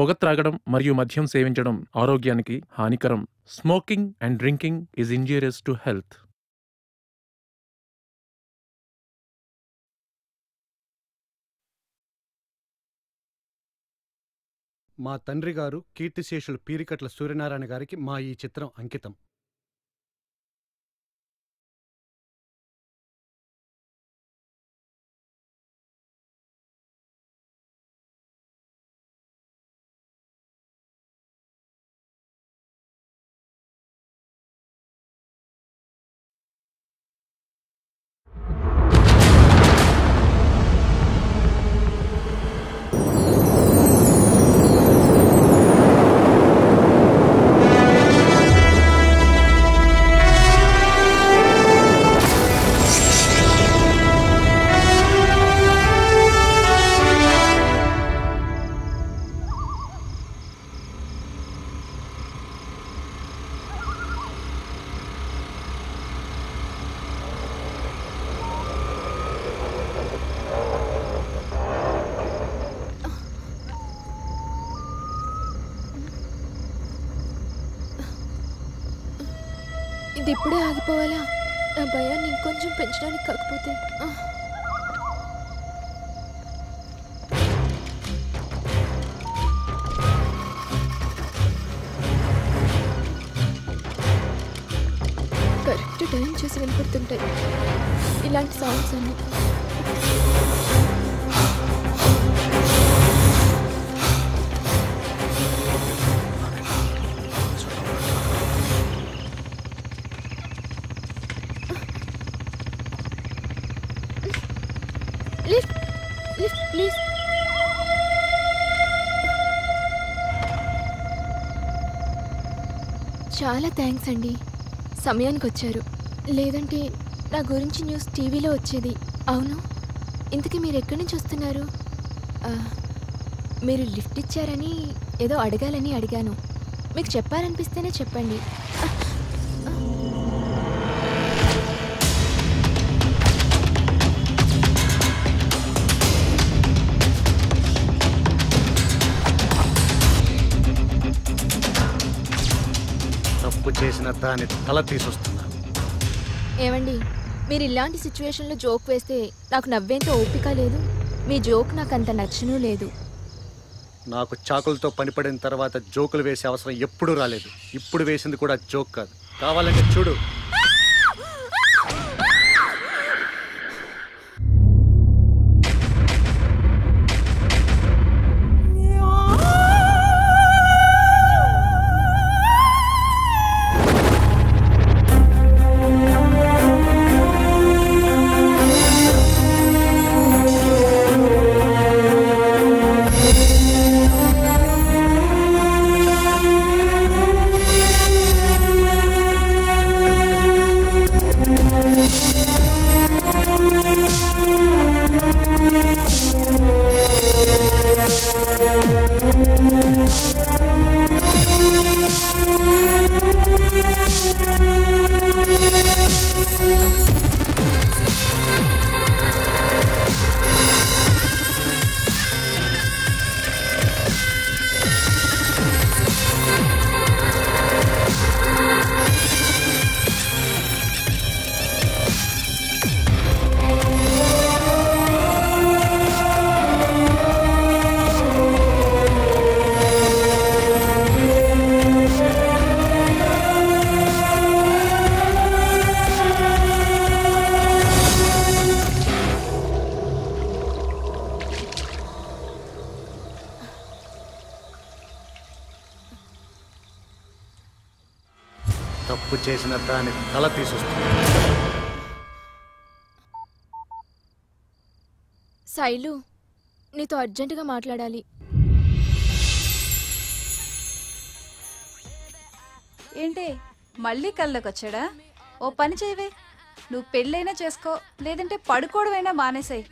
పొగ త్రాగడం మరియు మద్యం సేవించడం ఆరోగ్యానికి హానికరం. Smoking and drinking is injurious to health. మా తండ్రి గారు కీర్తిశేషులు పీరికట్ల సూర్యనారాయణ గారికి మా ఈ చిత్రం అంకితం. చాలా థ్యాంక్స్ అండి. సమయానికి వచ్చారు లేదంటే నా గురించి న్యూస్ టీవీలో వచ్చేది. అవును? ఇంతకీ మీరు ఎక్కడి నుంచి వస్తున్నారు? మీరు లిఫ్ట్ ఇచ్చారని ఏదో అడగాలని అడిగాను. మీకు చెప్పాలనిపిస్తేనే చెప్పండి. చేసిన దాని తల తీసొస్తున్నా. ఏమండి మీరు ఇలాంటి సిచ్యువేషన్లో జోక్ వేస్తే నాకు నవ్వేంత ఓపిక లేదు. మీ జోక్ నాకు అంత నచ్చను లేదు. నాకు చాకులతో పనిపడిన తర్వాత జోకులు వేసే అవసరం ఎప్పుడూ రాలేదు. ఇప్పుడు వేసింది కూడా జోక్ కాదు. కావాలంటే చూడు. అర్జెంటుగా మాట్లాడాలి. ఏంటి మళ్ళీ కళ్ళకి వచ్చాడా ఓ పని చేయవే. నువ్వు పెళ్ళైనా చేసుకో లేదంటే పడుకోవడమైనా మానేసాయి.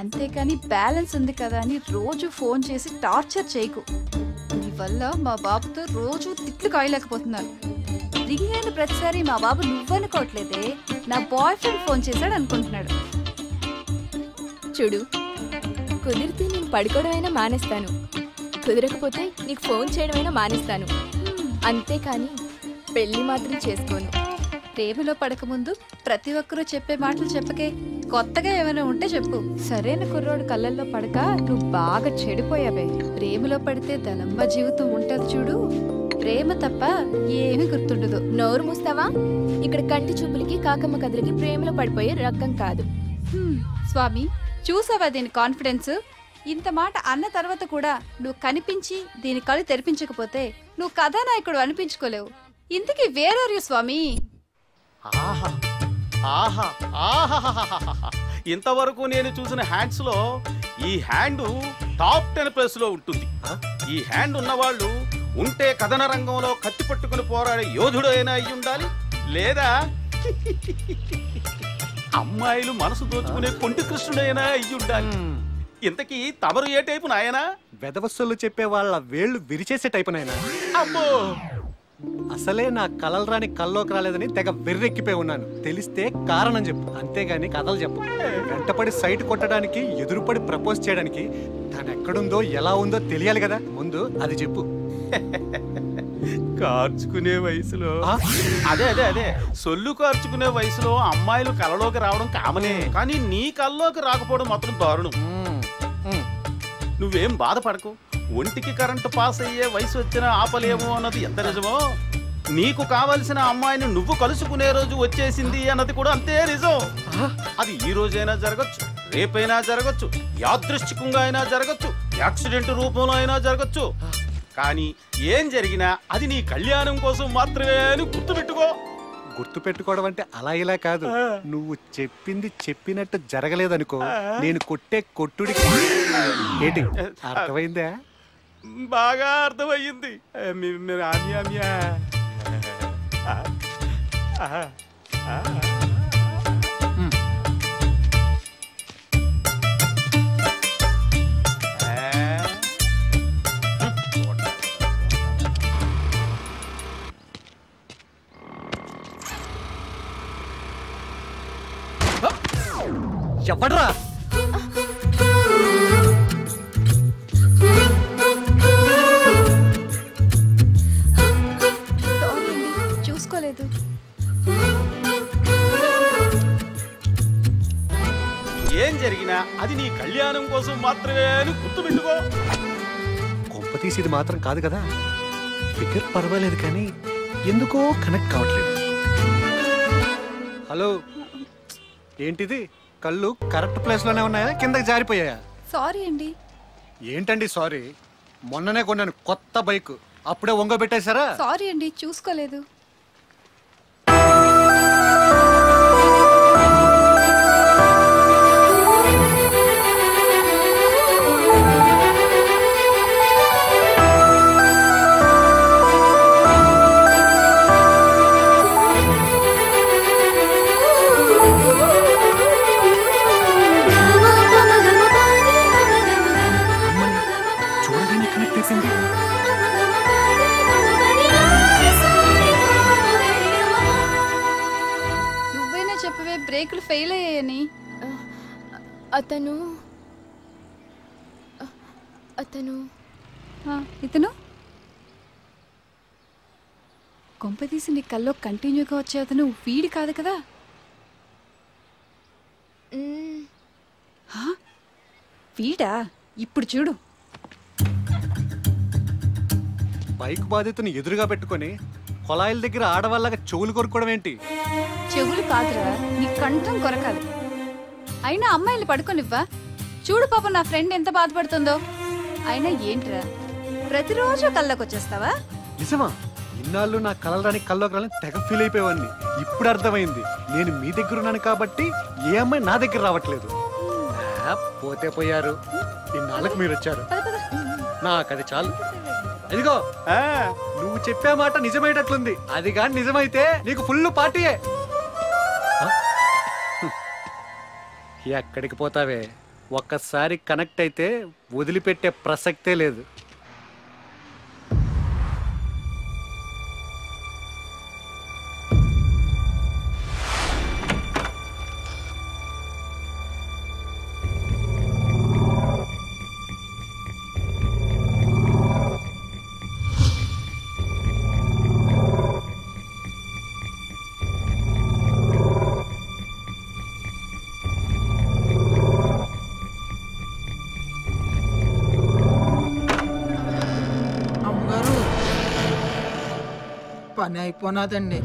అంతేకాని బ్యాలెన్స్ ఉంది కదా అని రోజు ఫోన్ చేసి టార్చర్ చేయకు. నీ వల్ల మా బాబుతో రోజు తిట్లు కాయలేకపోతున్నాను రింగ్ అయిన ప్రతిసారి మా బాబు నువ్వనుకోవట్లేదే నా బాయ్ ఫ్రెండ్ ఫోన్ చేశాడు అనుకుంటున్నాడు చూడు కుదిరితే నేను పడుకోవడమైనా మానేస్తాను. కుదరకపోతే నీకు ఫోన్ చేయడమైనా మానేస్తాను. అంతేకాని పెళ్ళి మాత్రం చేసుకోను. ప్రేమలో పడకముందు ప్రతి ఒక్కరూ చెప్పే మాటలు చెప్పకే కొత్తగా ఏమైనా ఉంటే చెప్పు. సరైన కుర్రోడు కళ్ళల్లో పడక నువ్వు బాగా చెడిపోయావే. ప్రేమలో పడితే ధనమ్మ జీవితం ఉంటది చూడు. ప్రేమ తప్ప ఏమీ గుర్తుండదు. నోరు మూస్తావా? ఇక్కడ కంటి చూపులకి కాకమ్మ కథలకి ప్రేమలో పడిపోయే రకం కాదు. స్వామి చూసావా దీని కాన్ఫిడెన్స్ ఇంత మాట అన్న తర్వాత కూడా నువ్వు కనిపించి దీని కళ్ళు తెరిపించకపోతే నువ్వు కథానాయకుడు అనిపించుకోలేవు. ఇంతకీ వేరారు స్వామి? ఆహా ఆహా ఆహాహాహాహా. ఇంతవరకు నేను చూసిన హ్యాండ్స్లో ఈ హ్యాండ్ టాప్ టెన్ ప్లేస్లో ఉంటుంది. ఈ హ్యాండ్ ఉన్నవాళ్ళు ఉంటే కథన రంగంలో కత్తి పట్టుకుని పోరాడే యోధుడు అయినా అయి ఉండాలి లేదా? అమ్మాయిలు మనసు దోచుకునే కొంటి కృష్ణుడైనా అయి ఉండాలి ఇంతకీ తమరు ఏ టైపు నాయనా? వెదవస్సులు చెప్పే వాళ్ళ వేళ్ళు విరిచేసే టైపు నాయనా. అమ్మో అసలే నా కలలు రాని కల్లోకి రాలేదని తెగ వెర్రెక్కిపోయి ఉన్నాను. తెలిస్తే కారణం చెప్పు. అంతేగాని కథలు చెప్పు. వెంటపడి సైట్ కొట్టడానికి ఎదురుపడి ప్రపోజ్ చేయడానికి తను ఎక్కడుందో ఎలా ఉందో తెలియాలి కదా. ముందు అది చెప్పు. కార్చుకునే వయసులో? అదే అదే అదే. సొల్లు కార్చుకునే వయసులో అమ్మాయిలు కలలోకి రావడం కామనే. కానీ నీ కల్లోకి రాకపోవడం మాత్రం దారుణం. నువ్వేం బాధపడకు. ఒంటికి కరెంటు పాస్ అయ్యే వయసు వచ్చినా ఆపలేము అన్నది ఎంత నిజమో? నీకు కావలసిన అమ్మాయిని నువ్వు కలుసుకునే రోజు వచ్చేసింది అన్నది కూడా అంతే నిజం. అది ఈ రోజైనా జరగచ్చు రేపైనా జరగచ్చు యాదృశ్చికంగా అయినా జరగచ్చు యాక్సిడెంట్ రూపంలో అయినా జరగచ్చు. కానీ ఏం జరిగినా అది నీ కళ్యాణం కోసం మాత్రమే అని గుర్తుపెట్టుకో. గుర్తు పెట్టుకోవడం అంటే అలా ఇలా కాదు. నువ్వు చెప్పింది చెప్పినట్టు జరగలేదనుకో నేను కొట్టే కొట్టుడికి ఏంటి? అర్థమైందా? బాగా అర్థమయ్యింది. మీరు ఆమ్యా, ఆమ్యా. ఎవడ్రా చూసుకోలేదు. ఏం జరిగినా అది నీ కళ్యాణం కోసం మాత్రమే అని గుర్తుపెట్టుకో. కొంప తీసి ఇది మాత్రం కాదు కదా? ఫిగర్ పర్వాలేదు కానీ ఎందుకో కనెక్ట్ కావట్లేదు. హలో ఏంటిది? కళ్ళు కరెక్ట్ ప్లేస్లోనే ఉన్నాయా? కిందకి జారిపోయాయా? సారీ అండి. ఏంటండి సారీ? మొన్ననే కొన్నాను కొత్త బైక్. అప్పుడే వంగబెట్టేశారా సారీ అండి చూసుకోలేదు. అతను అతను. ఇతను? కొంపదీసి నీ కల్లో కంటిన్యూగా వచ్చే అతను వీడి కాదు కదా? వీడా? ఇప్పుడు చూడు. బైక్ బాధితుని ఎదురుగా పెట్టుకొని కొలాయిల దగ్గర ఆడవాళ్ళగా చెవులు కొరుకోవడం ఏంటి? చెవులు కాదురా నీ కంఠం కొరకాలి అయినా అమ్మాయిలు పడుకోనివ్వా? చూడు పాప నా ఫ్రెండ్ ఎంత బాధపడుతుందో. అయినా ఏంట్రా? ప్రతిరోజు కళ్ళకు వచ్చేస్తావా నిజమా? ఇన్నాళ్ళు నా కలలు రాని కల్లోకి రాని తెగ ఫీల్ అయిపోయేవాడిని. ఇప్పుడు అర్థమైంది. నేను మీ దగ్గర ఉన్నాను కాబట్టి ఏ అమ్మాయి నా దగ్గర రావట్లేదు. ఆ, పోతే పోయారు. ఇన్నాళ్ళకి మీరు వచ్చారు. పద పద. నాకు అది చాలు. ఇదిగో. ఆ, నువ్వు చెప్పే మాట నిజమయ్యేటట్లుంది. అది కానీ నిజమైతే నీకు ఫుల్ పార్టీయే. ఎక్కడికి పోతావే? ఒక్కసారి కనెక్ట్ అయితే వదిలిపెట్టే ప్రసక్తే లేదు. అయిపోనాదండి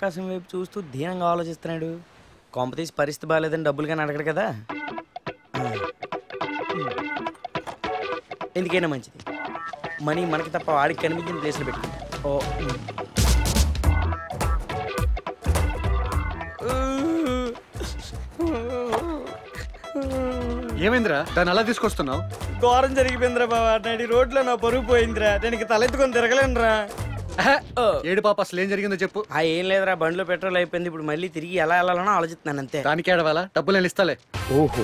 ఆకాశం వైపు చూస్తూ దీనంగా ఆలోచిస్తున్నాడు. కొంపతీసి పరిస్థితి బాగాలేదని డబ్బులు కానీ అడగడు కదా. ఎందుకైనా మంచిది. మనీ మనకి తప్ప వాడికి కనిపించిన ప్లేస్లో పెట్టుకుంది ఓ. ఏమైందిరా? దాన్ని అలా తీసుకొస్తున్నావు? ఘోరం జరిగిపోయిందిరా బాబా. నాటి రోడ్లో నా పరుగు పోయిందిరా. దానికి తలెత్తుకొని తిరగలేనురా. ఏడు పాప అసలు ఏం జరిగిందో చెప్పు. ఆ ఏం లేదురా బండిలో పెట్రోల్ అయిపోయింది. ఇప్పుడు మళ్ళీ తిరిగి ఎలా వెళ్ళాలనో ఆలోచిస్తున్నాను అంతే. దానికి ఏడవాలా? డబ్బులు నేను ఇస్తాలే. ఓహో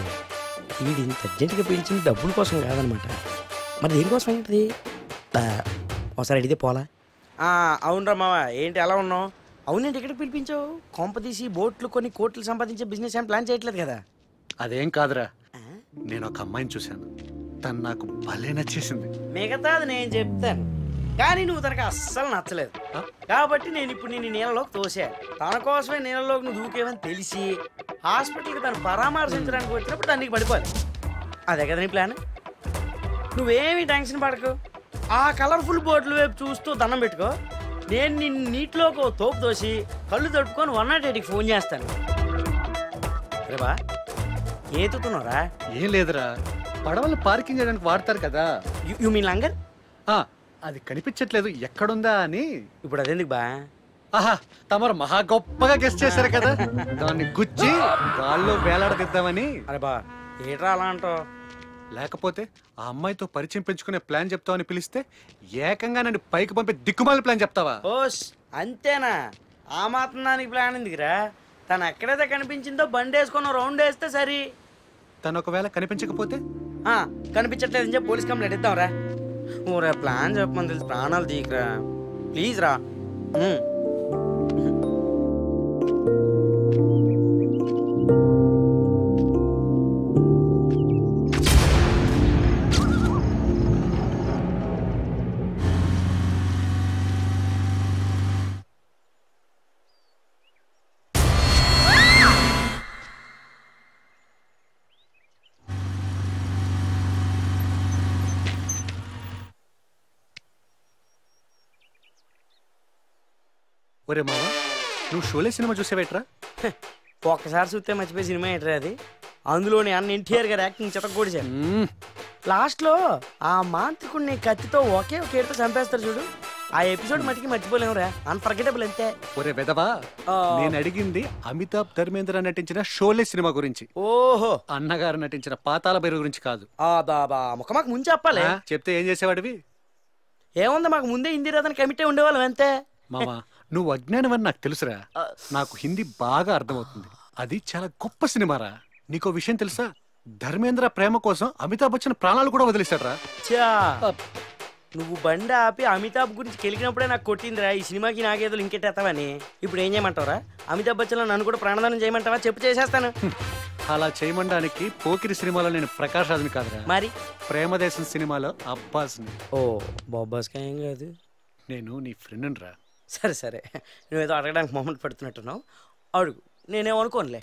వీడి ఇంత అర్జెంటుగా పిలిచింది డబ్బుల కోసం కాదనమాట. మరి దేనికోసం ఏంటిది? ఆ, ఒకసారి అడిగితే పోలా? ఆ, అవునరా మామ ఏంటి ఎలా ఉన్నావు? అవునేంటి ఎక్కడికి పిలిపించావు? కొంప తీసి బోట్లు కొన్ని కోట్లు సంపాదించే బిజినెస్ ఏం ప్లాన్ చేయట్లేదు కదా. అదేం కాదురా. నేను ఒక అమ్మాయిని చూశాను. తను నాకు భలే నచ్చేసింది. మిగతాది నేను చెప్తాను. కానీ నువ్వు తనకు అస్సలు నచ్చలేదు? కాబట్టి నేను ఇప్పుడు నేను నీళ్ళలోకి తోసా. తన కోసమే నీళ్ళలోకి నువ్వు దూకేమని తెలిసి హాస్పిటల్కి తను పరామర్శించడానికి వచ్చినప్పుడు దానికి పడిపోవాలి అదే కదా నీ ప్లాన్? నువ్వేమి టెన్షన్ పడకు. ఆ కలర్ఫుల్ బోర్డుల వైపు చూస్తూ దండం పెట్టుకో. నేను నిన్ను నీటిలోకి తోపు తోసి కళ్ళు తట్టుకొని వన్ నాట్ ఎయిట్కి ఫోన్ చేస్తాను. రేవా ఏతుతున్నారా ఏం లేదురా. పడవలు పార్కింగ్ చేయడానికి వాడతారు కదా. యు మీన్ లంగర్? అది కనిపించట్లేదు. ఎక్కడుందా అని. ఇప్పుడు అదెందుకు బా? ఆహా తమరు మహా గొప్పగా గెస్ట్ చేశారు కదా. దాన్ని గుచ్చి గాల్లో వేలాడదిద్దామని. అరే బా ఏట్రా అలా అంటావు? లేకపోతే ఆ అమ్మాయితో పరిచయం పెంచుకునే ప్లాన్ చెప్తావని పిలిస్తే ఏకంగా నన్ను పైకి పంపే దిక్కుమాల ప్లాన్ చెప్తావా? ఓస్ అంతేనా? ఆ మాత్రం దానికి ప్లాన్ ఎందుకురా? తను ఎక్కడైతే కనిపించిందో బండి వేసుకొని రౌండ్ వేస్తే సరి. తను ఒకవేళ కనిపించకపోతే? ఆ, కనిపించట్లేదని చెప్పి పోలీస్ కంప్లైంట్ ఇద్దాంరా. ఊరా ప్లాన్ చెప్పమని తెలిసి ప్రాణాలు తీయకరా ప్లీజ్ రా ఒరే మామ నువ్వు షోలే సినిమా చూసేవేట్రా? ఒక్కసారి చూస్తే మర్చిపోయి సినిమా ఏంట్రా అది? అందులోని అన్న ఎన్టీఆర్ గారు యాక్టింగ్ చెత్తకూడచారు మ్మ్. లాస్ట్లో ఆ మాంత్రికుడిని కత్తితో ఒకే ఒక ఏడుతో చంపేస్తారు చూడు. ఆ ఎపిసోడ్ మటుకి మర్చిపోలేమురా. అన్ఫర్గెటబుల్ అంతే. ఒరే వెదవా ఆ. నేను అడిగింది అమితాబ్ ధర్మేంద్ర నటించిన షోలే సినిమా గురించి. ఓహో. అన్నగారు నటించిన పాతాల భైరవ గురించి కాదు. ఆ బాబా ముఖ మాకు ముందు చెప్పాలి. చెప్తే ఏం చేసేవాడివి? ఏముంది మాకు ముందే హిందీ రాదని కమిటీ ఉండేవాళ్ళం అంతే. మామా నువ్వు అజ్ఞానం అని నాకు తెలుసురా. నాకు హిందీ బాగా అర్థమవుతుంది. అది చాలా గొప్ప సినిమారా. నీకో విషయం తెలుసా? ధర్మేంద్ర ప్రేమ కోసం అమితాబ్ బచ్చన్ ప్రాణాలు కూడా వదిలేశాడ్రా. చా నువ్వు బండి ఆపి అమితాబ్ గురించి కెలికినప్పుడే నాకు కొట్టిందిరా. ఈ సినిమాకి నాకేదో లింకెట్టేస్తావని ఇప్పుడు ఏం చేయమంటావరా? అమితాబ్ బచ్చన్ నన్ను కూడా ప్రాణదానం చేయమంటావా? చెప్పు చేసేస్తాను. అలా చేయమండానికి పోకిరి సినిమాలో నేను ప్రకాష్ రాజుని కాదురా. మరి? ప్రేమదేశం సినిమాలో అబ్బాస్ని. ఓ బాబాస్కా ఏం కాదు. నేను నీ ఫ్రెండ్ రా. సరే సరే. నువ్వేదో అడగడానికి మొమెంట్ పెడుతున్నట్టున్నావు. అడుగు. నేనేమనుకోనులే.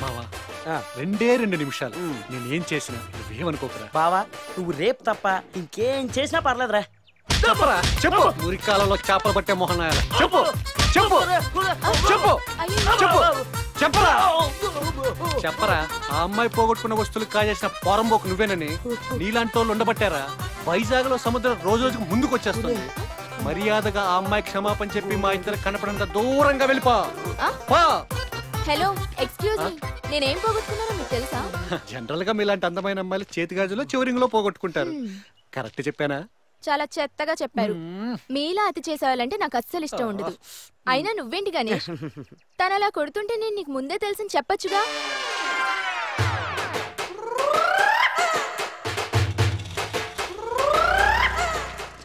మావా ఆ, రెండే రెండు నిమిషాలు. నేనేం చేసినా నువ్వేమనుకోకరా. బావా నువ్వు రేపు తప్ప ఇంకేం చేసినా పర్లేదురా. చెప్పరా చెప్పు. మురికాలలో చేపలు పట్టే మోహన్ నాయాల. చెప్పు. చెప్పు. చెప్పు. చెప్పు. చెప్పరా. చెప్పరా. ఆ అమ్మాయి పోగొట్టుకున్న వస్తువులు కాజేసిన పోరంబోకు నువ్వేనని నీలాంటి వాళ్ళు ఉండబట్టారా? వైజాగ్లో సముద్రం రోజు రోజుకు ముందుకు వచ్చేస్తుంది మర్యాదగా ఆ అమ్మాయి క్షమాపణ చెప్పి మా ఇద్దరు కనపడంత దూరంగా వెళ్ళిపో. హలో ఎక్స్క్యూజ్ మీ నేనేం పోగొట్టుకున్నానో మీకు తెలుసా? జనరల్గా మీలాంటి అందమైన అమ్మాయిలు చేతి గాజులో చివరింగ్లో పోగొట్టుకుంటారు. కరెక్ట్ చెప్పానా? చాలా చెత్తగా చెప్పారు. మీలా అతి చేసేవాళ్ళంటే నాకు అస్సలు ఇష్టం ఉండదు. అయినా నువ్వేంటి గణేష్? తను అలా కొడుతుంటే నేను నీకు ముందే తెలిసి చెప్పొచ్చుగా?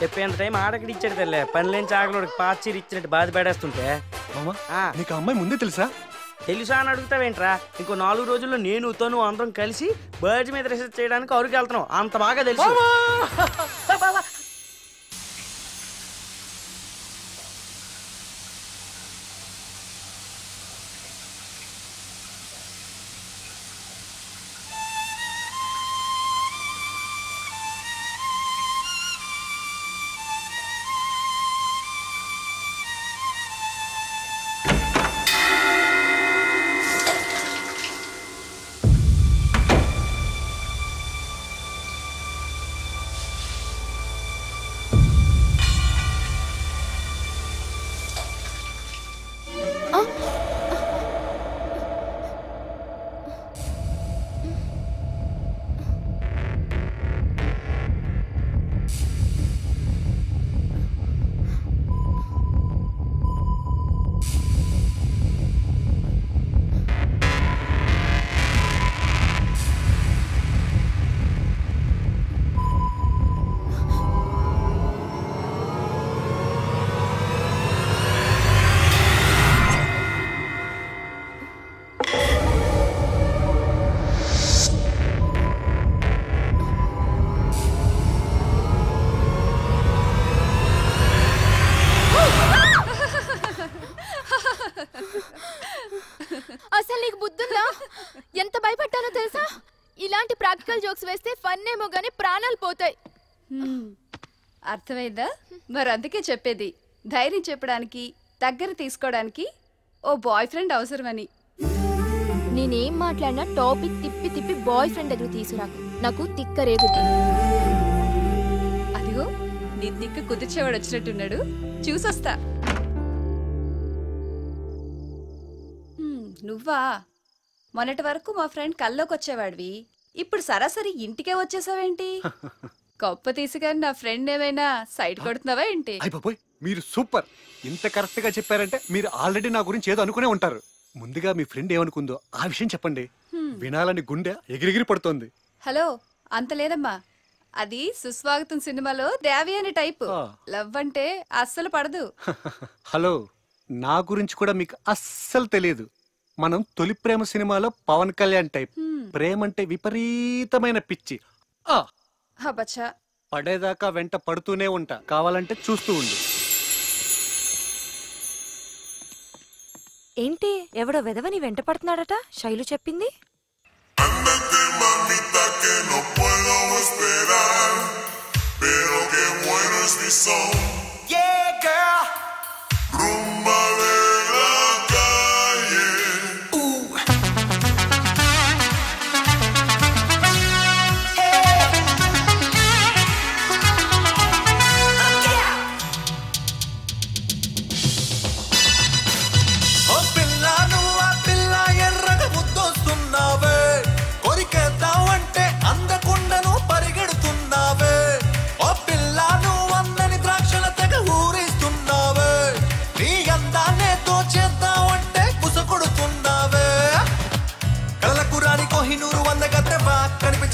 చెప్పేంత టైం ఆడకడి ఇచ్చాడు తెల్లే. పని లేని చాకలోడికి పాచీరు ఇచ్చినట్టు బాధ పడేస్తుంటే. మామా ఆ, నీకు ఆ అమ్మాయి ముందే తెలుసా? తెలుసా అని అడుగుతావేంట్రా? ఇంకో నాలుగు రోజుల్లో నేను తను అందరం కలిసి బర్డ్స్ మీద రీసెర్చ్ చేయడానికి అరుకు వెళ్తున్నాం. అంత బాగా తెలుసు. అర్థమైందా? మరి అందుకే చెప్పేది ధైర్యం చెప్పడానికి దగ్గర తీసుకోవడానికి ఓ బాయ్ ఫ్రెండ్ అవసరమని. నేనేం మాట్లాడినా టాపిక్ తిప్పి తిప్పి బాయ్ ఫ్రెండ్ దగ్గర తీసుకురాకు నాకు. తిక్క రేగుద్ది అదిగో నీ దిక్కు కుదిర్చేవాడు వచ్చినట్టున్నాడు. చూసొస్తా. నువ్వా? మొన్నటి వరకు మా ఫ్రెండ్ కల్లోకి వచ్చేవాడివి ఇప్పుడు సరాసరి ఇంటికే వచ్చేసావేంటి? గొప్ప తీసుగాని నా ఫ్రెండ్ ఏమైనా? సైడ్ కొడుతున్నావా ఏంటి? మీరు సూపర్. ఇంత కరెక్ట్గా చెప్పారంటే మీరు ఆల్రెడీ నా గురించి ఏదో అనుకునే ఉంటారు. ముందుగా మీ ఫ్రెండ్ ఏమనుకుందో ఆ విషయం చెప్పండి. వినాలని గుండె ఎగిరిగిరి పడుతోంది. హలో అంత లేదమ్మా. అది సుస్వాగతం సినిమాలో దేవి అనే టైపు. లవ్ అంటే అస్సలు పడదు. హలో నా గురించి కూడా మీకు అస్సలు తెలియదు. మనం తొలి ప్రేమ సినిమాలో పవన్ కళ్యాణ్ టైప్. హ్మ్. ప్రేమ అంటే విపరీతమైన పిచ్చి. పడేదాకా వెంట పడుతూనే ఉంటా. కావాలంటే చూస్తూ ఉండు. ఏంటి? ఎవడో వెదవని వెంట పడుతున్నాడట? శైలు చెప్పింది?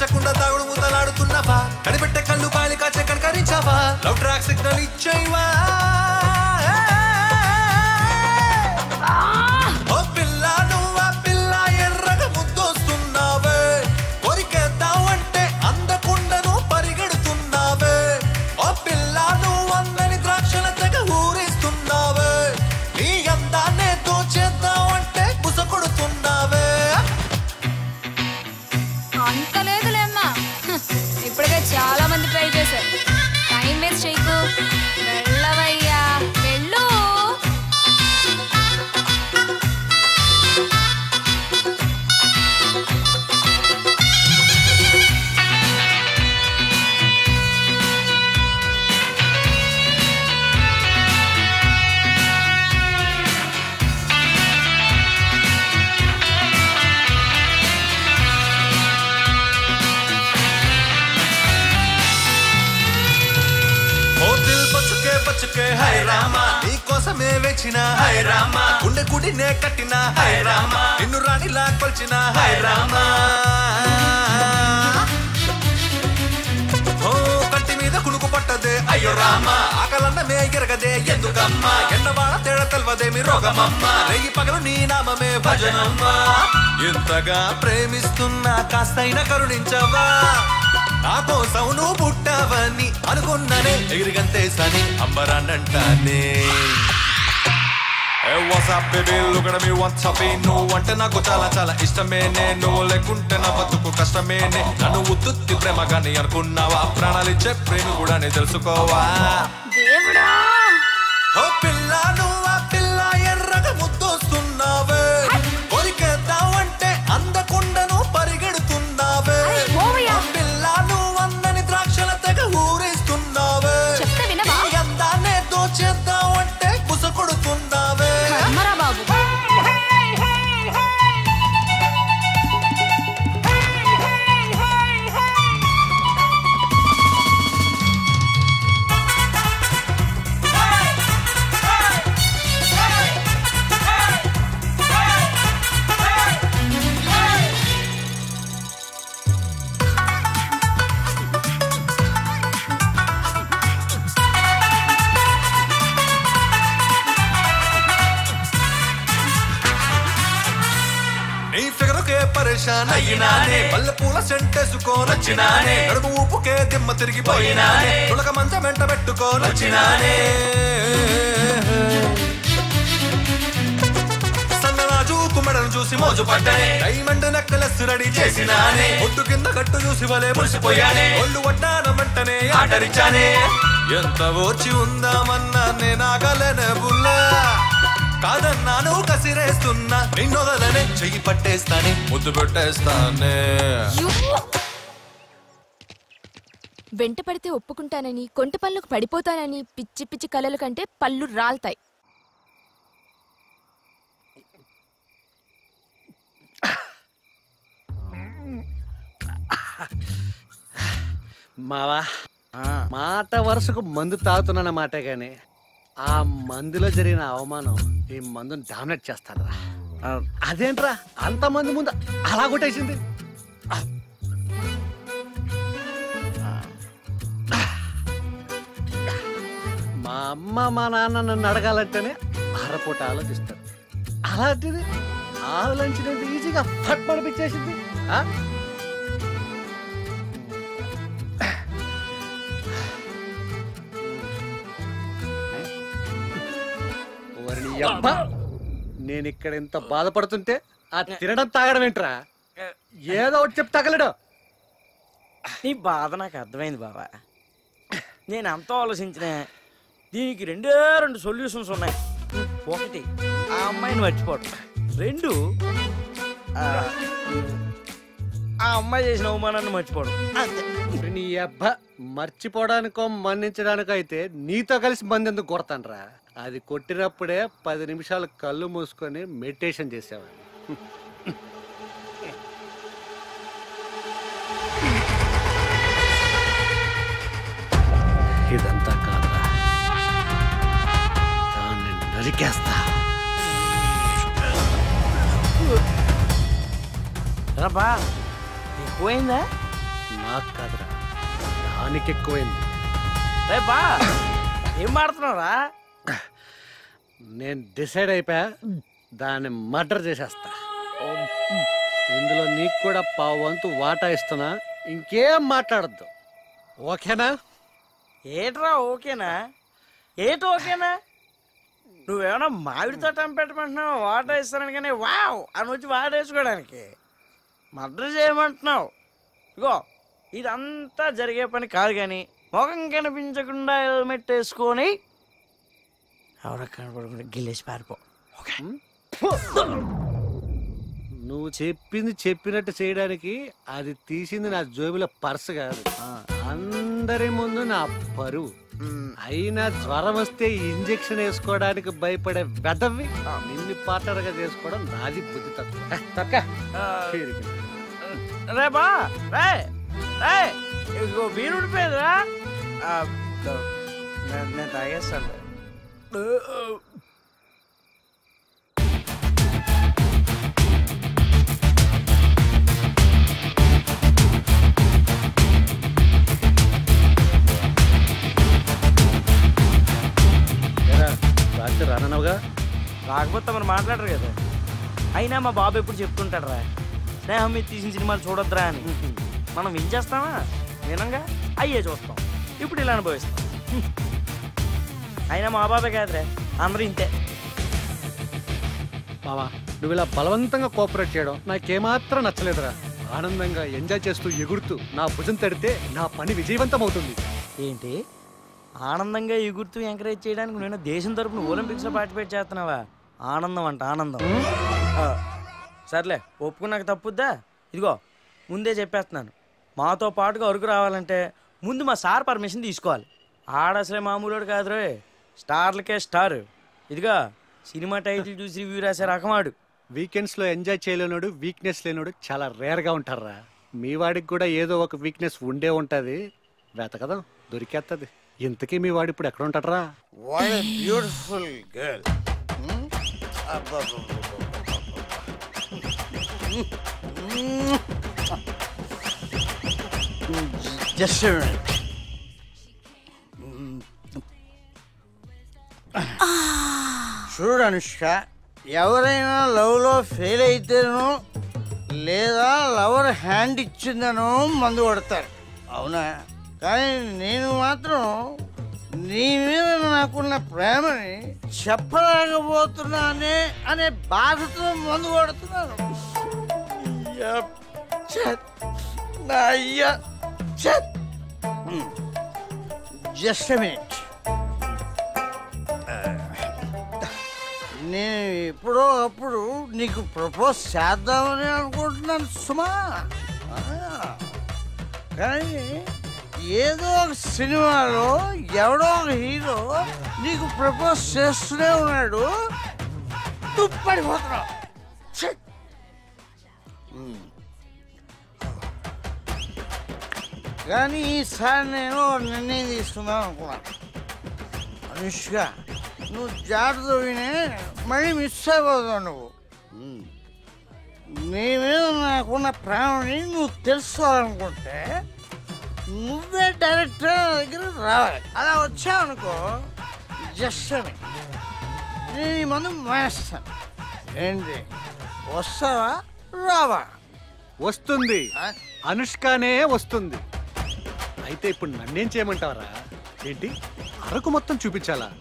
కనిపించకుండా తాగుడు ముద్దలాడుతున్నవా కనిపెట్టే కళ్ళు కాలి కాచే కనకరించావా? లవ్ ట్రాక్ సిగ్నల్ ఇచ్చేవా కోసమే హై రామా. గుండె గుడినే కట్టిన. హై రామా. నిన్ను రాణిలా కొల్చిన. హై రామా. ఓ కంటి మీద కునుకు పట్టు అయ్యో రామ. ఆకలన్నమే ఎరగదే. ఎందుకమ్మా? ఎండవాడ తేడ తెల్వదేమి రోగమమ్మ. రేగి పగలు నీ నామమే భజనమ్మ. ఎంతగా ప్రేమిస్తున్నా కాస్తైనా కరుణించవా. నా కోసం నువ్వు పుట్టావని అనుకున్నానే. ఎగిరిగంతేసని అంబరాన్నంటానే. Hey, up baby look at me what's up up? నువ్వు అంటే నాకు చాలా చాలా ఇష్టమే. నువ్వు లేకుంటే నా బతుకు కష్టమే. నన్ను ఉత్తుత్తి ప్రేమగాని కానీ అనుకున్నావా ప్రాణాలిచ్చే ప్రేమి కూడా నీ తెలుసుకోవా? పూల సెంటేసుకోనొచ్చినానే నడుము ఊపుకే దిమ్మ తిరిగిపోయినానే. తులక మంచం వెంట పెట్టుకోనొచ్చినానే సన్నరాజు కుమ్మడను చూసి మోజు పడ్డానే. డైమండ్ నెక్కలెస్ రెడీ చేసినానే. ఒడ్డు కింద గట్టు చూసి వలే మురిసిపోయానే. ఒళ్ళు వడ్డాన వెంటనే ఆటరిచానే ఎంత ఓచి ఉందామన్నా నేనాగలనే బుల్లా. కాదన్నాను కసిరేస్తున్నా. నిన్నొదలనే చెయ్యి పట్టేస్తానే. ముద్దు పెట్టేస్తానే. వెంట పడితే ఒప్పుకుంటానని కొంటి పళ్ళకు పడిపోతానని పిచ్చి పిచ్చి కలల కంటే పళ్ళు రాల్తాయి. మావా మాట వరుసకు మందు తాగుతున్నాన మాట గాని. ఆ మందులో జరిగిన అవమానం ఈ మందుని డామినేట్ చేస్తానరా అదేంట్రా? అంత మంది ముందు అలా కొట్టేసింది. మా అమ్మ మా నాన్న నన్ను అడగాలంటేనే అరపూట ఆలోచిస్తారు. అలాంటిది ఆలోచించినంత ఈజీగా ఫట్ పడిపించేసింది నేను ఇక్కడ ఇంత బాధపడుతుంటే ఆ తినడం తాగడం ఏంట్రా? ఏదో ఒకటి చెప్పి తగలడు. నీ బాధ నాకు అర్థమైంది బాబా నేను అంత ఆలోచించిన దీనికి రెండే రెండు సొల్యూషన్స్ ఉన్నాయి. ఒకటి ఆ అమ్మాయిని మర్చిపోవడం రెండు ఆ, ఆ అమ్మాయి చేసిన అవమానాన్ని మర్చిపోవడం అంతే. నీ అబ్బ మర్చిపోవడానికో మన్నించడానికో అయితే నీతో కలిసి మంది ఎందుకు కొడతానరా? అది కొట్టినప్పుడే పది నిమిషాలు కళ్ళు మూసుకొని మెడిటేషన్ చేసేవాడిని. ఇదంతా దాన్ని నరికేస్తా. రాబా ఎక్కువైందా? నాకు కాదురా. దానికి ఎక్కువైంది రే బా ఏం మాడుతున్నావురా? నేను డిసైడ్ అయిపోయా. దాన్ని మర్డర్ చేసేస్తా. ఇందులో నీకు కూడా పావు వంతు వాటా ఇస్తున్నా. ఇంకేం మాట్లాడద్దు. ఓకేనా? ఏట్రా ఓకేనా? ఏటి ఓకేనా? నువ్వేమన్నా మామిడితో టంపెట్టమంటున్నావు వాటర్ ఇస్తానని కానీ వావ్ అని వచ్చి వాడేసుకోవడానికి మర్డర్ చేయమంటున్నావు. ఇగో ఇదంతా జరిగే పని కాదు కానీ ముఖం కనిపించకుండా హెల్మెట్ వేసుకొని ఎవడ కనపడకుండా గిల్లేసి పారిపో నువ్వు చెప్పింది చెప్పినట్టు చేయడానికి అది తీసింది నా జోబుల పర్స్ కాదు. అందరి ముందు నా పరువు. అయినా జ్వరం వస్తే ఇంజెక్షన్ వేసుకోవడానికి భయపడే వెదవి నిన్ను పార్టనర్గా చేసుకోవడం నాది బుద్ధి తక్కువ తక్క. రే బా రే ఉడిపోయిందిరా రాత్రి రాకపోతే మరి మాట్లాడరు కదా. అయినా మా బాబు ఎప్పుడు చెప్తుంటాడు రా స్నేహం మీద తీసిన సినిమాలు చూడొద్దురా అని. మనం ఏం చేస్తామా? వినంగా అయ్యే చూస్తాం. ఇప్పుడు ఇలా అనుభవిస్తాం. అయినా మా బాబే కాదురా. అందరూ ఇంతే. బావా నువ్వు ఇలా బలవంతంగా కోఆపరేట్ చేయడం నాకేమాత్రం నచ్చలేదురా. ఆనందంగా ఎంజాయ్ చేస్తూ ఎగురుతూ నా భుజం తడితే నా పని విజయవంతం అవుతుంది ఏంటి? ఆనందంగా ఎగురుతూ ఎంకరేజ్ చేయడానికి నేను దేశం తరపున ఒలింపిక్స్లో పార్టిసిపేట్ చేస్తున్నావా? ఆనందం అంట ఆనందం. సర్లే ఒప్పుకున్నాక తప్పుద్దా? ఇదిగో ముందే చెప్పేస్తున్నాను. మాతో పాటుగా అరకు రావాలంటే ముందు మా సార్ పర్మిషన్ తీసుకోవాలి. ఆడ అసలే మామూలుడు కాదు రే స్టార్లకే స్టార్. ఇదిగో సినిమా టైటిల్ చూసి రివ్యూ రాసే రకమాడు. వీకెండ్స్లో ఎంజాయ్ చేయలేనోడు వీక్నెస్ లేనోడు చాలా రేర్గా ఉంటారా మీ వాడికి కూడా ఏదో ఒక వీక్నెస్ ఉండే ఉంటది. వెతకదాం దొరికేత్తది. ఇంతకీ మీ వాడు ఇప్పుడు ఎక్కడ ఉంటాడరా? What a beautiful చూడు అనుష్క ఎవరైనా లవ్లో ఫెయిల్ అయితేనో లేదా లవర్ హ్యాండ్ ఇచ్చిందనో మందు కొడతారు. అవునా? కానీ నేను మాత్రం నీ మీద నాకున్న ప్రేమని చెప్పలేకపోతున్నానే అనే బాధతో మందు కొడుతున్నాను. Just minute. నేను ఎప్పుడో అప్పుడు నీకు ప్రపోజ్ చేద్దామని అనుకుంటున్నాను సుమా. కానీ ఏదో ఒక సినిమాలో ఎవడో ఒక హీరో నీకు ప్రపోజ్ చేస్తూనే ఉన్నాడు. నువ్వు కానీ ఈసారి నేను నిర్ణయం తీసుకుందాం అనుకున్నాను అనుష్గా నువ్వు జాగ్రత్త వినే మళ్ళీ మిస్ అయిపోతావు నువ్వు. నీ మీద నాకున్న ప్రేమని నువ్వు తెలుసుకోవాలనుకుంటే నువ్వే డైరెక్టర్ నా దగ్గర రావాలి. అలా వచ్చావనుకో జస్ట్ అని. నేను ఈ మందు మానేస్తాను ఏంటి? వస్తావా? రావా? వస్తుంది. అనుష్కనే వస్తుంది. అయితే ఇప్పుడు నన్నేం చేయమంటావరా? ఏంటి? అరకు మొత్తం చూపించాలా?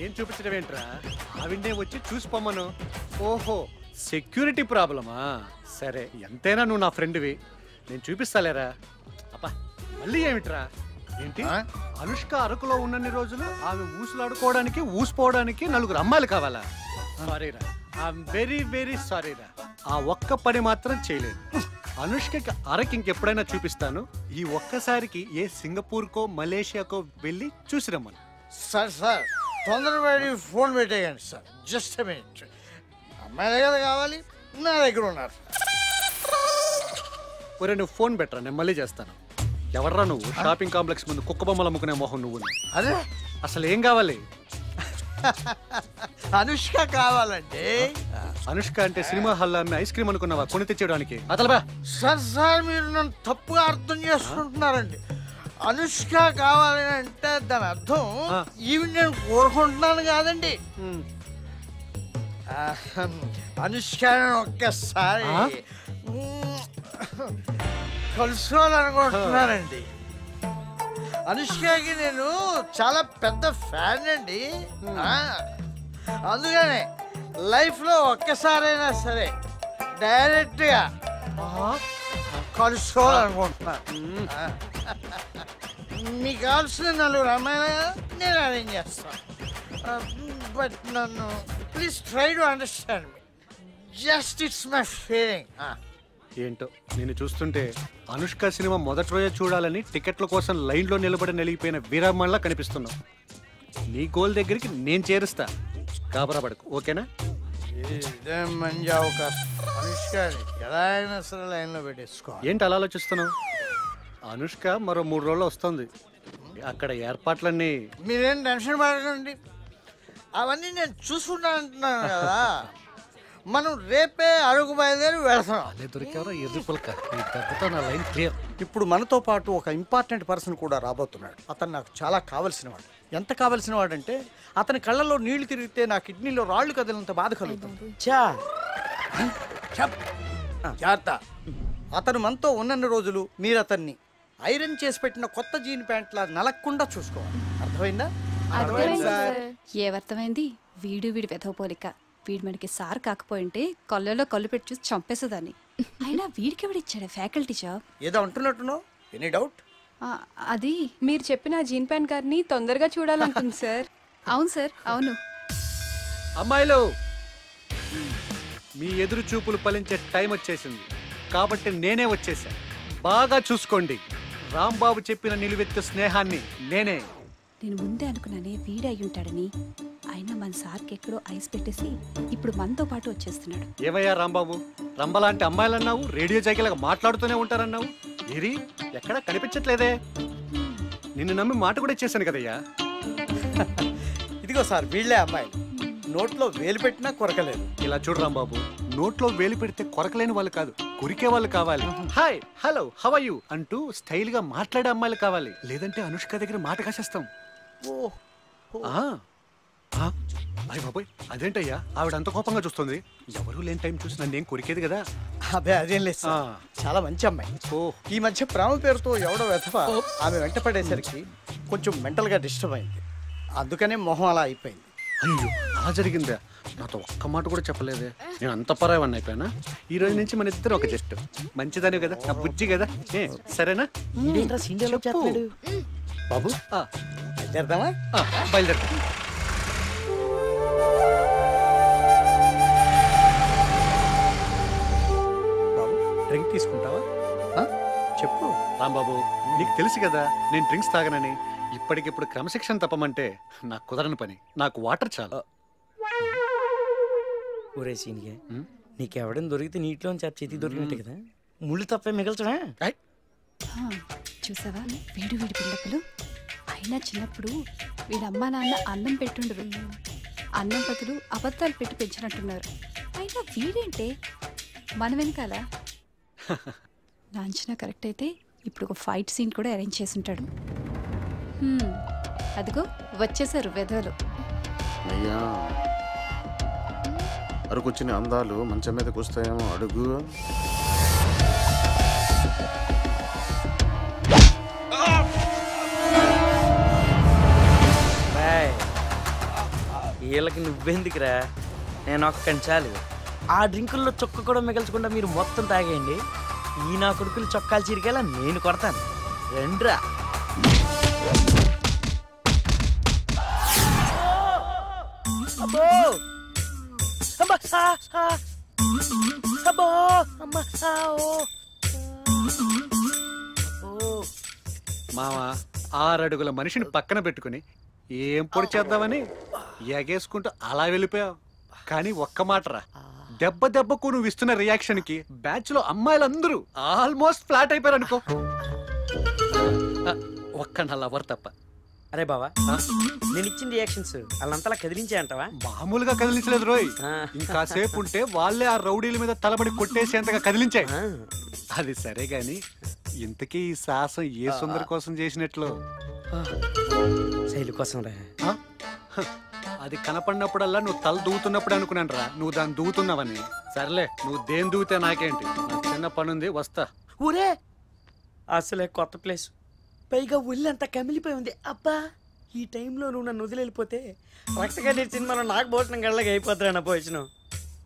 ఏం చూపించడం ఏంట్రా? ఆవిడ్నే వచ్చి చూసిపోమ్మను ఓహో సెక్యూరిటీ ప్రాబ్లమా? సరే ఎంతైనా నువ్వు నా ఫ్రెండ్వి. నేను చూపిస్తాలేరా? అబ్బా మళ్ళీ ఏమిట్రా? ఏంటి? అనుష్క అరకులో ఉన్నన్ని రోజులు ఆమె ఊసులాడుకోవడానికి ఊసిపోవడానికి నలుగురు అమ్మాయిలు కావాలా? సారీరా ఐఎమ్ వెరీ వెరీ సారీరా ఆ ఒక్క పని మాత్రం చేయలేదు అనుష్కకి అరకు ఇంకెప్పుడైనా చూపిస్తాను. ఈ ఒక్కసారికి ఏ సింగపూర్కో మలేషియాకో వెళ్ళి చూసిరమ్మను సార్ సార్ తొందరపడి ఫోన్ పెట్టేయండి సార్. జస్ట్ మినిట్ అమ్మాయి దగ్గర కావాలి నా దగ్గర ఉన్నారు. ఒరే నువ్వు ఫోన్ పెట్టరా? నేను మళ్ళీ చేస్తాను. ఎవర్రా నువ్వు? షాపింగ్ కాంప్లెక్స్ ముందు కుక్క బొమ్మలు అమ్ముకునే మొహం నువ్వు. అదే? అసలు ఏం కావాలి? అనుష్క కావాలండి అనుష్క అంటే సినిమా హాల్లో అమ్మే ఐస్ క్రీమ్ అనుకున్నావా? కొని తెచ్చేయడానికి. అతలబా సార్ సార్ మీరు నన్ను తప్పుగా అర్థం చేసుకుంటున్నారండి. అనుష్క కావాలని అంటే దాని అర్థం ఈవిడ నేను కోరుకుంటున్నాను కాదండి. అనుష్క ఒక్కసారి? కలుసుకోవాలనుకుంటున్నానండి. అనుష్కకి నేను చాలా పెద్ద ఫ్యాన్ అండి. అందుకనే లైఫ్లో ఒక్కసారైనా సరే డైరెక్ట్గా కలుసుకోవాలనుకుంటున్నాను. మీకు కావాల్సిన నలుగురు అమ్మాయిలు నేను అరేంజ్ చేస్తాను బట్ నన్ను please try to understand me just it's my feeling ఏంటో నేను చూస్తుంటే అనుష్క సినిమా మొదటి రోజే చూడాలని టికెట్ల కోసం లైన్లో నిలబడి నలిగిపోయిన వీరమ్మల్లా కనిపిస్తున్నావు. నీ గోల్ దగ్గరికి నేను చేరుస్తా. గాబరా పడకు ఓకేనా? ఇదే మంచి అవకాశం అనుష్కని ఎలా అయినా సరే లైన్లో పెట్టేసుకోవాలి. ఏంటి అలా ఆలోచిస్తున్నావు? అనుష్క మరో మూడు రోజులు వస్తుంది. అక్కడ ఏర్పాట్లన్నీ మీరేం టెన్షన్ పడకండి. అవన్నీ నేను చూసుకుంటా అంటున్నాను కదా. మనం రేపే అడుగు బయలుదేరి వెళతాం. అదే దొరికారా? దెబ్బతో నా లైన్ క్లియర్. ఇప్పుడు మనతో పాటు ఒక ఇంపార్టెంట్ పర్సన్ కూడా రాబోతున్నాడు. అతను నాకు చాలా కావలసిన వాడు ఎంత కావలసిన వాడంటే అతని కళ్ళలో నీళ్ళు తిరిగితే నా కిడ్నీలో రాళ్ళు కదిలినంత బాధ కలుగుతుంది. జాగ్రత్త. అతను మనతో ఉన్నన్ని రోజులు మీరు అతన్ని ఐరన్ చేసి పెట్టిన కొత్త జీన్ ప్యాంట్లా నలక్కుండా చూసుకోవాలి. అర్థమైందా? అర్థమైంది సార్. ఏమర్థమైంది వీడు వీడి వెధవ పోలిక వీడు మనకి సార్ కాకపోయింటే కళ్ళలో కళ్ళు పెట్టి చూసి చంపేసేదాన్ని. అయినా వీడికి ఎవడిచ్చాడు ఫ్యాకల్టీ జాబ్? ఏదో అంటున్నట్టున్నావు ఎనీ డౌట్? అది మీరు చెప్పిన జీన్ ప్యాంట్ గారిని తొందరగా చూడాలనుకుంది సార్. అవును సార్ అవును. అమ్మాయిలు మీ ఎదురు చూపులు ఫలించే టైం వచ్చేసింది. కాబట్టి నేనే వచ్చేసా. బాగా చూసుకోండి. రాంబాబు చెప్పిన నిలువెత్తు స్నేహాన్ని నేనే. నేను ముందే అనుకున్నానే వీడే అయి ఉంటాడని. అయినా మన సార్కి ఎక్కడో ఐస్ పెట్టేసి ఇప్పుడు మనతో పాటు వచ్చేస్తున్నాడు. ఏవయ్యా రాంబాబు? రంబలాంటి అమ్మాయిలన్నావు రేడియో జైకిలాగా మాట్లాడుతూనే ఉంటారన్నావు. ఏరి ఎక్కడ కనిపించట్లేదే. నిన్ను నమ్మి మాట కూడా ఇచ్చేసాను కదయ్యా. ఇదిగో సార్ వీళ్ళే అమ్మాయి నోట్లో వేలు పెట్టినా కొరకలేదు. ఇలా చూడు రాంబాబు నోట్లో వేలు పెడితే కొరకలేని వాళ్ళు కాదు కొరికే వాళ్ళు కావాలి. హాయ్ హలో హవ్ యూ అంటూ స్టైల్గా మాట్లాడే అమ్మాయిలు కావాలి. లేదంటే అనుష్క దగ్గర మాట కాసేస్తాం. ఓ ఆ, ఆ, అయ్ బాబోయ్ అదేంటయ్యా? ఆవిడ అంత కోపంగా చూస్తుంది. ఎవరు లేని టైం చూసి నన్ను ఏం కొరికేది కదా? అదే అదేం లేదు. చాలా మంచి అమ్మాయి. ఈ మధ్య ప్రేమ పేరుతో ఎవడో వెధవ ఆమె వెంట పడేసరికి కొంచెం మెంటల్గా డిస్టర్బ్ అయింది. అందుకనే మొహం అలా అయిపోయింది. అయ్యో అలా జరిగిందా? నాతో ఒక్క మాట కూడా చెప్పలేదే. నేను అంత పరాయవన్నీ అయిపోయానా? ఈ రోజు నుంచి మన ఇద్దరు ఒక జస్ట్ మంచిదాని కదా? నా బుజ్జి కదా? ఏ సరేనా? బాబు? ఆ, బయలుదేరుతా బాబు డ్రింక్ తీసుకుంటావా? ఆ? చెప్పు. రాంబాబు నీకు తెలుసు కదా నేను డ్రింక్స్ తాగనని. ఇప్పటికిప్పుడు క్రమశిక్షణ తప్పమంటే నాకు కుదరని పని. నాకు వాటర్ చాలు. ఒరే సీనియర్ నీకెవడని దొరికితే నీటిలోంచి ఆ చేతి దొరికినట్టే కదా? ముళ్ళు తప్పే మిగల్చడా ఆ, చూసావా? వీడు వీడి పిల్లలు అయినా చిన్నప్పుడు వీడి అమ్మా నాన్న అన్నం పెట్టుండరు. అన్నం బదులు అబద్ధాలు పెట్టి పెంచినట్టున్నారు. అయినా వీడేంటే? మన వెనకాల. నా అంచనా కరెక్ట్ అయితే ఇప్పుడు ఒక ఫైట్ సీన్ కూడా అరేంజ్ చేసి ఉంటాడు అదిగో వచ్చేసారు వెధవలు. అయ్యా. అరకొచ్చిన అందాలు మంచం మీద కూస్తాయేమో అడుగు. బాయ్ వీళ్ళకి నువ్వెందుకురా? నేను ఒక్కని చాలు. ఆ డ్రింకుల్లో చొక్క కూడా మిగల్చకుండా మీరు మొత్తం తాగేయండి. ఈ నా కొడుకులు చొక్కాలు చిరిగేలా నేను కొడతాను. రెండ్రా. అమ్మా అబ్బో అమ్మా ఆరడుగుల మనిషిని పక్కన పెట్టుకుని ఏం పొడి చేద్దామని ఎగేసుకుంటూ అలా వెళ్ళిపోయావు. కానీ ఒక్క మాటరా. దెబ్బ దెబ్బకు నువ్వు ఇస్తున్న రియాక్షన్కి బ్యాచ్లో అమ్మాయిలందరూ ఆల్మోస్ట్ ఫ్లాట్ అయిపోయారు అనుకో ఒక్క నా లవర్ తప్ప. అరే బావా నేను ఇచ్చిన రియాక్షన్స్ వాళ్ళంతలా కదిలించే అంటావా మామూలుగా కదిలించలేదు రోయ్. ఇంకాసేపు ఉంటే వాళ్ళే ఆ రౌడీల మీద తలబడి కొట్టేసేంతగా కదిలించాయి. అది సరే గాని ఇంతకీ ఈ సాహసం ఏ సుందరి కోసం చేసినట్లు? శైలి కోసం రా. అది కనపడినప్పుడల్లా నువ్వు తల దూవుతున్నప్పుడు అనుకున్నాను రా. నువ్వు దాన్ని దూవుతున్నావని సర్లే నువ్వు దేని దూవితే నాకేంటి? నాకు చిన్న పనుంది వస్తా. ఊరే! అసలే కొత్త ప్లేస్ పైగా ఒళ్ళంతా కమిలిపోయి ఉంది. అబ్బా ఈ టైంలో నువ్వు నన్ను వదిలి వెళ్ళిపోతే రక్తగడ్డి సినిమాలో నాకు భోజనం గళ్ళగా అయిపోతారా నా భోజనం.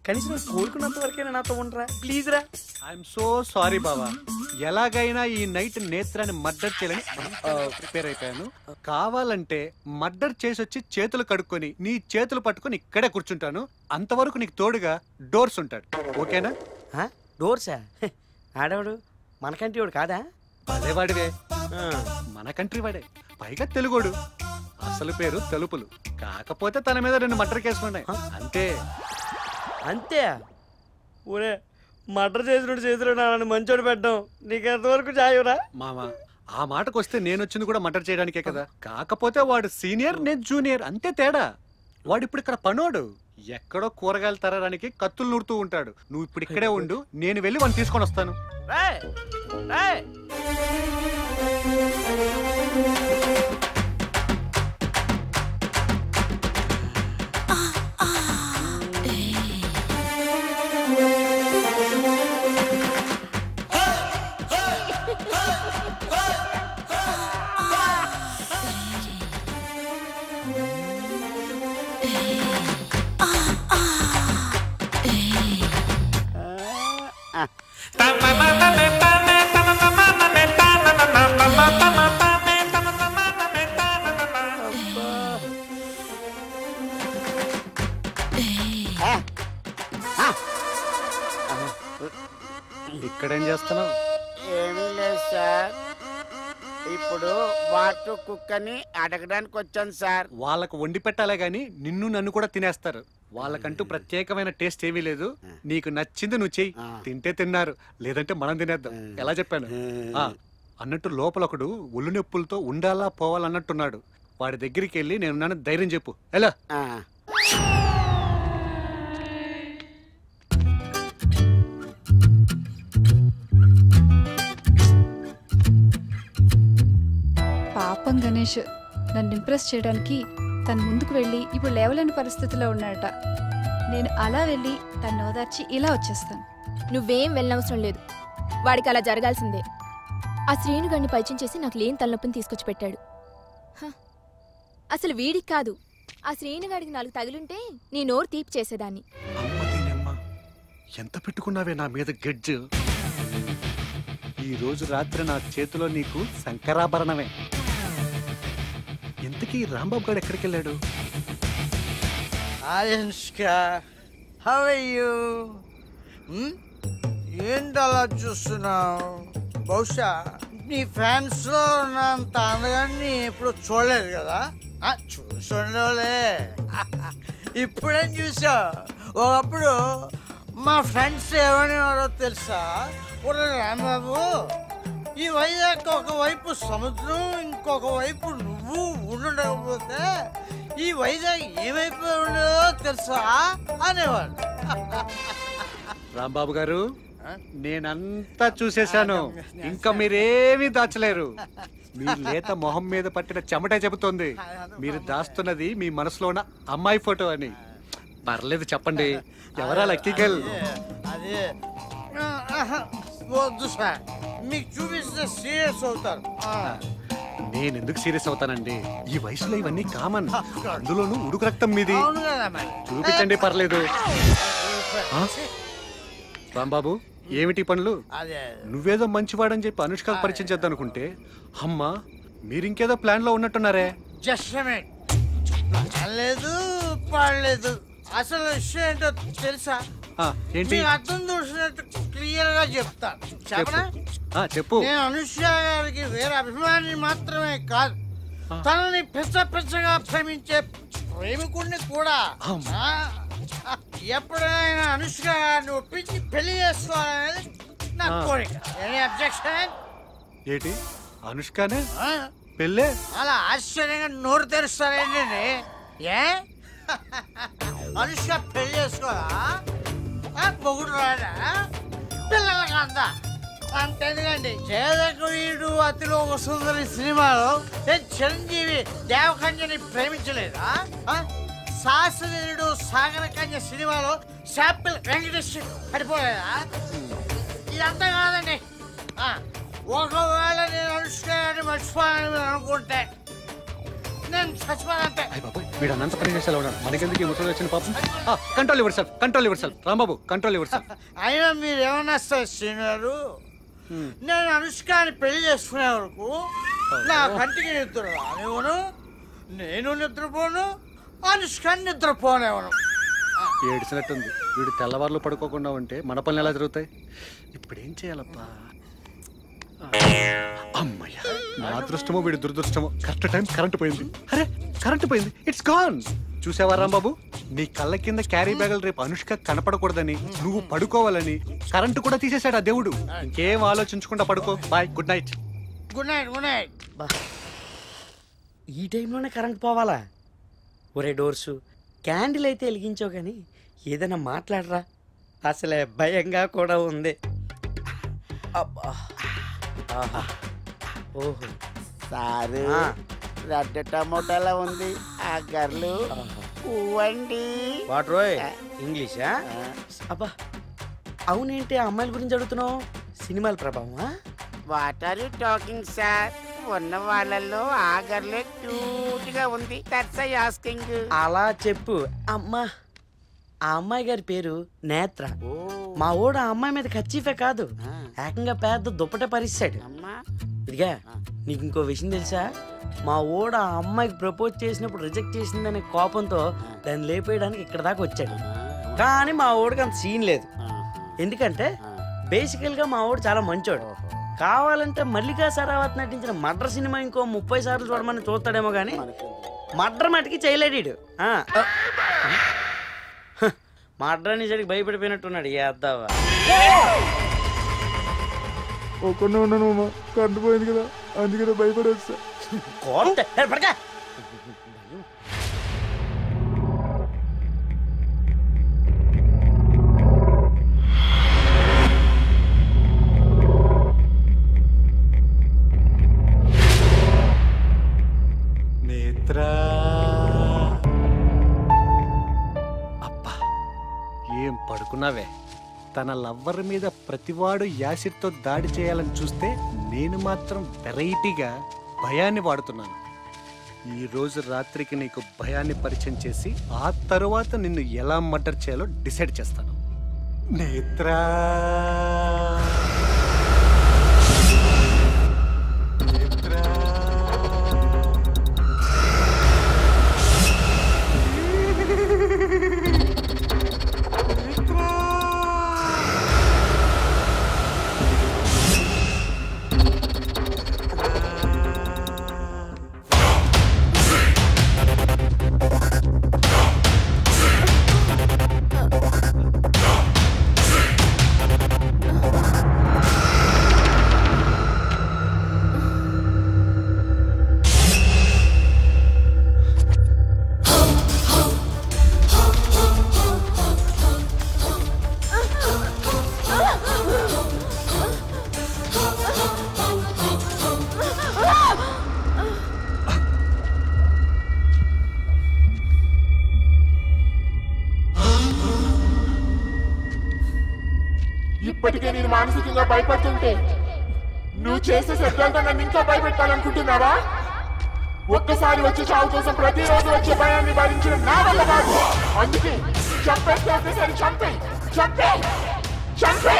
కనీసం నువ్వు కోలుకున్నంత వరకైనా నాతో ఉండరా? ప్లీజ్ రా. ఐఎమ్ సో సారీ బాబా ఎలాగైనా ఈ నైట్ నేత్రాన్ని మర్డర్ చేయాలని ప్రిపేర్ అయిపోయాను. కావాలంటే మర్డర్ చేసి వచ్చి చేతులు కడుక్కొని నీ చేతులు పట్టుకొని ఇక్కడే కూర్చుంటాను. అంతవరకు నీకు తోడుగా డోర్స్ ఉంటాడు. ఓకేనా? డోర్సా? ఆడవాడు? మనకంటే వాడు కాదా? అదే వాడివే మన కంట్రీ వాడే. పైగా తెలుగోడు. అసలు పేరు తలుపులు. కాకపోతే తన మీద రెండు మర్డర్ కేసులు ఉన్నాయి. అంతే. అంతే? ఊరే మర్డర్ చేసినోడు చేతిలో నన్ను మంచోడు పెట్టడం నీకు ఎంతవరకు చాయురా మామ ఆ మాటకు వస్తే నేను వచ్చింది కూడా మర్డర్ చేయడానికే కదా. కాకపోతే వాడు సీనియర్ నేను జూనియర్ అంతే తేడా. వాడు ఇప్పుడు ఇక్కడ పనోడు. ఎక్కడో కూరగాయలు తరడానికి కత్తులు నూరుతూ ఉంటాడు. నువ్వు ఇప్పుడు ఇక్కడే ఉండు నేను వెళ్ళి వాడిని తీసుకొని వస్తాను. రేయ్, రేయ్. ఇక్కడేం చేస్తున్నావు? ఏమీ లేదు సార్. ఇప్పుడు వాటు కుక్కని అడగడానికి వచ్చాను సార్. వాళ్ళకు వండి పెట్టాలే గాని నిన్ను నన్ను కూడా తినేస్తారు. వాళ్ళకంటూ ప్రత్యేకమైన టేస్ట్ ఏమీ లేదు. నీకు నచ్చింది నువ్వు చెయ్యి. తింటే తిన్నారు లేదంటే మనం తినేద్దాం. ఎలా చెప్పాను? ఆ, అన్నట్టు లోపల ఒకడు ఒళ్ళు నొప్పులతో ఉండాలా పోవాలన్నట్టున్నాడు. వాడి దగ్గరికి వెళ్ళి నేనున్నాను ధైర్యం చెప్పు. ఎలా? పాపం గణేష్ నన్ను ఇంప్రెస్ చేయడానికి తను ముందుకు వెళ్ళి ఇప్పుడు లేవలేని పరిస్థితిలో ఉన్నాడట. నేను అలా వెళ్ళి తను ఓదార్చి ఇలా వచ్చేస్తాను. నువ్వేం వెళ్ళనవసరం లేదు. వాడికి అలా జరగాల్సిందే. ఆ శ్రీను గడిని పరిచయం చేసి నాకు లేని తలనొప్పిని తీసుకొచ్చి పెట్టాడు. హ, అసలు వీడికి కాదు. ఆ శ్రీను గడికి నాలుగు తగులుంటే నీ నోరు తీపి చేసేదాన్ని. ఎంత పెట్టుకున్నావే నా మీద గెడ్జ్? ఈ రోజు రాత్రి నా చేతిలో నీకు శంకరాభరణమే. ఇంతకీ రాంబాబు గారు ఎక్కడికి వెళ్ళాడు? హౌ యూ ఏంటి అలా చూస్తున్నావు? బహుశా నీ ఫ్యాన్స్లో ఉన్నంత అందగాన్ని ఎప్పుడు చూడలేదు కదా? ఆ, ఇప్పుడేం చూసావు? ఒకప్పుడు మా ఫ్రెండ్స్ ఏమనేవారో తెలుసా? ఒరే రాంబాబు ఈ వైజాగ్ ఒకవైపు సముద్రం ఇంకొక వైపు నువ్వు ఉండకపోతే ఈ వైజాగ్ ఏమైపోయి ఉండదో తెలుసా అనేవాడు. రాంబాబు గారు నేనంతా చూసేశాను. ఇంకా మీరేమీ దాచలేరు. మీ లేత మొహం మీద పట్టిన చెమటే చెబుతోంది. మీరు దాస్తున్నది మీ మనసులో ఉన్న అమ్మాయి ఫోటో అని. పర్లేదు చెప్పండి. ఎవరా లక్కీ గర్ల్? అదే. వద్దు సార్. మీకు చూపిస్తే సీరియస్ అవుతారు. నేను ఎందుకు సీరియస్ అవుతానండి? ఈ వయసులో ఇవన్నీ కామన్. అందులోనూ ఉడుకు రక్తం మీది. అవును కదా మరి. చూపించండి పర్లేదు. ఆ? రాంబాబు ఏమిటి పనులు? అదే. నువ్వేదో మంచివాడని చెప్పి అనుష్కకు పరిచయం చేద్దాం అనుకుంటే అమ్మా మీరు ఇంకేదో ప్లాన్లో ఉన్నట్టున్నారే జస్ట్ లేదు పడలేదు. అసలు విషయం ఏంటో తెలుసా? ఏంటి? అర్థం చూసినట్టు క్లియర్గా చెప్తాను. చెప్పనా? చెప్పు. నేను అనుష్క గారికి వేరే అభిమాని మాత్రమే కాదు తనని పిచ్చ పిచ్చగా ప్రేమించే ప్రేమికుడిని కూడా. ఆ, ఎప్పుడైనా అనుష్క గారిని ఒప్పించి పెళ్ళి చేసుకోవాలనేది నా ఆ. కోరిక. ఎనీ అబ్జెక్షన్ ఏంటి? అనుష్కనే? పెళ్ళే? అలా ఆశ్చర్యంగా నోరు తెరుస్తారేంటండి? ఏ? అనుష్క పెళ్ళి చేసుకోదా ఆ, మొగుడు రాడా? పిల్లలకి అంతా అంతేందుకండి చేదకుడు అతిలో ఒక సుందరి సినిమాలో ఏ చిరంజీవి దేవకన్యని ప్రేమించలేదా? శాసనీయుడు శాస్త్రీయుడు సాగర కన్య సినిమాలో శాపిల్ వెంకటేష్ పడిపోలేదా? ఇదంతా కాదండి. ఒకవేళ నేను అనుష్క గారిని అనుకుంటే మీరు అనుకుంటే నేను చచ్చిపోనంతే వీడు అనంత పని చేసేలా ఉన్నాడు. మనకెందుకు ఈ ముసలి వచ్చిన పాపం? Control yourself control yourself Rambabu control yourself అయినా మీరు ఏమన్నా సార్ శ్రీనారు నేను అనుష్కాని పెళ్ళి చేసుకునే వరకు నా కంటికి నిద్ర రానివ్వను నేను నిద్రపోను అనుష్కాని నిద్రపోనివ్వను. ఏడిచినట్టుంది. వీడు తెల్లవారులు పడుకోకుండా ఉంటే మన పనులు ఎలా జరుగుతాయి? ఇప్పుడు ఏం చేయాలబ్బా? అమ్మయ్య నా అదృష్టమో వీడి దురదృష్టమో. కరెక్ట్ టైం కరెంట్ పోయింది. అరే కరెంట్ పోయింది. ఇట్స్ గాన్ చూసావా రాంబాబు? నీ కళ్ళ కింద క్యారీ బ్యాగులు రేపు అనుష్క కనపడకూడదని నువ్వు పడుకోవాలని కరెంటు కూడా తీసేశాడు ఆ దేవుడు. ఇంకేం ఆలోచించకుండా పడుకో. Bye good night good night good night ఈ టైంలోనే కరెంట్ పోవాలా? ఒరే డోర్సు క్యాండిల్ అయితే వెలిగించావు కానీ ఏదైనా మాట్లాడరా? అసలే భయంగా కూడా ఉంది. అబ్బా. ఓహో. సారు ఆ. రెడ్ టమోటాలా ఉంది? ఆ గర్లు పువ్వండి. వాట్ రోయ్? ఇంగ్లీషా? అబ్బా అవునేంటి ఆ అమ్మాయిల గురించి అడుగుతున్నావు? సినిమాల ప్రభావమా? What are you talking sir ఉన్న వాళ్ళల్లో ఆ గర్లే క్యూట్గా ఉంది. దట్స్ ఐ ఆస్కింగ్ అలా చెప్పు. అమ్మా ఆ అమ్మాయి గారి పేరు నేత్ర. మా ఓడు ఆ అమ్మాయి మీద ఖర్చీఫే కాదు. ఏకంగా పెద్ద దుప్పటే పరిస్తాడు. ఇదిగా నీకు ఇంకో విషయం తెలుసా? మా ఓడ ఆ అమ్మాయికి ప్రపోజ్ చేసినప్పుడు రిజెక్ట్ చేసిందనే కోపంతో దాన్ని లేపేయడానికి ఇక్కడ దాకా వచ్చాడు. కానీ మా ఓడికి అంత సీన్ లేదు. ఎందుకంటే బేసికల్గా మా ఓడు చాలా మంచోడు. కావాలంటే మల్లికా సరావత్ నటించిన మడ్ర సినిమా ఇంకో ముప్పై సార్లు చూడమని చూస్తాడేమో కానీ మడ్ర మటుకి చేయలేడు మడ్ర నిజానికి భయపడిపోయినట్టున్నాడు ఏ అద్దావా. ఒక్కనే ఉన్నాను మామ కరెంట్ పోయింది కదా. అందుకనే భయపడి వచ్చా అనుకున్నావే? తన లవ్వర్ మీద ప్రతివాడు యాసిడ్తో దాడి చేయాలని చూస్తే నేను మాత్రం వెరైటీగా భయాన్ని వాడుతున్నాను. ఈరోజు రాత్రికి నీకు భయాన్ని పరిచయం చేసి ఆ తరువాత నిన్ను ఎలా మర్డర్ చేయాలో డిసైడ్ చేస్తాను. నేత్రా! భయపడుతుంటే. నువ్వు చేసే శబ్దాలతో నన్ను ఇంకా భయపెట్టాలనుకుంటున్నావా? ఒక్కసారి వచ్చే చావు కోసం ప్రతిరోజు వచ్చే భయాన్ని భరించడం నా వల్ల కాదు. అందుకే చంపేస్తే ఒకేసారి చంపే చంపే చంపే!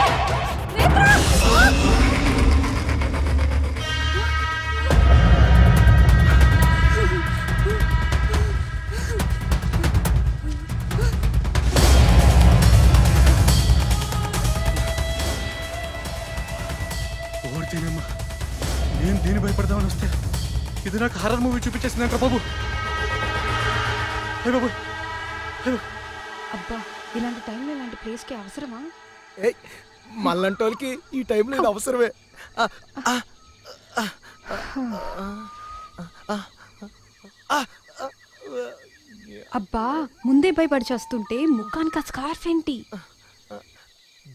ఇది నాకు హర్రర్ మూవీ చూపించేసిందంట బాబు. ఏ బాబు అబ్బా ఇలాంటి టైంలో ఇలాంటి ప్లేస్కి అవసరమా? ఏయ్ మళ్ళంటోళ్ళకి ఈ టైంలో ఇది అవసరమే. అబ్బా ముందే భయపడి చేస్తుంటే ముఖానికి ఆ స్కార్ఫ్ ఏంటి?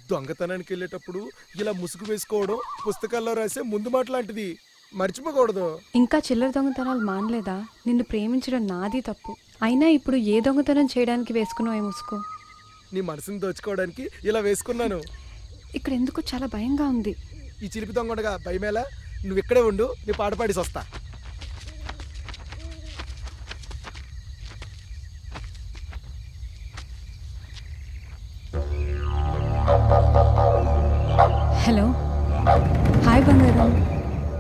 దొంగతనానికి వెళ్ళేటప్పుడు ఇలా ముసుగు వేసుకోవడం పుస్తకాల్లో రాసే ముందు మాట లాంటిది మర్చిపోకూడదు. ఇంకా చిల్లర దొంగతనాలు మానలేదా? నిన్ను ప్రేమించడం నాది తప్పు. అయినా ఇప్పుడు ఏ దొంగతనం చేయడానికి వేసుకున్నావు ఏ ముసుకో నీ మనసుని దోచుకోవడానికి ఇలా వేసుకున్నాను. ఇక్కడ ఎందుకో చాలా భయంగా ఉంది. ఈ చిలిపి దొంగడగా భయమేలా? నువ్వు ఇక్కడే ఉండు నీ పాట పాడేసి వస్తా హలో. హాయ్ బంగారం.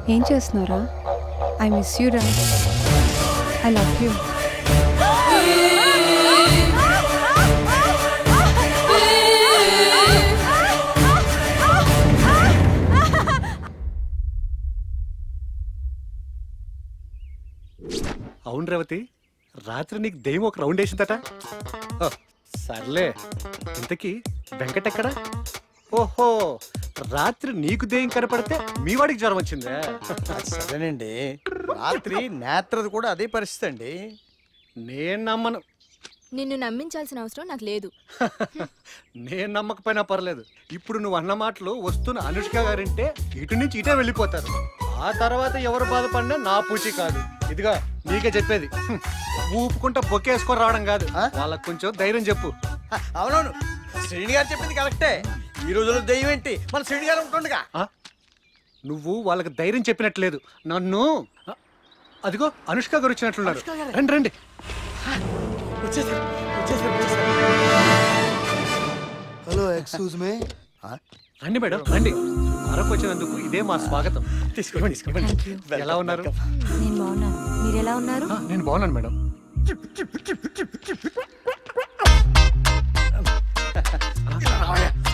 ఏం చేస్తున్నారా? ఐ మిస్ యూ రా. ఐ లవ్ యూ అవును రేవతి రాత్రి నీకు దెయ్యం ఒక రౌండ్ వేసిందట. సర్లే. ఇంతకీ వెంకటెక్కడా? ఓహో రాత్రి నీకు దెయ్యం కనపడితే మీ వాడికి జ్వరం వచ్చిందా. సరేనండి. రాత్రి నేత్రది కూడా అదే పరిస్థితి అండి. నేను నమ్మను. నిన్ను నమ్మించాల్సిన అవసరం నాకు లేదు. నేను నమ్మకపోయినా పర్లేదు. ఇప్పుడు నువ్వు అన్న మాటలు వస్తున్న అనుష్క గారింటే ఇటు నుంచి ఇటే వెళ్ళిపోతారు. ఆ తర్వాత ఎవరు బాధపడినా నా పూచి కాదు. ఇదిగా నీకే చెప్పేది. ఊపుకుంటా బొక్కేసుకొని రావడం కాదు. వాళ్ళకి కొంచెం ధైర్యం చెప్పు. అవునవును. శ్రేణి గారు చెప్పింది కరెక్టే. ఈ రోజుల్లో దెయ్యం ఏంటి? మన శ్రేణి గారు ఉంటుండగా నువ్వు వాళ్ళకి ధైర్యం చెప్పినట్లేదు. నన్ను అదిగో అనుష్క గారు వచ్చినట్లున్నారు రండి రండి. Hello excuse me. రండి మేడం రండి. అరకు వచ్చినందుకు ఇదే మా స్వాగతం. తీసుకోండి తీసుకోండి. ఎలా ఉన్నారు? నేను బాగున్నాను. మీరు ఎలా ఉన్నారు? నేను బాగున్నాను మేడం.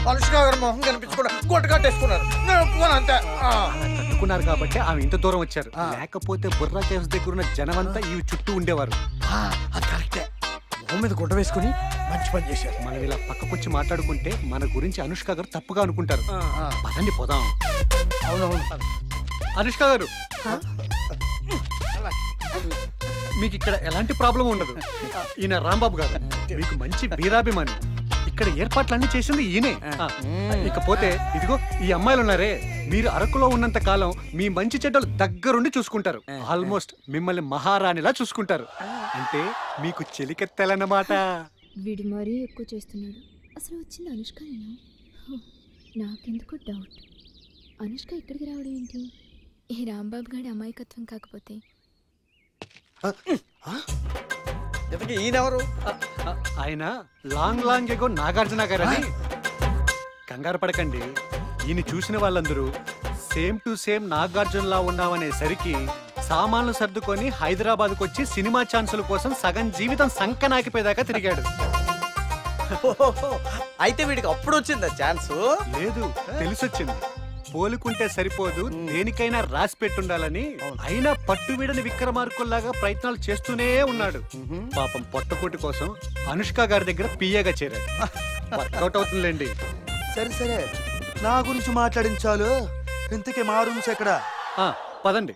అనుష్క గారు మొహం కనిపించకుండా గుట్ట కట్టేసుకున్నారు. నేను ఒప్పుకోను అంతే. ఆ. కట్టుకున్నారు కాబట్టి ఆమె ఇంత దూరం వచ్చారు. లేకపోతే బుర్రా కేవ్స్ దగ్గర ఉన్న జనమంతా ఈ చుట్టూ ఉండేవారు. కరెక్టే. మొహం మీద గుడ్డ వేసుకుని మంచి పని చేశారు. మనం ఇలా పక్కకొచ్చి మాట్లాడుకుంటే మన గురించి అనుష్క గారు తప్పుగా అనుకుంటారు. పదండి పోదాం. అవునవును. అనుష్క గారు మీకు ఇక్కడ ఎలాంటి ప్రాబ్లం ఉండదు. ఈయన రాంబాబు గారు. మీకు మంచి వీరాభిమాని. ఇక్కడ ఏర్పాట్లన్నీ చేసింది ఈయనే. ఆ, ఇకపోతే ఇదిగో ఈ అమ్మాయిలు ఉన్నారే మీరు అరకులో ఉన్నంత కాలం మీ మంచి చెడ్డలు దగ్గరుండి చూసుకుంటారు. ఆల్మోస్ట్ మిమ్మల్ని మహారాణిలా చూసుకుంటారు. అంటే మీకు చెలికెత్తలన్నమాట. వీడు మరీ ఎక్కువ చేస్తున్నాడు. అసలు వచ్చింది అనుష్క నేను నాకెందుకు డౌట్. అనుష్క ఇక్కడికి రావడం ఏంటి? ఈ రాంబాబు గారి అమాయకత్వం కాకపోతే. ఇంతకీ ఈయనెవరు? ఆయన లాంగ్ లాంగ్ ఎగో నాగార్జున గారని. కంగారు పడకండి. ఈయన చూసిన వాళ్ళందరూ సేమ్ టు సేమ్ నాగార్జునలా ఉన్నామనేసరికి సామాన్లు సర్దుకొని హైదరాబాద్కు వచ్చి సినిమా ఛాన్సుల కోసం సగం జీవితం సంకనాకిపోయేదాకా తిరిగాడు. ఓహో, అయితే వీడికి అప్పుడు వచ్చిందా ఛాన్స్? లేదు తెలిసొచ్చింది. పోలుకుంటే సరిపోదు దేనికైనా రాసి పెట్టుండాలని అయినా పట్టు వీడని విక్రమార్కుల్లాగా ప్రయత్నాలు చేస్తూనే ఉన్నాడు. పాపం పొట్టకూటి కోసం అనుష్క గారి దగ్గర పియ్యగా చేరాడు. వర్కౌట్ అవుతుందిలేండి. సరే సరే. నా గురించి మాట్లాడించాలు. ఇంతకీ మా రూమ్స్ ఎక్కడ? పదండి.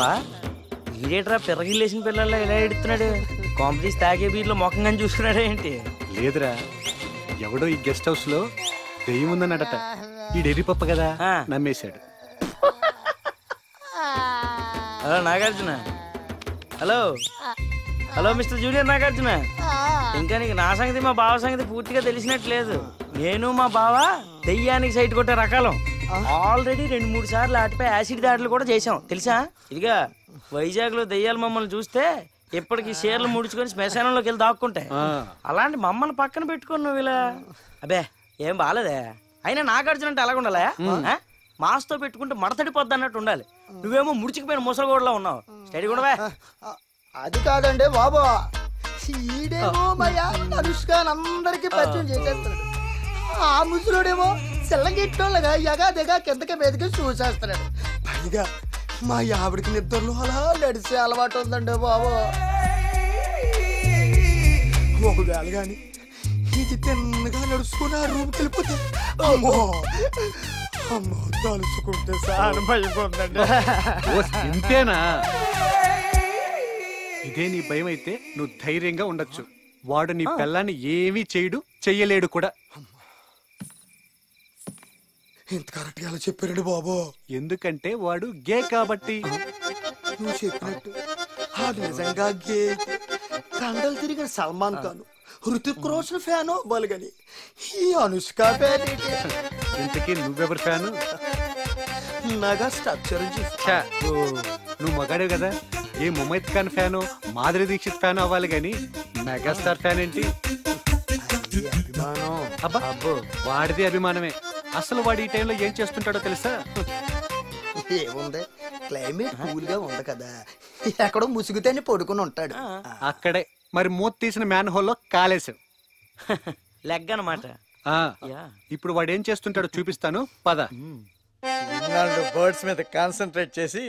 రేబా ఈడేట్రా పిర్రగిల్లేసిన పిల్లల్లో ఇలా ఎడుతున్నాడు కాంపిటీస్ తాగే బీర్లో మొఖంగా చూసుకున్నాడు ఏంటి? లేదురా. ఎవడో ఈ గెస్ట్ హౌస్లో దెయ్యం ఉందన్నాడట. ఈ డెరీ పప్ప కదా నమ్మేశాడు. Hello Nagarjuna. Hello. Hello mister junior Nagarjuna. ఇంకా నీకు నా సంగతి మా బావ సంగతి పూర్తిగా తెలిసినట్లేదు నేను మా బావ దెయ్యానికి సైట్ కొట్టే రకాలం. ఆల్రెడీ రెండు మూడు సార్లు ఆటిపై యాసిడ్ దాడులు కూడా చేశాం. తెలుసా? ఇదిగా వైజాగ్లో దెయ్యాలు మమ్మల్ని చూస్తే ఇప్పటికి షేర్లు ముడుచుకొని శ్మశానంలోకి వెళ్ళి దాక్కుంటాయి. అలాంటి మమ్మల్ని పక్కన పెట్టుకుని నువ్వు ఇలా అబే ఏం బాలేదే? అయినా నాగార్జున అంటే అలాగుండాలా ఆ? మాస్తో పెట్టుకుంటే మడతడిపోద్ది అన్నట్టు ఉండాలి. నువ్వేమో ముడిచిపోయిన ముసలగోడలో ఉన్నావు. స్టడీ కూడా అది కాదండి బాబా. ఈడేమో మయా అనుష్క అందరికి పరిచయం చేసేస్తున్నాడు ఆ ముసలుడేమో సెల్లగిట్టోళ్ళగా ఎగాదిగా కిందకి మీదకి చూసేస్తున్నాడు పైగా మా ఆవిడకి నిద్రలో అలా నడిచే అలవాటు ఉందండి బాబు. ఒకవేళ కానీ ఇది తిన్నగా నడుచుకుని ఆ రూమ్కి వెళ్ళిపోతే అమ్మో అమ్మో తలుచుకుంటే సార్ ఓ, ఇంతేనా ఇదే నీ భయం అయితే నువ్వు ధైర్యంగా ఉండొచ్చు. వాడు నీ పిల్లాన్ని ఏమీ చేయడు చెయ్యలేడు కూడా. ఇంత కరెక్ట్గా అలా చెప్పారండి బాబు. ఎందుకంటే వాడు గే కాబట్టి. నువ్వు చెప్పినట్టు. ఆ నిజంగా గే. కండలు తిరిగిన సల్మాన్ ఖాన్ హృతిక్ రోషన్ ఫ్యాన్ అవ్వాలి కానీ ఈ అనుష్క? ఇంతకీ నువ్వెవరు ఫ్యాను? మెగా స్ట్రక్చర్ నువ్వు మగాడే కదా. ఏ ముమైత్ ఖాన్ ఫ్యాను మాధురి దీక్షిత్ ఫ్యాన్ అవ్వాలి గాని మెగాస్టార్ ఫ్యాన్ ఏంటి? అబ్బా. వాడిది అభిమానమే. అసలు వాడు ఈ టైంలో ఏం చేస్తుంటాడో తెలుసా? ఏముంది? క్లైమేట్ కూల్గా ఉంది కదా. ఎక్కడో ముసుగుతేనే పడుకుని ఉంటాడు. అక్కడే. మరి మూత తీసిన మ్యాన్ హోల్లో కాలేసావు లెగ్ అనమాట ఆ, ఇప్పుడు వాడు ఏం చేస్తుంటాడో చూపిస్తాను. పద. ఇన్నాళ్ళు బర్డ్స్ మీద కాన్సన్ట్రేట్ చేసి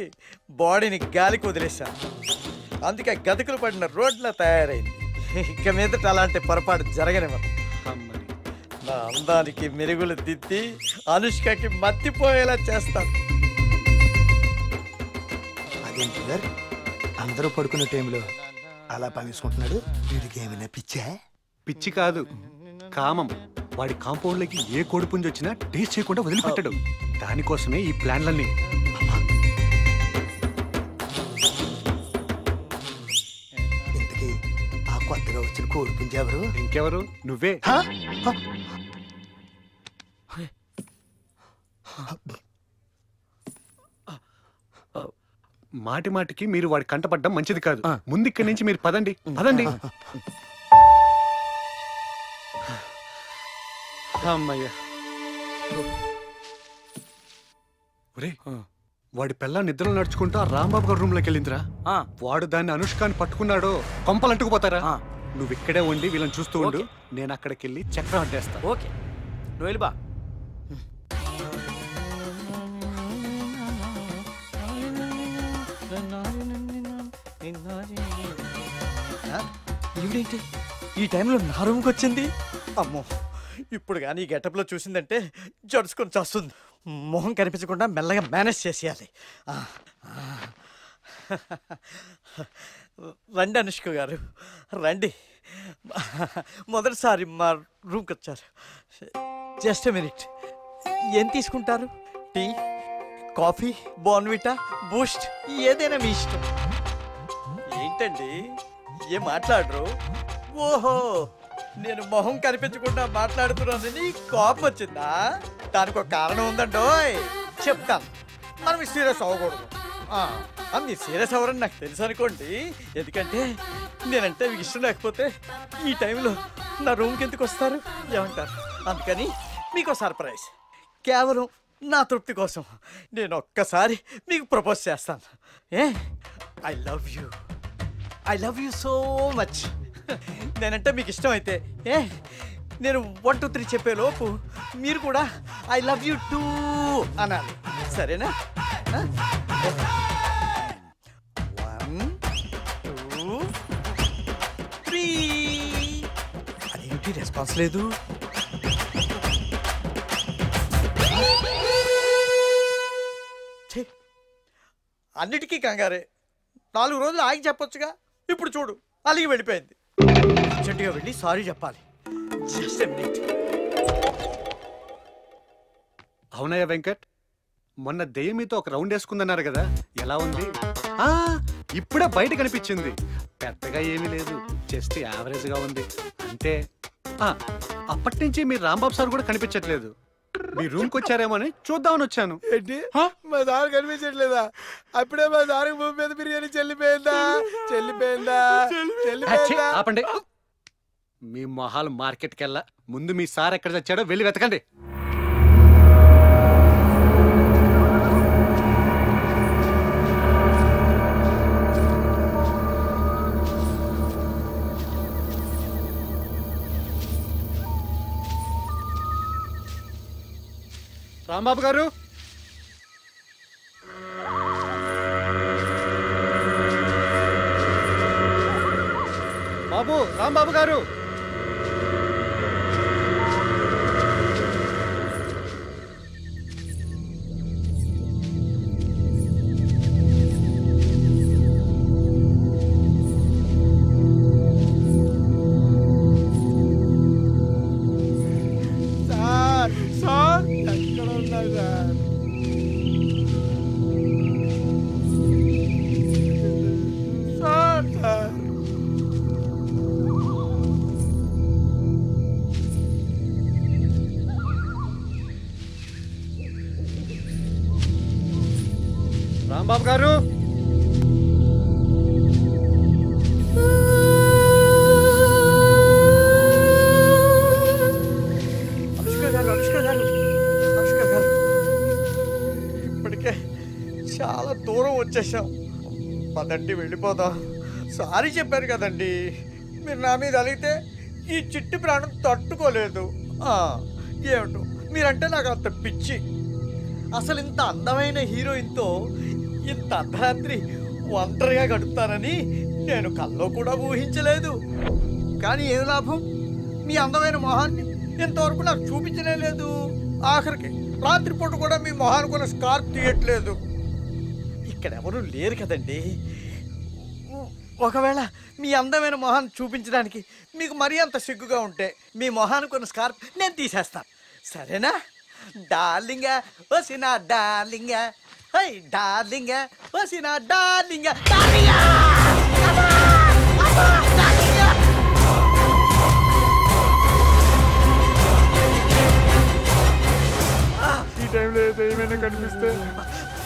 బాడీని గాలికి వదిలేశాను అందుకే గతుకులు పడిన రోడ్లా తయారైంది. ఇక మీదట అలాంటి పొరపాటు జరగనివ్వను. నా అందానికి మెరుగులు దిద్ది అనుష్కకి మత్తిపోయేలా చేస్తాను అదేంటి గారు అందరూ పడుకునే టైంలో అలా పనిసుకుంటున్నాడు వీడికి ఏమైనా పిచ్చా? పిచ్చి కాదు. కామం. వాడి కాంపౌండ్లోకి ఏ కోడిపుంజి వచ్చినా టేస్ట్ చేయకుండా వదిలిపెట్టడు. దానికోసమే ఈ ప్లాన్లన్నీ. కొత్తగా వచ్చిన కోడి పుంజ ఎవరు ఇంకెవరు? నువ్వే. మాటి మాటికి మీరు వాడి కంటపడ్డం మంచిది కాదు. ముందు ఇక్కడి నుంచి మీరు పదండి. పదండి. అమ్మయ్యా. ఒరే వాడి పిల్ల నిద్రలో నడుచుకుంటూ రాంబాబు గారి రూమ్లోకి వెళ్ళిందిరా వాడు దాన్ని అనుష్కాన్ని పట్టుకున్నాడో కొంపలు అంటుకుపోతారా? నువ్వు ఇక్కడే ఉండి వీళ్ళని చూస్తూ ఉండు. నేను అక్కడికి వెళ్ళి చక్రం అడ్డేస్తా. ఓకే. నువ్వు వెళ్ళి బా. ఈవిడేంటి? ఈ టైంలో నా రూమ్కి వచ్చింది? అమ్మో ఇప్పుడు కానీ ఈ గెటప్లో చూసిందంటే జడుచుకొని చేస్తుంది. మొహం కనిపించకుండా మెల్లగా మేనేజ్ చేసేయాలి. రండి అనుష్క గారు. రండి. మొదటిసారి మా రూమ్కి వచ్చారు. Just minute. ఏం తీసుకుంటారు? టీ కాఫీ బోర్న్విటా బూస్ట్ ఏదైనా మీ ఇష్టం. ఏంటండి? ఏం మాట్లాడరు? ఓహో! నేను మొహం కనిపించకుండా మాట్లాడుతున్నానని కోపం వచ్చిందా? దానికి ఒక కారణం ఉందండోయ్. చెప్తాను. మనం సీరియస్ అవ్వకూడదు. మీ సీరియస్ ఎవరని నాకు తెలుసు అనుకోండి. ఎందుకంటే నేనంటే మీకు ఇష్టం లేకపోతే ఈ టైంలో నా రూమ్కి ఎందుకు వస్తారు? ఏమంటారు? అందుకని మీకు సర్ప్రైజ్. కేవలం నా తృప్తి కోసం నేను ఒక్కసారి మీకు ప్రపోజ్ చేస్తాను. ఏ? I love you. I love you so much. నేనంటే మీకు ఇష్టం అయితే ఏ? నేను వన్ టూ త్రీ చెప్పే లోపు మీరు కూడా ఐ లవ్ యూ టూ అనాలి. సరేనా? వన్ టూ త్రీ అదేంటి రెస్పాన్స్ లేదు? అన్నిటికీ కంగారే. నాలుగు రోజులు ఆగి చెప్పొచ్చుగా. ఇప్పుడు చూడు అలిగి వెళ్ళిపోయింది. అర్జెంటుగా వెళ్ళి సారీ చెప్పాలి. అవునయ్య వెంకట్ మొన్న దెయ్యం మీతో ఒక రౌండ్ వేసుకుందన్నారు కదా ఎలా ఉంది? ఆ ఇప్పుడే బయట కనిపించింది. పెద్దగా ఏమీ లేదు జస్ట్ యావరేజ్గా ఉంది. అంతే. ఆ, అప్పటి నుంచి మీ రాంబాబు సార్ కూడా కనిపించట్లేదు. మీ రూమ్కి వచ్చారేమో అని చూద్దామని వచ్చాను. ఏంటి? మా దారి కనిపించట్లేదా? అప్పుడే మా దారికి భూమి మీద బిర్యానీ చెల్లిపోయిందా? చెల్లిపోయిందా? చెల్లిపోయిందా? ఆపండి. మీ మొహాలు మార్కెట్కి వెళ్ళా ముందు మీ సార్ ఎక్కడ తెచ్చాడో వెళ్ళి వెతకండి. రాంబాబు గారు? బాబు రాంబాబు గారు? పదండి వెళ్ళిపోదాం. సారీ చెప్పారు కదండి. మీరు నా మీద అలిగితే ఈ చిట్టి ప్రాణం తట్టుకోలేదు. ఏమిటో మీరంటే నాకు అంత పిచ్చి. అసలు ఇంత అందమైన హీరోయిన్తో ఇంత అర్ధరాత్రి ఒంటరిగా గడుపుతానని నేను కల్లో కూడా ఊహించలేదు. కానీ ఏం లాభం? మీ అందమైన మొహాన్ని ఇంతవరకు నాకు చూపించనే లేదు. ఆఖరికి రాత్రిపూట కూడా మీ మొహానికి ఉన్న స్కార్ప్ తీయట్లేదు. ఇక్కడ లేరు కదండి. ఒకవేళ మీ అందమైన మొహాన్ని చూపించడానికి మీకు మరీ అంత సిగ్గుగా ఉంటే మీ మొహానికి ఉన్న స్కార్ప్ నేను తీసేస్తాను సరేనా? డార్లింగా వసినా డార్లింగా. హై డార్లింగా వసినా డార్లింగా. డార్లింగా! ఈ టైంలో ఏమైనా కనిపిస్తే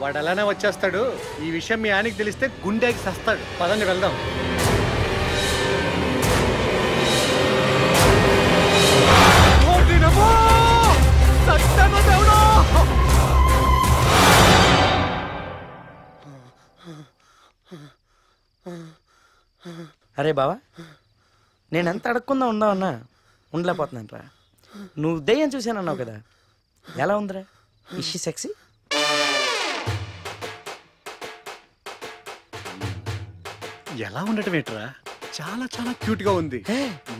వాడు అలానే వచ్చేస్తాడు. ఈ విషయం మీ ఆయనకి తెలిస్తే గుండెకి సస్తాడు. పదండి వెళ్దాం. అరే బావా నేను ఎంత అడగకుండా ఉందా అన్నా? ఉండలేకపోతున్నాను రా. నువ్వు దెయ్యం చూశానన్నావు కదా. ఎలా ఉందిరా? ఇషి సెక్సీ ఎలా ఉండటం ఏంట్రా? చాలా చాలా క్యూట్గా ఉంది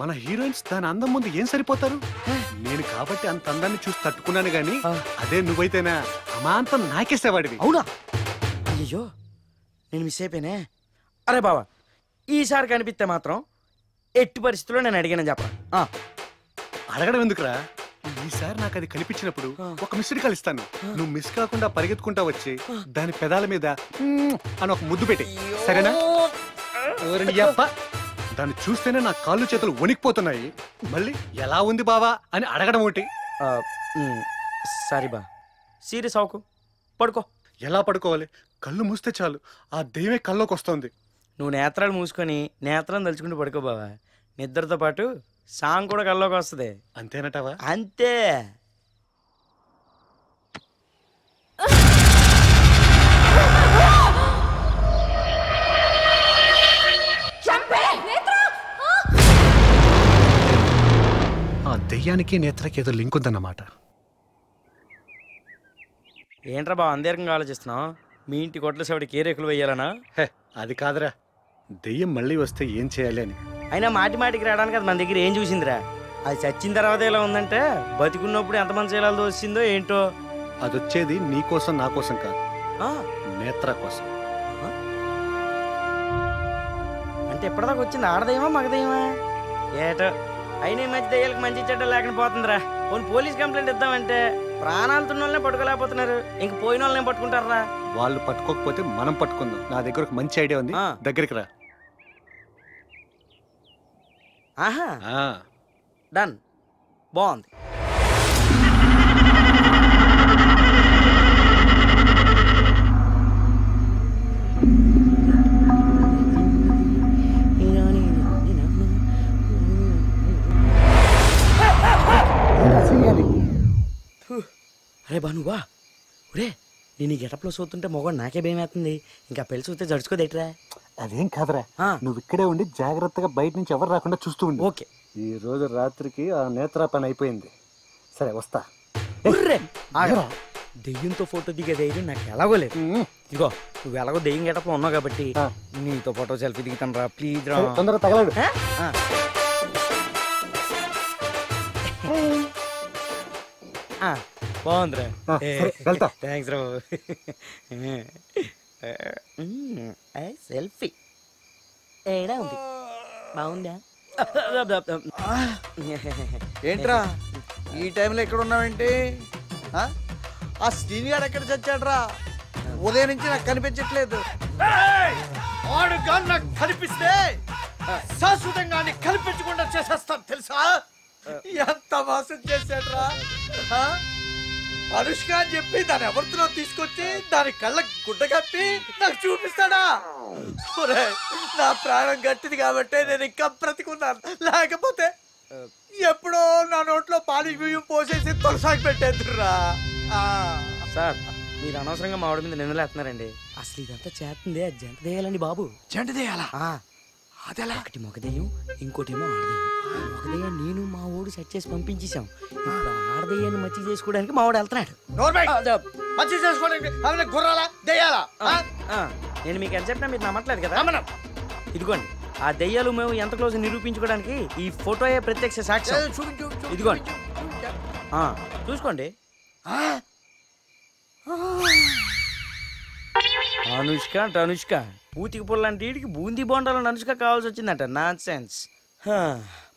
మన హీరోయిన్స్ దాని అందం ముందు ఏం సరిపోతారు? నేను కాబట్టి అంత అందాన్ని చూసి తట్టుకున్నాను గాని అదే నువ్వైతేనా అమాంతం నాకేసేవాడివి. అవునా? అయ్యో నేను మిస్ అయిపోయానే. అరే బావా ఈసారి కనిపిస్తే మాత్రం ఎట్టి పరిస్థితుల్లో నేను అడిగానని చెప్పరా? అడగడం ఎందుకురా? ఈసారి నాకు అది కనిపించినప్పుడు ఒక మిస్డ్ కాల్ ఇస్తాను. నువ్వు మిస్ కాకుండా పరిగెత్తుకుంటా వచ్చి దాని పెదాల మీద అని ఒక ముద్దు పెట్టి సరేనా. దాన్ని చూస్తేనే నా కాళ్ళు చేతులు వణికిపోతున్నాయి. మళ్ళీ ఎలా ఉంది బావా అని అడగడం ఒకటి. సారీ బా. సీరియస్ అవకు పడుకో. ఎలా పడుకోవాలి? కళ్ళు మూస్తే చాలు. ఆ దెయ్యమే కల్లోకి వస్తుంది. నువ్వు నేత్రాలు మూసుకొని నేత్రం తలుచుకుంటూ పడుకో బావా. నిద్రతో పాటు సాంగ్ కూడా కల్లోకి వస్తుంది. అంతేనటవా? అంతే. దెయ్యానికి నేత్రకి ఏదో లింక్ ఉందన్నమాట. ఏంట్రా బావ అందరికంగా ఆలోచిస్తున్నావు? మీ ఇంటి కొట్ల సేవడికి ఏ రేకులు వేయాలనా? అది కాదురా. దెయ్యం మళ్ళీ వస్తే ఏం చేయాలి అని. అయినా మాటి మాటికి రావడానికి అది మన దగ్గర ఏం చూసిందిరా? అది చచ్చిన తర్వాత ఎలా ఉందంటే బతికున్నప్పుడు ఎంతమంది చేయాలో వచ్చిందో ఏంటో. అది వచ్చేది నీ కోసం నా కోసం కాదు. నేత్ర కోసం. అంటే ఎప్పటిదాకా వచ్చింది ఆడదేమా మగదేమా? ఏటో. అయినా ఈ మధ్య దయ్యాలకు మంచి చెడ్డ లేకుండా పోతుందిరా. పోనీ పోలీస్ కంప్లైంట్ ఇద్దామంటే ప్రాణాలతో వాళ్ళనే పట్టుకోలేకపోతున్నారు. ఇంక పోయిన వాళ్ళనే పట్టుకుంటారా వాళ్ళు పట్టుకోకపోతే మనం పట్టుకుందాం. నా దగ్గర ఒక మంచి ఐడియా ఉంది. దగ్గరికి రా. ఆహా. ఆ, డన్. బాగుంది. అరే బా నువ్వా ఒరే నేను ఈ గెటప్లో చూస్తుంటే మొగ నాకే భయం వేస్తుంది ఇంకా పెళ్ళి చూస్తే జడుచుకోదేట్రా? అదేం కాదురా. నువ్వు ఇక్కడే ఉండి జాగ్రత్తగా బయట నుంచి ఎవరు రాకుండా చూస్తూ ఉండు. ఓకే. ఈ రోజు రాత్రికి ఆ నేత్ర పని అయిపోయింది. సరే వస్తా. దెయ్యంతో ఫోటో దిగే ధైర్యం నాకు ఎలాగో లేదు. ఇగో నువ్వు ఎలాగో దెయ్యం గెటప్లో ఉన్నావు కాబట్టి నీతో ఫోటో సెల్ఫీ దిగుతాను రా ప్లీజ్ రా. సరే, తొందరగా తగలడు. ఆ? బాగుందిరా వెళ్తా. థ్యాంక్స్ రా సెల్ఫీ ఏడా ఉంది బాగుందా ఏంట్రా? ఈ టైంలో ఎక్కడ ఉన్నావేంటి ఆ? ఆ శ్రీని గారు ఎక్కడ చచ్చాడ్రా? ఉదయం నుంచి నాకు కనిపించట్లేదు. ఆడు కానీ నాకు కనిపిస్తే శాశ్వతంగా నీ కల్పించకుండా చేసేస్తాను తెలుసా? ఎంత మోసం చేశాడ్రా? ఆ? అనుష్క అని చెప్పి దాని ఎవరితో తీసుకొచ్చి దాని కళ్ళ గుడ్డ కప్పి నాకు చూపిస్తాడా? ఒరేయ్, నా ప్రాణం గట్టిది కాబట్టి నేను ఇంకా బ్రతికున్నాను. లేకపోతే ఎప్పుడో నా నోట్లో పాలి బియ్యం పోసేసి తొలసాగి పెట్టేద్దురా సార్ మీరు అనవసరంగా మామిడి మీద నిందలేస్తున్నారండి. అసలు ఇదంతా చేస్తుంది అది జంట దేయాలండి బాబు. జంట దేయాలా? అదెలా? ఒకటి మొగదెయ్యం ఇంకోటేమో ఆడదెయ్యం మొగదెయ్యం నేను మా ఊడు సెట్ చేసి పంపించేశాం. ఆడదెయ్యాన్ని మచ్చి చేసుకోవడానికి మా వాడు వెళ్తున్నాడు మంచి చేసుకోవడానికి ఆమె గుర్రాలా? దెయ్యాలా? నేను మీకు ఎంత చెప్పినా మీరు నమ్మట్లేదు కదా? ఇదిగోండి ఆ దెయ్యాలు మేము ఎంత క్లోజ్ నిరూపించుకోవడానికి ఈ ఫోటోయే ప్రత్యక్ష సాక్ష్యం. ఇదిగోండి. చూసుకోండి? అనుష్క అంటే అనుష్క. పూతికి పుల్లంటే వీడికి బూందీ బోండాలని అనుష్క కావాల్సి వచ్చిందంట. నాన్ సెన్స్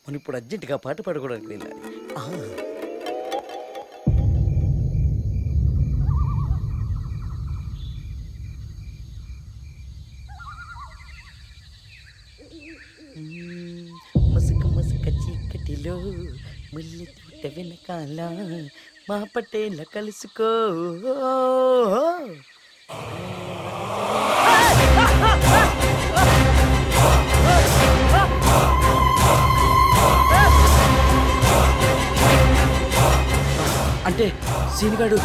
మనం ఇప్పుడు అర్జెంటుగా పాట పాడుకోవడానికి వెళ్ళాలి. ముల్లి తోట వెనకాల మా పటేల కలుసుకో. అంటే సీనిగాడు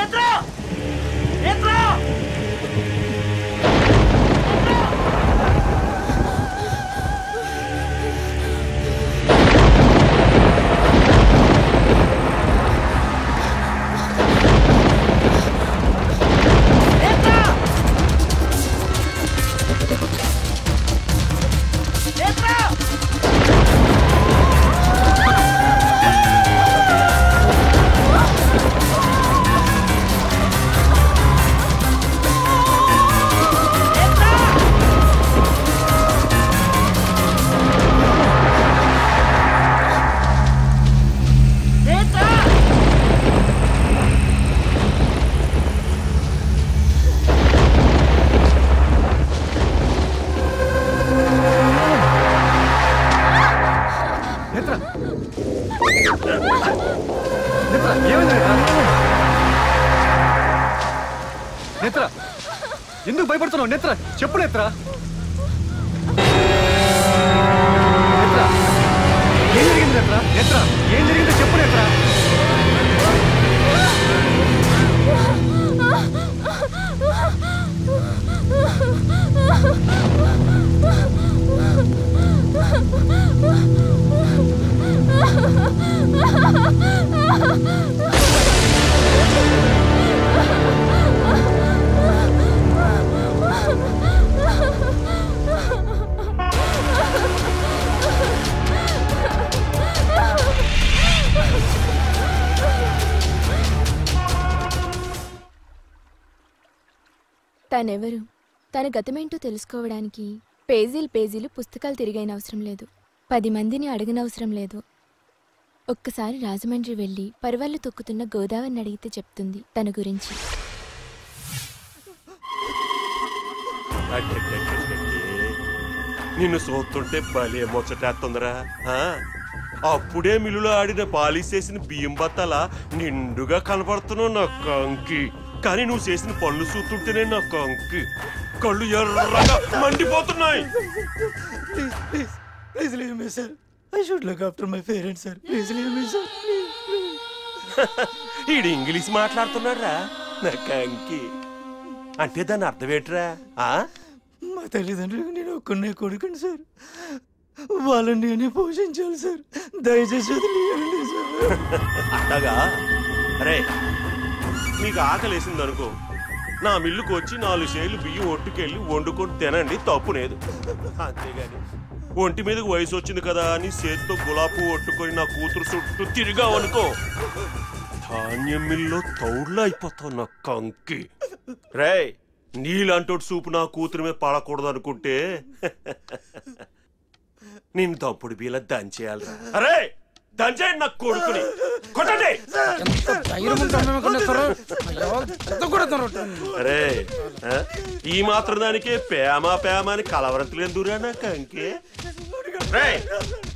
నేత్రా నేత్రా చెప్పు తానెవరు? తన గతమేంటో తెలుసుకోవడానికి పేజీలు పేజీలు పుస్తకాలు తిరిగైన అవసరం లేదు. పది మందిని అడగనవసరం లేదు. ఒక్కసారి రాజమండ్రి వెళ్ళి పర్వాళ్ళు తొక్కుతున్న గోదావరిని అడిగితే చెప్తుంది తన గురించి. నిన్ను చూస్తుంటే భలే ముచ్చటేస్తుందిరా అప్పుడే మిల్లులో ఆడిన పాలిష్ చేసిన బియ్యం బత్తల నిండుగా కనపడుతున్నావు నా కంకి. కానీ నువ్వు చేసిన పనులు చూస్తుంటేనే నా కంకి. కళ్ళు ఎర్రగా మండిపోతున్నాయి. Please leave me sir I should look after my parents sir please leave me sir ఈడు ఇంగ్లీష్ మాట్లాడుతున్నాడురా? నా కంకి. అంటే దాని అర్థం ఏంట్రా? ఆ? మా తల్లిదండ్రులకు నేను ఒక్కనే కొడుకుని సార్ వాళ్ళని నేనే పోషించాలి సార్ దయచేసి వదిలేయండి సార్ అట్టగా అరే మీకు ఆకలేసింది అనుకో నా మిల్లుకు వచ్చి నాలుగు సేలు బియ్యం ఒట్టుకెళ్ళి వండుకొని తినండి తప్పు లేదు. అంతేగాని ఒంటి మీదకి వయసు వచ్చింది కదా అని చేతితో గులాబీ ఒట్టుకొని నా కూతురు చుట్టూ తిరిగావనుకో ధాన్యం మిల్లో తౌడులో అయిపోతావు నా కంకి. రే నీలాంటోడు సూపు నా కూతురు మీద పడకూడదు అనుకుంటే నేను తప్పుడు బీల దంచేయాలరా. అరే దంచేయండి కొడుకుని. కొట్టండి. అరే ఆ? ఈ మాత్రం దానికే ప్రేమ ప్రేమ అని కలవరంతులు ఎందుకురా నా కంకే? రేయ్,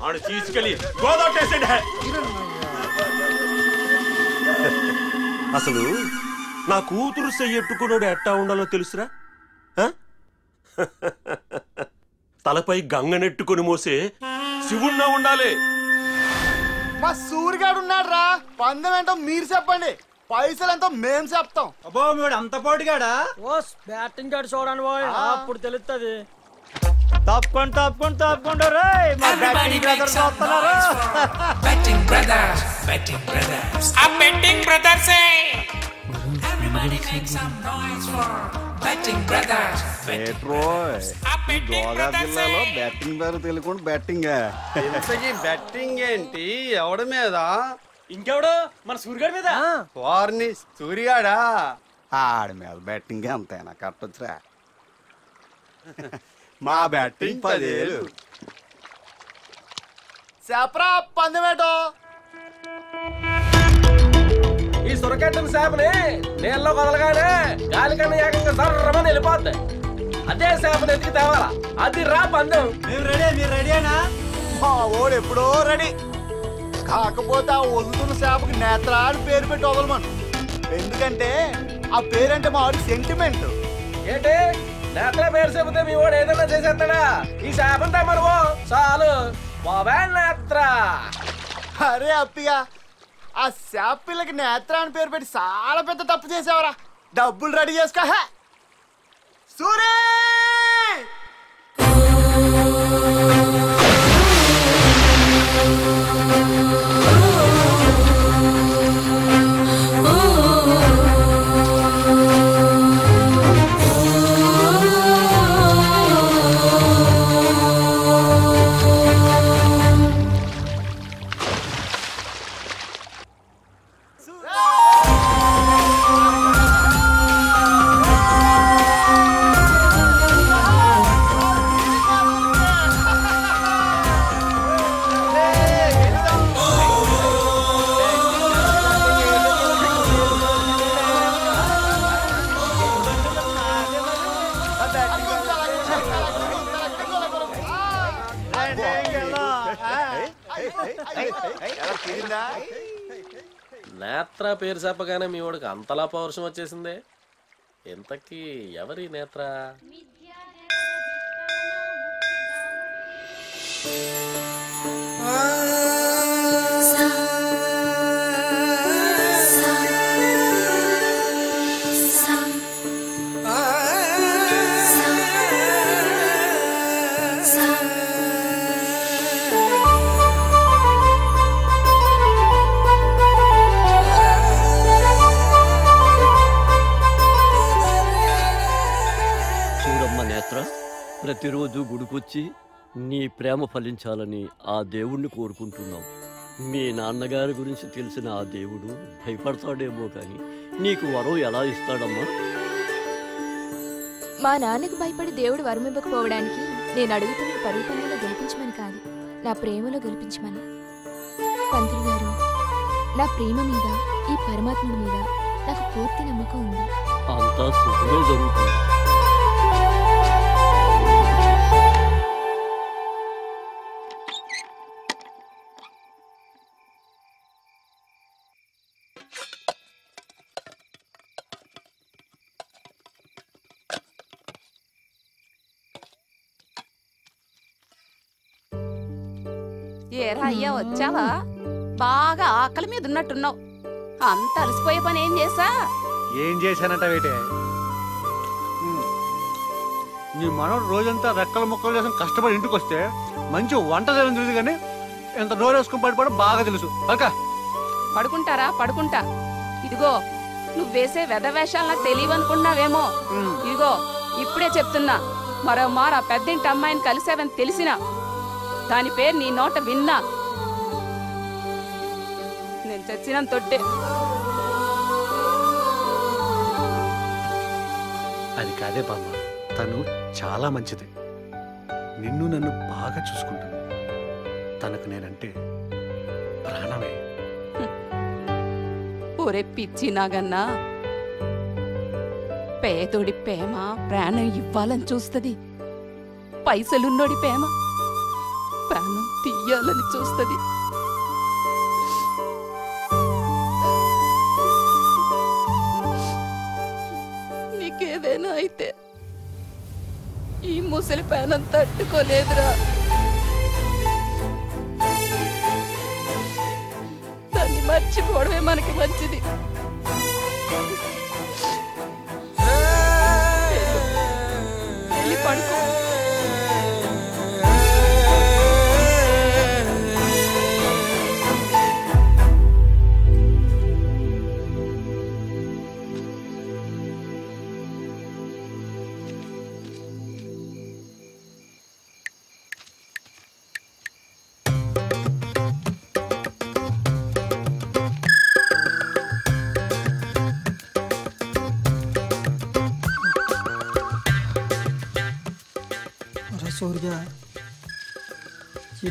ఆడు తీసుకెళ్ళి గోదొట్టేసండి అసలు నా కూతురు చెయ్యట్టుకున్నాడు ఎట్టా ఉండాలో తెలుసురా? ఆ? తలపై గంగనెట్టుకొని మోసే శివుణ్ణా ఉండాలి. మా సూర్యగాడు ఉన్నాడు రా పందెం ఏంటో మీరు చెప్పండి. పైసలు ఎంతో మేం చెప్తాం. అబ్బో మీడు అంత పోటీగాడా? ఓ బ్యాటింగ్ గాడు చూడండి పోయి అప్పుడు తెలుస్తుంది తప్పుకోండి తప్పుకోండి తప్పుకోండి రే మా బ్యాటింగ్ బ్రదర్స్ వస్తున్నారు brothers. I'm betting brothers, eh? Godavari జిల్లాలో బ్యాటింగ్ పేరు తెలుగుండి బ్యాటింగ్ ఇంతకీ బెట్టింగ్ ఏంటి? ఎవడి మీద? ఇంకెవడు? మన సూర్యగాడి మీద? వారిని సూర్యగాడా ఆడి మీద బ్యాటింగ్ అంతేనా? కట్టొచ్చురా మా బ్యాటింగ్ పదేళ్ళు. చెప్పరా పందెం ఏంటో? ఈ సురకెట్టని చేపని నీళ్ళలో వదలగానే గాలి కన్నా ఏకంగా సర్రమని వెళ్ళిపోద్ది అదే చేపని ఎతికి తేవాలా? అది రా పందెం. మేము రెడీ మీరు రెడీనా మా ఓడు ఎప్పుడో రెడీ. కాకపోతే ఆ వదులుతున్న చేపకి నేత్ర అని పేరు పెట్టి వదలమను. ఎందుకంటే ఆ పేరంటే మా వాడికి సెంటిమెంట్ ఏంటి? నేత్ర పేరు చెబితే మీ వాడు ఏదైనా చేసేస్తాడా? ఈ చేపని తెమ్మనుకో చాలు. బాబా నేత్ర. అరే అప్పిగా ఆ శాప్ పిల్లకి నేత్ర అని పేరు పెట్టి చాలా పెద్ద తప్పు చేసావరా డబ్బులు రెడీ చేసుకో హే. సూరే నేత్ర పేరు చెప్పగానే మీ వాడికి అంతలా పౌరుషం వచ్చేసిందే. ఇంతకీ ఎవరి నేత్ర? Ah ప్రతిరోజు గుడికొచ్చి నీ ప్రేమ ఫలించాలని ఆ దేవుణ్ణి కోరుకుంటున్నాం మీ నాన్నగారి గురించి తెలిసిన ఆ దేవుడు భయపడతాడేమో కానీ నీకు వరం ఎలా ఇస్తాడమ్మా? మా నాన్నకు భయపడి దేవుడు వరం ఇవ్వకపోవడానికి నేను అడుగుతున్న పరుగు పందులో గెలిపించమని కాదు నా ప్రేమలో గెలిపించమని. పంతులు గారు నా ప్రేమ మీద ఈ పరమాత్ముడి మీద నాకు పూర్తి నమ్మకం ఉంది. అంతా సుఖమే జరుగుతుంది. వచ్చావా? బాగా ఆకలి మీద ఉన్నట్టున్నావు. అంత అలసిపోయే పని ఏం చేసా ఏం చేశానంట వేటే? నీ మనోడు రోజంతా రెక్కల ముక్కలు చేసిన కష్టపడి ఇంటికి వస్తే మంచి వంట చేయడం తెలియదు కానీ ఎంత నోరు వేసుకుని పడిపోవడం బాగా తెలుసు. అక్క పడుకుంటారా? పడుకుంటా. ఇదిగో నువ్వు వేసే వెధవేషాలు నాకు తెలియవనుకున్నావేమో ఇదిగో ఇప్పుడే చెప్తున్నా. మరో మార పెద్దింటి అమ్మాయిని కలిసావని తెలిసినా. దాని పేరు నీ నోట విన్నా. నేను చచ్చిన తొట్టే. అది కాదే బామ్మ తను చాలా మంచిది. నిన్ను నన్ను బాగా చూసుకుంటుంది. తనకు నేనంటే ప్రాణం ఒరే పిచ్చి నాగన్నా పేదోడి ప్రేమ ప్రాణం ఇవ్వాలని చూస్తుంది. పైసలున్నోడి ప్రేమ ప్రాణం తీయాలని చూస్తుంది. ముసలి ప్రాణం తట్టుకోలేదురా. దాన్ని మర్చిపోవడమే మనకి మంచిది.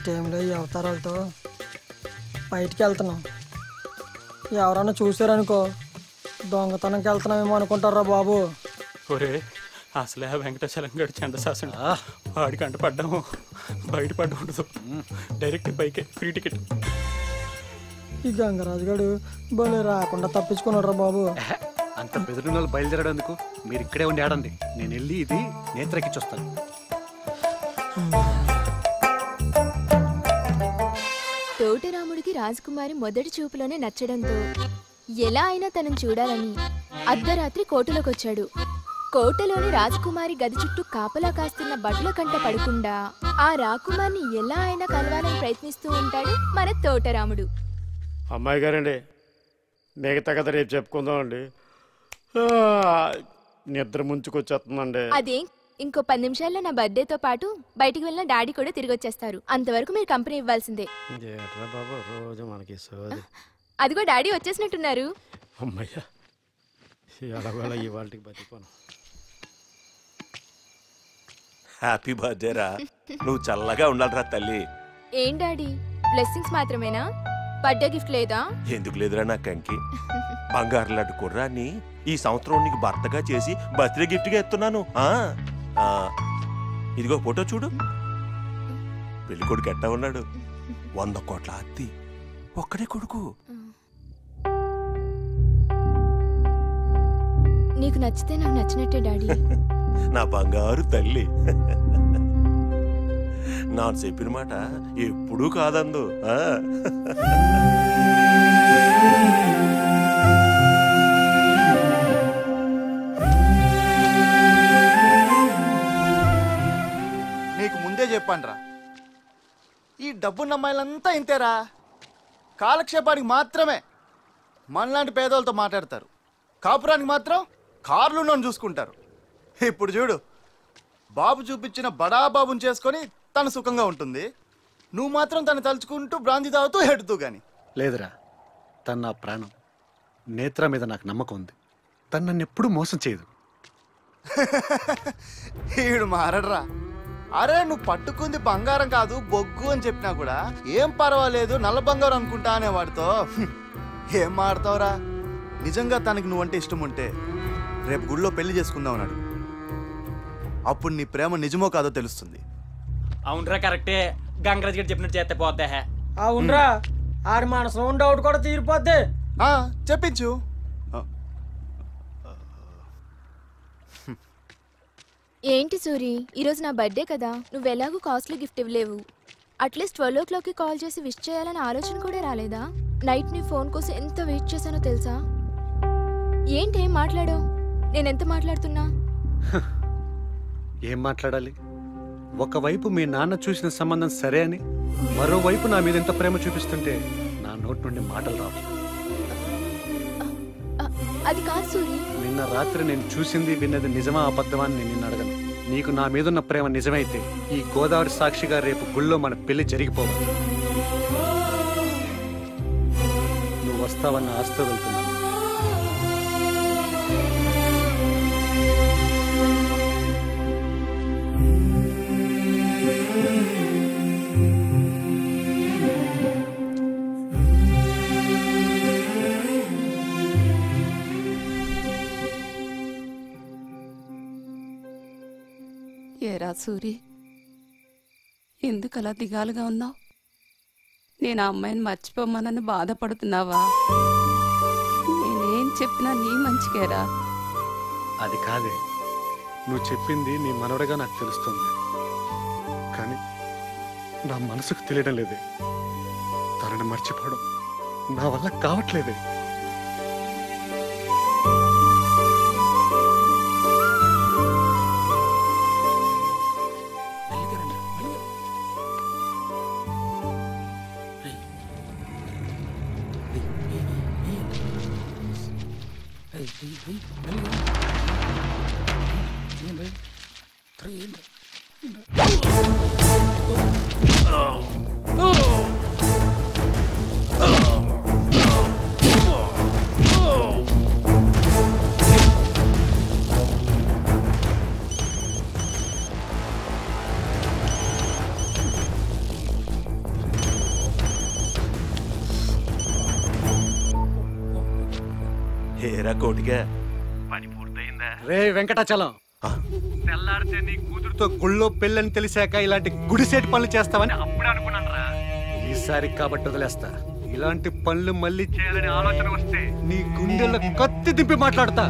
టైంలో ఈ అవతారాలతో బయటికి వెళ్తున్నాం. ఎవరన్నా చూసారనుకో దొంగతనంకి వెళ్తున్నామేమో అనుకుంటారా బాబు? ఒరే అసలే ఆ వెంకటాచలం గడి చండశాసన వాడి కంట పడ్డాము. బయటపడ్డం ఉండదు. డైరెక్ట్ పైకే ఫ్రీ టికెట్. ఈ గంగరాజు గారు భలే రాకుండా తప్పించుకున్నాడు బాబు. అంత బెదిరిన వాళ్ళు బయలుదేరడానికి మీరు ఇక్కడే ఉండి ఆడండి. నేను వెళ్ళి ఇది నేత్రకిచ్చొస్తాను రాజకుమారి మొదటి చూపులోనే నచ్చడంతో ఎలా అయినా తనను చూడాలని అర్ధరాత్రి కోటలోకి వచ్చాడు కోటలోని రాజకుమారి గది చుట్టూ కాపలా కాస్తున్న బట్ల కంట పడకుండా ఆ రాకుమారిని ఎలా అయినా కలవాలని ప్రయత్నిస్తూ ఉంటాడు మన తోటరాముడు. అమ్మాయి గారండి మిగతా కథ రేపు చెప్పుకుందామండి. ఆ, నిద్ర ముంచుకొచ్చేస్తుందండి. అదేం ఇంకో పది నిమిషాల్లో నా బర్త్డేతో పాటు బయటికి వెళ్ళిన డాడీ కూడా తిరిగి వచ్చేస్తారు. అంతవరకు మీరు కంపెనీ ఇవ్వాల్సిందే. ఏట్రా బాబు రోజు మనకి సోది. అదిగో డాడీ వచ్చేసినట్టున్నారు. అమ్మయ్యా ఎలాగోలా ఇవాళకి బతికోను హ్యాపీ బర్త్డే రా. నువ్వు చల్లగా ఉండాలిరా తల్లి. ఏం డాడీ? బ్లెస్సింగ్స్ మాత్రమేనా? బర్త్డే గిఫ్ట్ లేదా? ఎందుకు లేదురా నా కంకి? బంగారు లాంటి కుర్రాన్ని ఈ సంవత్సరం నీకు భర్తగా చేసి బర్త్డే గిఫ్ట్గా ఎత్తున్నాను ఆ, ఆ, ఇదిగో ఫోటో చూడు. పెళ్ళి కొడుకు ఎట్టా ఉన్నాడు? వంద కోట్ల అత్తి ఒక్కడే కొడుకు. నీకు నచ్చితే నాకు నచ్చినట్టే డాడీ. నా బంగారు తల్లి. నా చెప్పిన మాట ఎప్పుడూ కాదందు. ఆ? నీకు ముందే చెప్పానురా. ఈ డబ్బున్న అమ్మాయిలంతా ఇంతేరా. కాలక్షేపానికి మాత్రమే మనలాంటి పేదోళ్ళతో మాట్లాడతారు. కాపురానికి మాత్రం కార్లు నన్ను చూసుకుంటారు. ఇప్పుడు చూడు బాబు చూపించిన బడా బాబుని చేసుకొని తను సుఖంగా ఉంటుంది. నువ్వు మాత్రం తను తలుచుకుంటూ బ్రాంతి తాగుతూ హెడుతూ గాని. లేదురా తన నా ప్రాణం. నేత్ర మీద నాకు నమ్మకం ఉంది. తను నన్ను ఎప్పుడూ మోసం చేయదు. ఈడు మారడ్రా. అరే నువ్వు పట్టుకుంది బంగారం కాదు బొగ్గు అని చెప్పినా కూడా ఏం పర్వాలేదు నల్ల బంగారం అనుకుంటా అనేవాడితో. ఏం మాడతావురా? నిజంగా తనకి నువ్వంటే ఇష్టం ఉంటే రేపు గుళ్ళో పెళ్ళి చేసుకుందాం అన్నాడు. అప్పుడు నీ ప్రేమ నిజమో కాదో తెలుస్తుంది. అవునరా కరెక్టే. గంగరాజ్ గారు చెప్పినట్టు చేస్తే పోతే అవునరా. ఆడి మనసులో ఉన్న డౌట్ కూడా తీరిపోద్ది. చెప్పించు. ఏంటి సూరి? ఈరోజు నా బర్త్డే కదా. నువ్వు ఎలాగూ కాస్ట్లీ గిఫ్ట్ ఇవ్వలేవు. అట్లీస్ట్ ట్వెల్వ్ ఓ క్లాక్కి కాల్ చేసి విష్ చేయాలని ఆలోచన కూడా రాలేదా? నైట్ నీ ఫోన్ కోసం ఎంత వెయిట్ చేశానో తెలుసా? ఏంటి ఏం మాట్లాడావు? నేను ఎంత మాట్లాడుతున్నా? ఏం మాట్లాడాలి? ఒకవైపు మీ నాన్న చూసిన సంబంధం సరే అని మరోవైపు నా మీద ఎంత ప్రేమ చూపిస్తుంటే నా నోటి నుండి మాటలు రావు. అది కాదు సూరి. నిన్న రాత్రి నేను చూసింది విన్నది నిజమా అబద్ధమా అని నేను నిన్ను అడగను. నీకు నా మీదున్న ప్రేమ నిజమైతే ఈ గోదావరి సాక్షిగా రేపు గుళ్ళో మన పెళ్ళి జరిగిపోవాలి. నువ్వు వస్తావన్న ఆస్తో వెళ్తున్నా. సూరి. ఎందుకు అలా దిగాలుగా ఉన్నావు? నేను ఆ అమ్మాయిని మర్చిపోమనని బాధపడుతున్నావా? నేనేం చెప్పినా నీ మంచికేరా. అది కాదే. నువ్వు చెప్పింది నీ మనవడగా నాకు తెలుస్తుంది. కానీ నా మనసుకు తెలియడం లేదే. తనని మర్చిపోవడం నా వల్ల కావట్లేదే. రే వెంకటాచలం. తెల్లారితే నీ కూతురుతో గుళ్ళో పెళ్ళని తెలిసాక ఇలాంటి గుడిసేటి పనులు చేస్తావని అప్పుడు అనుకున్నాను రా ఈసారి కాబట్టి వదిలేస్తా. ఇలాంటి పనులు మళ్ళీ చేయాలని ఆలోచన వస్తే నీ గుండెల్లో కత్తి దింపి మాట్లాడతా.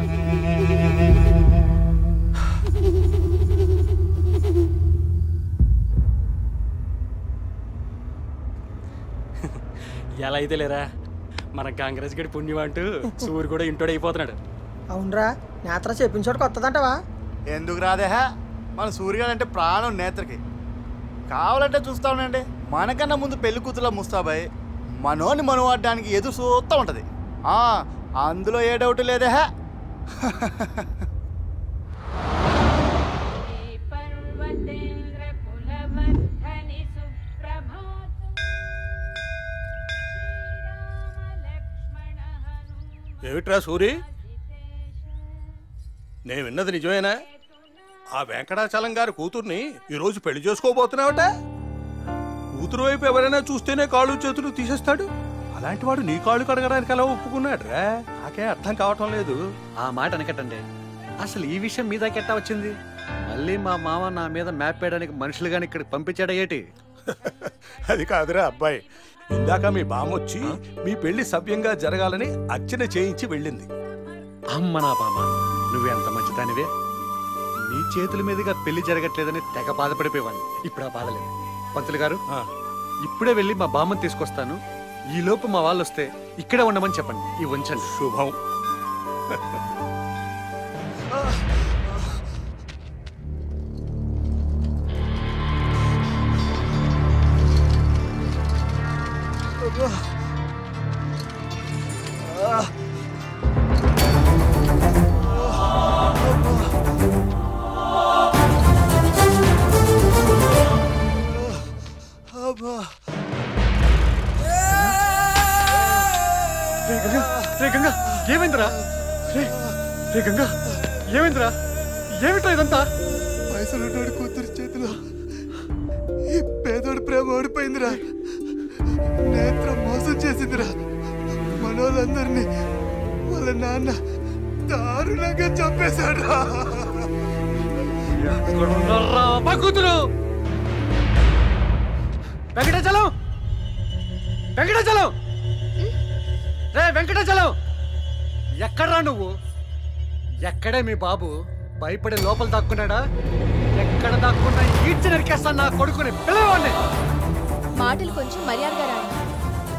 ఎలా అయితే లేరా? మన కాంగ్రెస్ గడి పుణ్యం అంటూ సూర్యుడు కూడా ఇంటోడు అయిపోతున్నాడు అవునరా నేత్ర చెప్పిన చోట కొత్తదంటవా ఎందుకు రాదే మన సూర్యగాడు అంటే ప్రాణం నేత్రకి. కావాలంటే చూస్తా ఉండండి మనకన్నా ముందు పెళ్ళి కూతుల ముస్తాబాయ్ మనోని మనవాడడానికి ఎదురు చూస్తూ ఉంటది. ఆ, అందులో ఏ డౌట్ లేదే హే? ఏమిట్రా సూరి? నేను విన్నది నిజమేనా? ఆ వెంకటాచలం గారి కూతుర్ని ఈరోజు పెళ్ళి చేసుకోబోతున్నావట? కూతురు వైపు ఎవరైనా చూస్తేనే కాళ్ళు చేతులు తీసేస్తాడు. అలాంటి వాడు నీ కాళ్ళు కడగడానికి ఎలా ఒప్పుకున్నాడు రా నాకే అర్థం కావటం లేదు. ఆ మాట అనకటండి అసలు ఈ విషయం మీ దాకా ఎట్టా వచ్చింది? మళ్ళీ మా మామ నా మీద మ్యాప్ వేయడానికి మనుషులు గాని ఇక్కడికి పంపించాడా ఏటి? అది కాదురా అబ్బాయి. ఇందాక మీ బామ్మొచ్చి మీ పెళ్ళి సవ్యంగా జరగాలని అర్చన చేయించి వెళ్ళింది. అమ్మ నా బామ్మ. నువ్వెంత మంచిదానివే. నీ చేతుల మీదుగా పెళ్ళి జరగట్లేదని తెగ బాధపడిపోయేవాడిని. ఇప్పుడు ఆ బాధలేదు పంతులు గారు ఇప్పుడే వెళ్ళి మా బామ్మని తీసుకొస్తాను. ఈ లోపు మా వాళ్ళు వస్తే ఇక్కడే ఉండమని చెప్పండి. ఈ ఉంచండి. శుభం. రే గంగా ఏమైందిరా? రే రే గంగా ఏమైందిరా? ఏమిట్రా ఇదంతా? వయసులోడు కూతురు చేతిలో ఈ పేదోడి ప్రేమ ఓడిపోయిందిరా. నేత్ర మోసం చేసిందిరా. మనోళ్ళందరినీ వాళ్ళ నాన్న దారుణంగా చంపేశాడు ఎక్కడున్నారా మా కూతురు? వెంకటాచలం! వెంకటాచలం! రే వెంకటాచలం! ఎక్కడ్రా నువ్వు? ఎక్కడే మీ బాబు? భయపడి లోపల దాక్కున్నాడా? ఎక్కడ దాక్కున్నా ఈడ్చి నరికేస్తాను నా కొడుకుని పిల్లవాడిని. మాటలు కొంచెం మర్యాదగా రాడు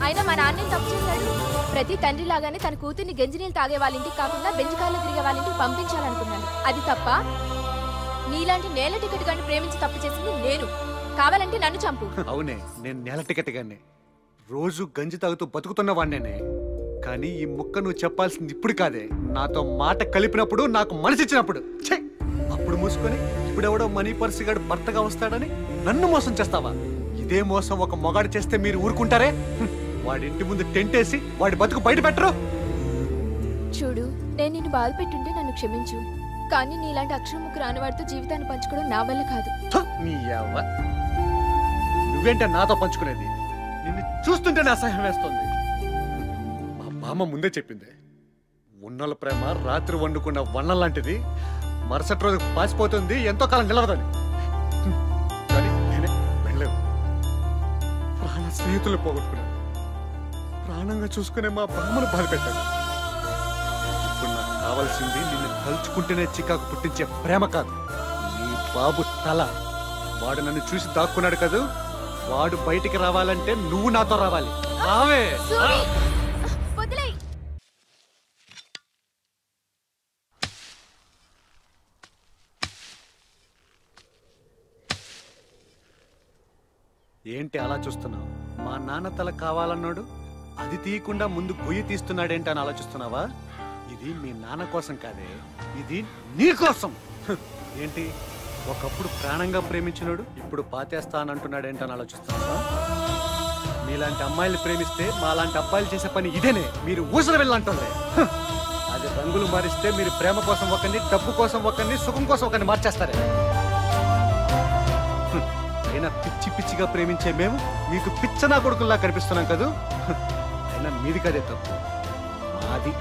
అయినా మా నాన్నేం తప్పు చేశాడు? ప్రతి తండ్రి లాగానే తన కూతుర్ని గంజినీళ్ళు తాగే వాళ్ళ ఇంటికి కాకుండా బెంచకాయలు తిరిగే వాళ్ళ ఇంటికి పంపించాలనుకున్నాను. అది తప్ప? నీలాంటి నేల టికెట్ గాని ప్రేమించి తప్పు చేసింది నేను. కావాలంటే నన్ను చంపు. అవునే నేను నెల టికెట్ గానే రోజు గంజి తాగుతూ బతుకుతున్న వాడినేనే కానీ ఈ ముక్క నువ్వు చెప్పాల్సింది ఇప్పుడు కాదే. నాతో మాట కలిపినప్పుడు నాకు మనసిచ్చినప్పుడు ఛే! అప్పుడు మూసుకొని ఇప్పుడెవడో మనీ పర్స్ గాడు భర్తగా వస్తాడని నన్ను మోసం చేస్తావా? ఇదే మోసం ఒక మొగాడు చేస్తే మీరు ఊరుకుంటారే? హ్మ్. వాడి ఇంటి ముందు టెంట్ వేసి వాడి బతుకు బయట పెట్టరు. చూడు నేను నిన్ను బాధ పెట్టుంటే నన్ను క్షమించు. కానీ నీలాంటి అక్షరం ముక్కు రానివాడితో జీవితాన్ని పంచుకోవడం నా వల్ల కాదు. నీ. నువ్వేంటే నాతో పంచుకునేది? నిన్ను చూస్తుంటేనే అసహ్యం వేస్తుంది. మామ ముందే చెప్పింది. ఉన్నల ప్రేమ రాత్రి వండుకున్న వన్న లాంటిది. మరుసటి రోజు పాసిపోతుంది ఎంతో కాలం నిలవదని ప్రాణ స్నేహితులు పోగొట్టుకున్నాను. ప్రాణంగా చూసుకునే మా బ్రహ్మను బాధ పెట్టాను. ఇప్పుడు నాకు కావాల్సింది నిన్ను తలుచుకుంటేనే చికాకు పుట్టించే ప్రేమ కాదు. నీ బాబు తల. వాడు నన్ను చూసి దాక్కున్నాడు కదా? వాడు బయటికి రావాలంటే నువ్వు నాతో రావాలి. రావే ఏంటి అలా చూస్తున్నావు? మా నాన్న తల కావాలన్నాడు అది తీయకుండా ముందు గొయ్యి తీస్తున్నాడేంటి అని ఆలోచిస్తున్నావా? ఇది మీ నాన్న కోసం కాదే ఇది నీ కోసం. ఏంటి? ఒకప్పుడు ప్రాణంగా ప్రేమించినాడు ఇప్పుడు పాతేస్తానంటున్నాడేంటి అని ఆలోచిస్తున్నావా? మీలాంటి అమ్మాయిలు ప్రేమిస్తే మాలాంటి అబ్బాయిలు చేసే పని ఇదేనే మీరు ఊసర వెళ్ళంటుండే అది రంగులు మారిస్తే మీరు ప్రేమ కోసం ఒకరిని డబ్బు కోసం ఒకరిని సుఖం కోసం ఒకరిని మార్చేస్తారే. ఆయన పిచ్చి పిచ్చిగా ప్రేమించే మేము మీకు పిచ్చనా కొడుకుల్లా కనిపిస్తున్నాం కదూ? అయినా మీది కదే తప్పు. మాది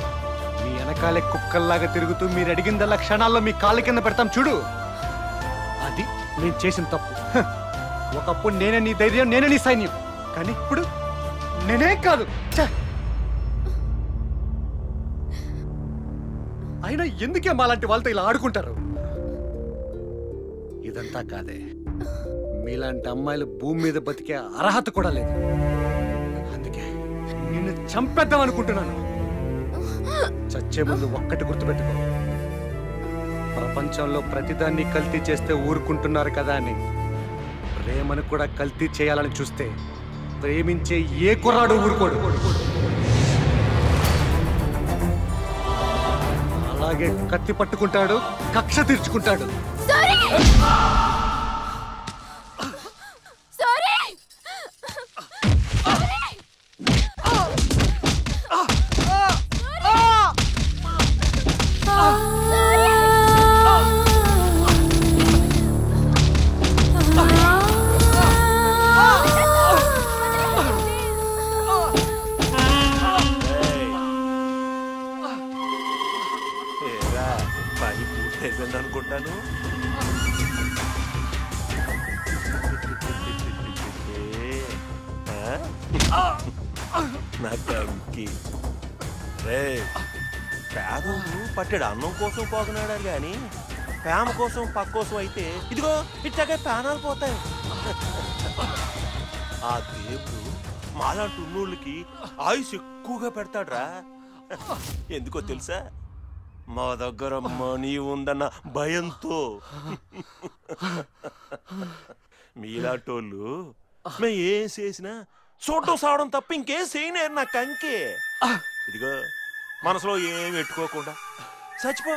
మీ వెనకాలే కుక్కల్లాగా తిరుగుతూ మీరు అడిగిందల్లా క్షణాల్లో మీ కాళ్ళ కింద పెడతాం చూడు. అది నేను చేసిన తప్పు. ఒకప్పుడు నేనే నీ ధైర్యం నేనే నీ సైన్యం. కానీ ఇప్పుడు నేనే కాదు. ఛ! అయినా ఎందుకే మాలాంటి వాళ్ళతో ఇలా ఆడుకుంటారు? ఇదంతా కాదే. మీలాంటి అమ్మాయిలు భూమి మీద బతికే అర్హత కూడా లేదు. అందుకే నిన్ను చంపేద్దాం అనుకుంటున్నాను. చచ్చే ముందు ఒక్కటి గుర్తుపెట్టుకో. ప్రపంచంలో ప్రతిదాన్ని కల్తీ చేస్తే ఊరుకుంటున్నారు కదా అని. ప్రేమను కూడా కల్తీ చేయాలని చూస్తే ప్రేమించే ఏ కుర్రాడు ఊరుకోడు. అలాగే కత్తి పట్టుకుంటాడు కక్ష తీర్చుకుంటాడు. అన్నం కానీ ప్రేమ కోసం పక్క కోసం అయితే ఇదిగో ఇట్లాగే ప్రాణాలు పోతాయి. ఆ దేవుడు మాలాంటి ఉన్నోళ్ళకి ఆయుష్ ఎక్కువగా పెడతాడ్రా. ఎందుకో తెలుసా? మా దగ్గర మనీ ఉందన్న భయంతో. మీలాంటోళ్ళు మేము ఏం చేసినా చోటు సావడం తప్ప ఇంకేం చేయలేరు నా కంకి. ఇదిగో మనసులో ఏం పెట్టుకోకుండా. చచ్చిపో.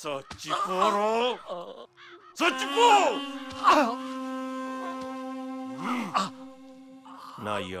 そっちぽろそっちぽないや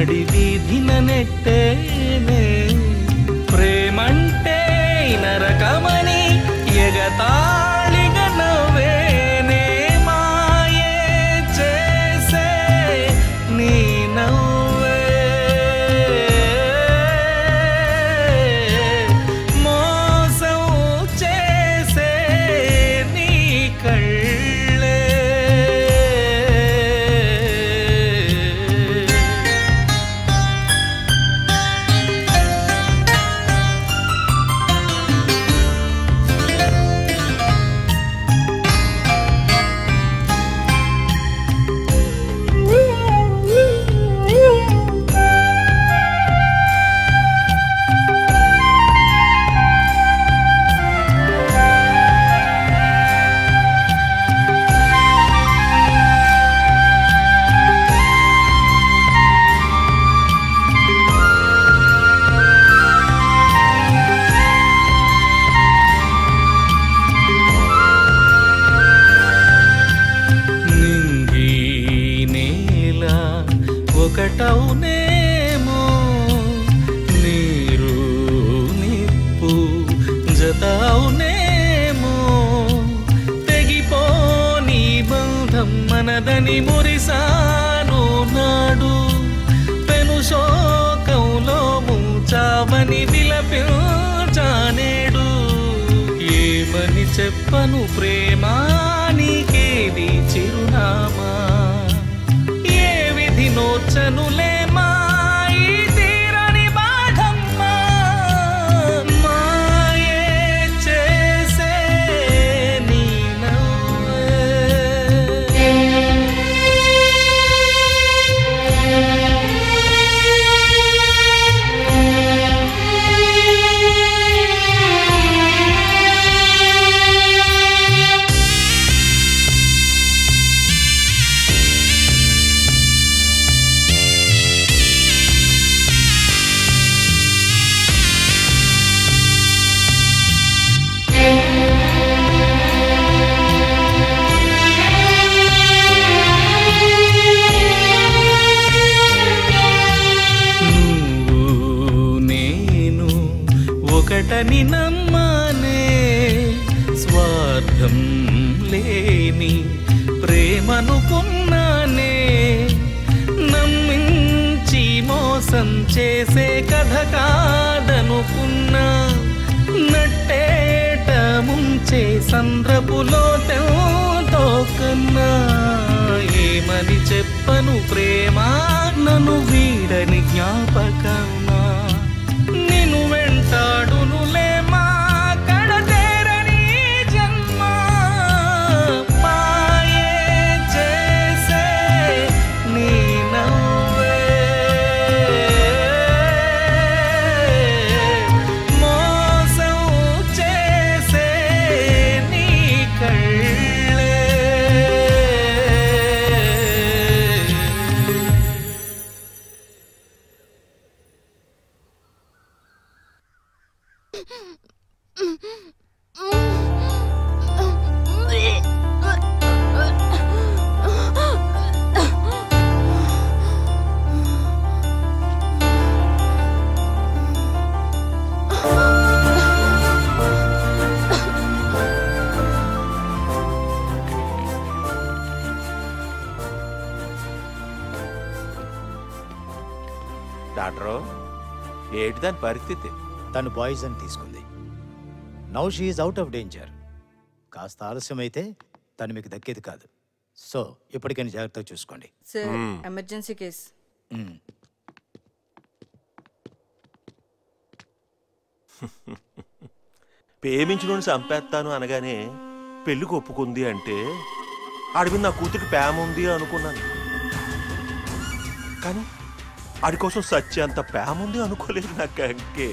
నడి వీధిన నెట్టేనే పరిస్థితి. తను పాయిజన్ తీసుకుంది. Now she's out of danger. కాస్త ఆలస్యమైతే తను మీకు దక్కేది కాదు. సో ఇప్పటికైనా జాగ్రత్తగా చూసుకోండి. Sir emergency case. ప్రేమించిన చంపేస్తాను అనగానే పెళ్ళికి ఒప్పుకుంది అంటే ఆడి మీద నా కూతురికి ప్రేమ ఉంది అనుకున్నాను. కానీ ఆడి కోసం సత్యంత ప్రేమ ఉంది అనుకోలేదు నాకు అంకే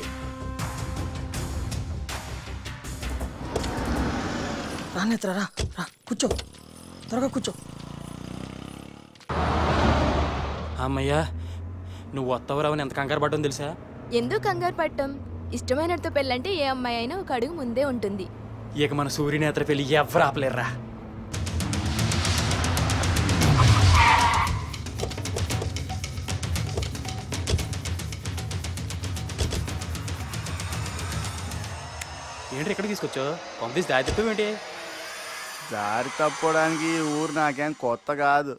రా నేత్ర రా రా కూర్చో. త్వరగా కూర్చో. అమ్మయ్యా నువ్వు వస్తావురావని ఎంత కంగారు పడ్డం తెలుసా? ఎందుకు కంగారు పట్టం ఇష్టమైనతో పెళ్ళంటే ఏ అమ్మాయి అయినా ఒక అడుగు ముందే ఉంటుంది. ఇక మన సూర్యనేత్ర పెళ్ళి ఎవరు ఆపలేరురా. ఏంటి ఎక్కడ తీసుకొచ్చావు? పంపిస్తే దారి చెప్పేమేంటి దారి తప్పడానికి ఈ ఊరు నాకేం కొత్త కాదు.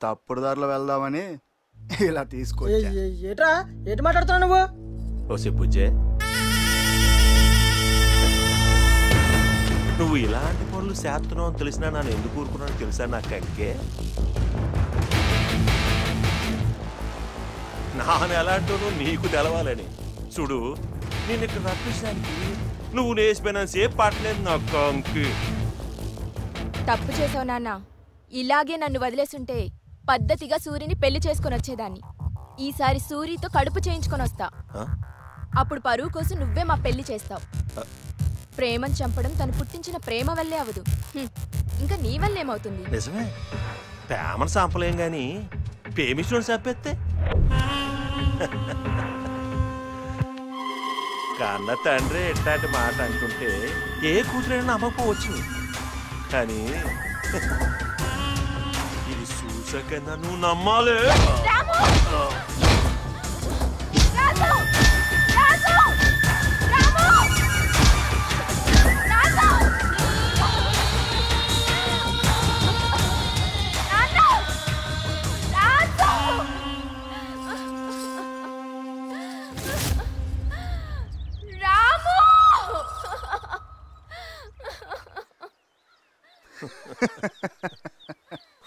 తప్పుడు దారిలో వెళ్దామని ఇలా ఏ- ఏట్రా? ఏంటి మాట్లాడుతున్నావు నువ్వు? ఓ చెప్పుజే నువ్వు ఇలాంటి పనులు చేస్తున్నావు అని తెలిసినా నన్ను ఎందుకు ఊరుకున్నాను తెలుసా నాకు అంకే నాన్న ఎలాంటోనో నీకు తెలవాలని. చూడు నేను ఇక్కడ రప్పించడానికి నువ్వు నేసిపోయిన సేపు పట్టలేదు నాకు అంకి తప్పు చేసావు నాన్న. ఇలాగే నన్ను వదిలేసుంటే పద్ధతిగా సూరిని పెళ్ళి చేసుకొని వచ్చేదాన్ని. ఈసారి సూరితో కడుపు చేయించుకొని వస్తా? అప్పుడు పరువు కోసం నువ్వే మా పెళ్ళి చేస్తావు. ప్రేమను చంపడం తను పుట్టించిన ప్రేమ వల్లే అవదు హ్మ్. ఇంకా నీ వల్ల ఏమవుతుంది? నిజమే. ప్రేమను చంపలేం గాని ప్రేమించిన చంపేస్తే? కన్న తండ్రి ఎట్లాంటి మాట అంటుంటే ఏ కూతురైనా నమ్మకపోవచ్చు. కానీ ఇది చూసాకన్నా నువ్వు నమ్మాలి.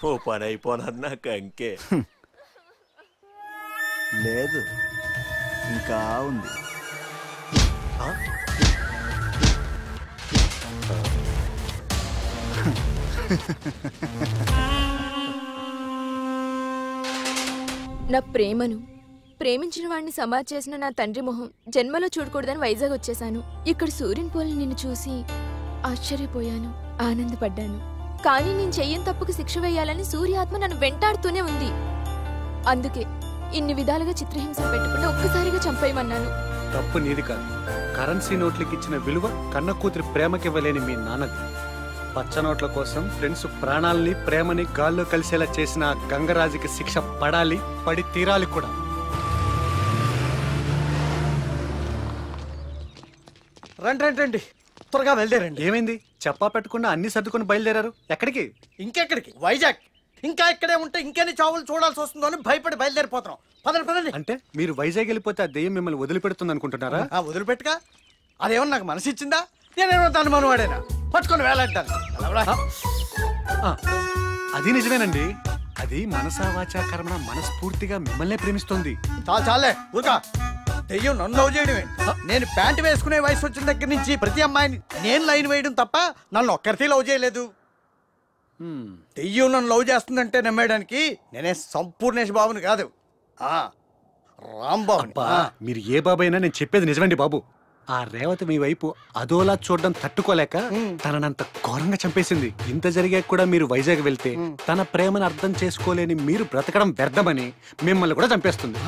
ఓ పని అయిపోనన్నా కంకే. లేదు ఇంకా ఉంది. నా ప్రేమను ప్రేమించిన వాడిని సమాధి చేసిన నా తండ్రి మొహం జన్మలో చూడకూడదని వైజాగ్ వచ్చేసాను. ఇక్కడ సూర్యుని పోలి నిన్ను చూసి ఆశ్చర్యపోయాను ఆనందపడ్డాను. కానీ నేను చెయ్యని తప్పుకు శిక్ష వేయాలని సూర్యాత్మ నన్ను వెంటాడుతూనే ఉంది. అందుకే ఇన్ని విధాలుగా చిత్రహింస పెట్టకుండా ఒక్కసారిగా చంపేయమన్నాను. తప్పు నీది కాదు. కరెన్సీ నోట్లకి ఇచ్చిన విలువ కన్న కూతురి ప్రేమకివ్వలేని మీ నాన్నది. పచ్చ నోట్ల కోసం ఫ్రెండ్స్ ప్రాణాల్ని ప్రేమని గాల్లో కలిసేలా చేసిన గంగరాజుకి శిక్ష పడాలి పడి తీరాలి కూడా. రండి రండి రండి. త్వరగా బయలుదేరండి. ఏమైంది? చెప్పా పెట్టకుండా అన్ని సర్దుకొని బయలుదేరారు? ఎక్కడికి? ఇంకెక్కడికి? వైజాగ్. ఇంకా ఇక్కడే ఉంటే ఇంకెన్ని చావులు చూడాల్సి వస్తుందో అని భయపడి బయలుదేరిపోతున్నాం. పదండి పదండి. అంటే మీరు వైజాగ్ వెళ్ళిపోతే ఆ దెయ్యం మిమ్మల్ని వదిలిపెడుతుంది అనుకుంటున్నారా ఆ, వదిలిపెట్టుగా అదేమన్నా నాకు మనసు ఇచ్చిందా? నేనేమో దాని మనవాడేనా? పట్టుకొని వేలాడ్డాను ఆ, అది నిజమేనండి. అది మనసా వాచా కర్మ మనస్ఫూర్తిగా మిమ్మల్నే ప్రేమిస్తోంది. చాలు చాలే ఊరుకా. దెయ్యం నన్ను లవ్ చేయడం ఏంటి? నేను ప్యాంట్ వేసుకునే వయసు వచ్చిన దగ్గర నుంచి ప్రతి అమ్మాయిని నేను లైన్ వేయడం తప్ప నన్ను ఒక్కరితో లవ్ చేయలేదు. దెయ్యం నన్ను లవ్ చేస్తుందంటే నమ్మేయడానికి నేనే సంపూర్ణేష్ బాబుని కాదు. మీరు ఏ బాబైనా నేను చెప్పేది నిజమండి బాబు. ఆ రేవతి మీ వైపు అదోలా చూడడం తట్టుకోలేక తననంత ఘోరంగా చంపేసింది. ఇంత జరిగాక కూడా మీరు వైజాగ్ వెళ్తే తన ప్రేమను అర్థం చేసుకోలేని మీరు బ్రతకడం వ్యర్థమని మిమ్మల్ని కూడా చంపేస్తుంది.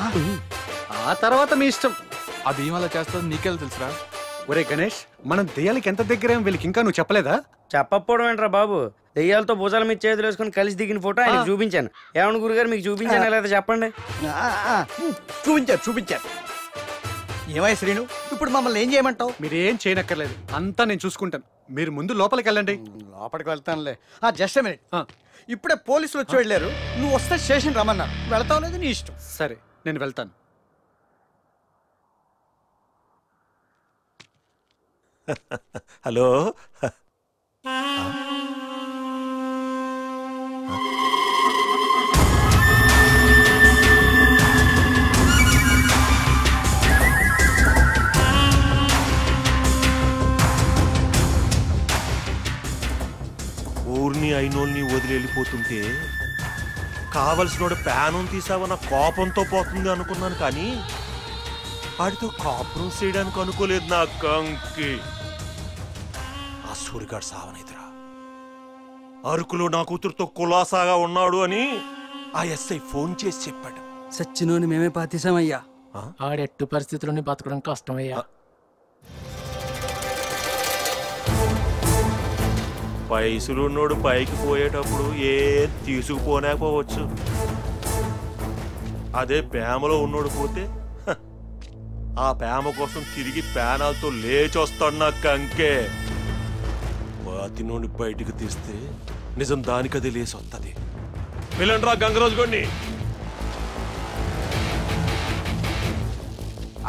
ఆ తర్వాత మీ ఇష్టం. అది ఏమలా చేస్తుంది? నీకెలా తెలుసురా? ఒరే గణేష్ మనం దెయ్యాలకి ఎంత దగ్గర వీళ్ళకి ఇంకా నువ్వు చెప్పలేదా? చెప్పకపోవడం ఏంట్రా బాబు? దెయ్యాలతో భుజాల మీద చేతులు వేసుకొని కలిసి దిగిన ఫోటో ఆయన చూపించాను. ఏమన్నా గురుగారు మీకు చూపించాను లేదా చెప్పండి? చూపించారు చూపించారు. ఏమై శ్రీను ఇప్పుడు మమ్మల్ని ఏం చేయమంటావు? మీరేం చేయనక్కర్లేదు. అంతా నేను చూసుకుంటాను. మీరు ముందు లోపలికి వెళ్ళండి. లోపలికి వెళ్తానులే. ఆ జస్ట్ మినిట్. ఇప్పుడే పోలీసులు వచ్చి వెళ్ళారు. నువ్వు వస్తే స్టేషన్ రమ్మన్నారు. వెళ్తావు లేదు నీ ఇష్టం. సరే నేను వెళ్తాను. హలో? ఊరిని అయినోల్ని వదిలి వెళ్ళిపోతుంటే కావలసినోడు ప్యానం తీసావన్న కోపంతో పోతుంది అనుకున్నాను కానీ వాడితో కాపురం చేయడానికి అనుకోలేదు నా కంకి. సూరిగాడు సావనైతురా అరకులో నా కూతురుతో కులాసాగా ఉన్నాడు అని ఆ ఎస్ఐ ఫోన్ చేసి చెప్పాడు. సచ్చినోని మేమే పాతేశామయ్యా ఆడెట్టు పరిస్థితుల్లోని బతకడం కష్టమయ్యా. పైసలు ఉన్నోడు పైకి పోయేటప్పుడు ఏ తీసుకుపోలేకపోవచ్చు అదే ప్రేమలో ఉన్నోడు పోతే ఆ ప్రేమ కోసం తిరిగి ప్యానాలతో లేచొస్తాడు నా కంకే. బాతినోని బయటికి తీస్తే నిజం దానికది లేచి వస్తుంది వెళ్ళండ్రా గంగరాజు గొండి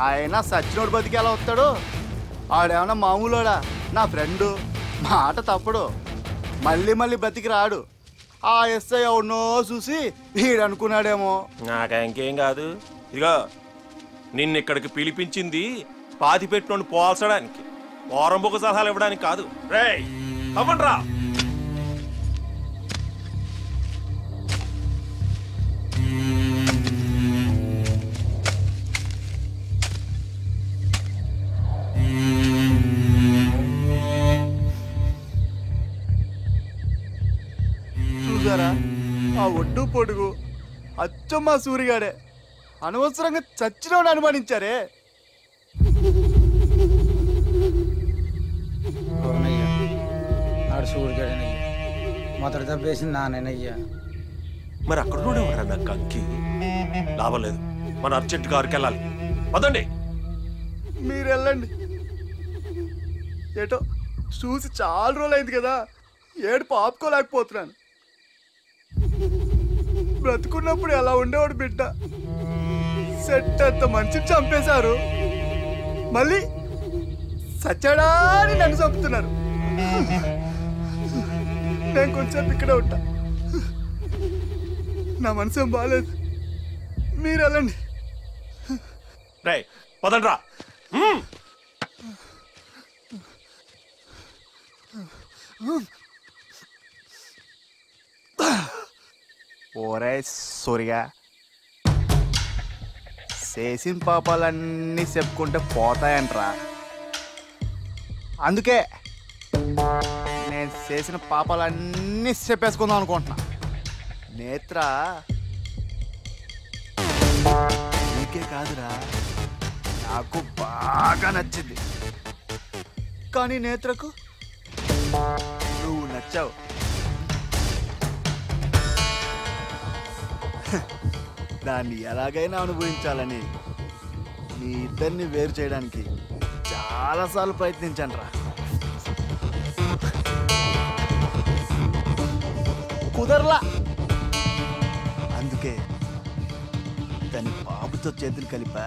ఆయన సచ్చినోడు బతికి ఎలా వస్తాడు? ఆడేమన్నా మామూలోడా? నా ఫ్రెండు మాట తప్పడు. మళ్ళీ మళ్ళీ బతికి రాడు. ఆ ఎస్ఐ ఎవరినో చూసి వీడు అనుకున్నాడేమో నాక ఇంకేం కాదు. ఇదిగో నిన్ను ఇక్కడికి పిలిపించింది పాతి పెట్టుకొని పోల్చడానికి. వారంబొక సలహాలు ఇవ్వడానికి కాదు. రేయ్! అవ్వండ్రా. చూసారా? ఆ ఒడ్డు పొడుగు అచ్చమ్మ సూరిగాడే. అనవసరంగా చచ్చినోడు అనుమానించారే. ఆడు సూర్యుడనయ్యా మొదటి దెబ్బేసింది నానేనయ్యా మరి అక్కడ ఉన్నాడు నా కంకి? లాభం లేదు మన అర్జెంట్ గారికి వెళ్ళాలి. పదండి. మీరు వెళ్ళండి. ఏటో చూసి చాలా రోజులు అయింది కదా. ఏడుపు ఆపుకోలేకపోతున్నాను బ్రతుకున్నప్పుడు ఎలా ఉండేవాడు బిడ్డ? సెట్ అంత మంచిని చంపేశారు. మళ్ళీ సచ్చాడా అని నన్ను చంపుతున్నారు. నేను కొంచెం ఇక్కడే ఉంటా. నా మనసు బాగాలేదు మీరు వెళ్ళండి. రే పదండ్రా. ఓరే సొరిగా. చేసిన పాపాలన్నీ చెప్పుకుంటే పోతాయంట్రా. అందుకే చేసిన పాపాలన్నీ చెప్పేసుకుందాం అనుకుంటున్నా. నేత్ర. నీకే కాదురా. నాకు బాగా నచ్చింది. కానీ నేత్రకు నువ్వు నచ్చావు. దాన్ని ఎలాగైనా అనుభవించాలని మీ ఇద్దరిని వేరు చేయడానికి చాలాసార్లు ప్రయత్నించాను రా కుదరలా. అందుకే దాని బాబుతో చేతులు కలిపా.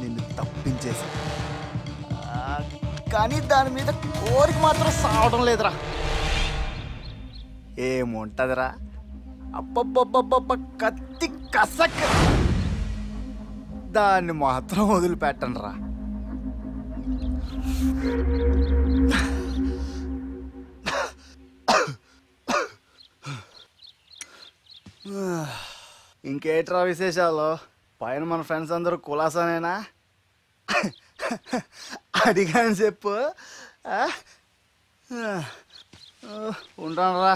నిన్ను తప్పించేసి. కానీ దాని మీద కోరిక మాత్రం సావడం లేదురా. ఏముంటదిరా? అబ్బబ్బబ్బబ్బబ్బ కత్తి కసక్. దాన్ని మాత్రం వదిలిపెట్టను ఇంకేట్రా విశేషాలు? పైన మన ఫ్రెండ్స్ అందరూ కులాసానేనా? అది కానీ చెప్పు ఉంటానరా. ఉంటాను రా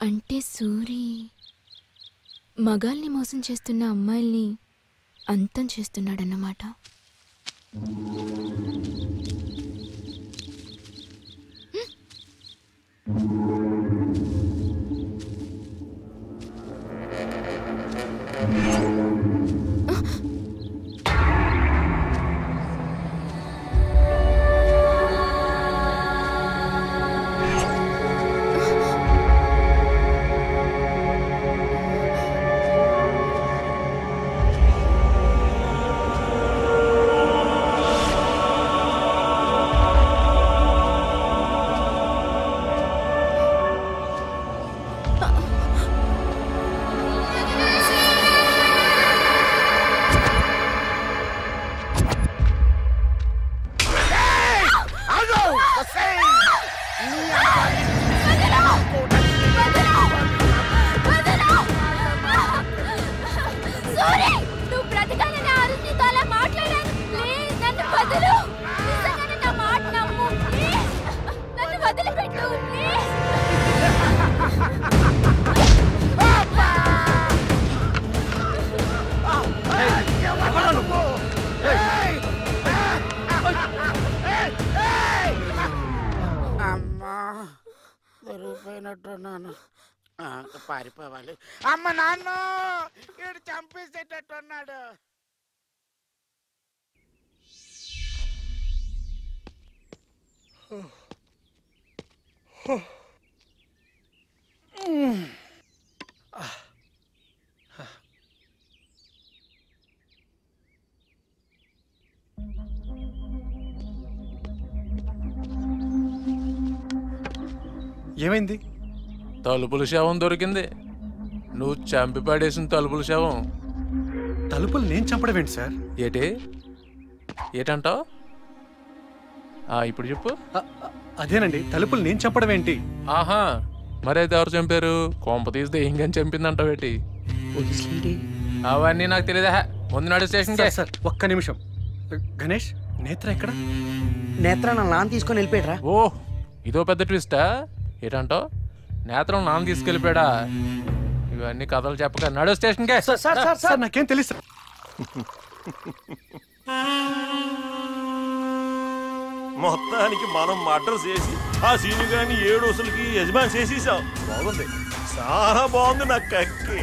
అంటే సూరి మగాల్ని మోసం చేస్తున్న అమ్మాయిల్ని అంతం చేస్తున్నాడన్నమాట. సూరి పారిపోయినట్టున్నాను పారిపోవాలి. అమ్మ నాన్న వీడు చంపేసేటట్టున్నాడు. Oh. ఏమైంది? తలుపుల శవం దొరికింది. నువ్వు చంపి పడేసిన తలుపుల శవం. తలుపులు నేను చంపడం ఏంటి సార్? ఏటి? ఏటంటావు? ఇప్పుడు చెప్పు. అదేనండి తలుపులు నేను చంపడం ఏంటి? ఆహా మరైతే ఎవరు చంపారు? కొంప తీసి దెయ్యంగా చంపిందంటావు ఏంటి? అవన్నీ నాకు తెలియదా ముందు నడు స్టేషన్ సార్, సార్ ఒక్క నిమిషం. గణేష్ నేత్ర ఎక్కడ? నేత్ర నా నాన్న తీసుకొని వెళ్ళిపోయారా ఓ ఇదో పెద్ద ట్విస్టా? ఏటంటావు నేత్రం నాన్న తీసుకెళ్ళిపోయాడా? ఇవన్నీ కథలు చెప్పక నడు స్టేషన్కే. Sir sir sir sir. నాకేం తెలుసు మొత్తానికి మనం మర్డర్ చేసి ఆ సీను గాని ఏడు వసలకి యజమాని చేసేసాం. బాగుంది. చాలా బాగుంది నా కక్కి.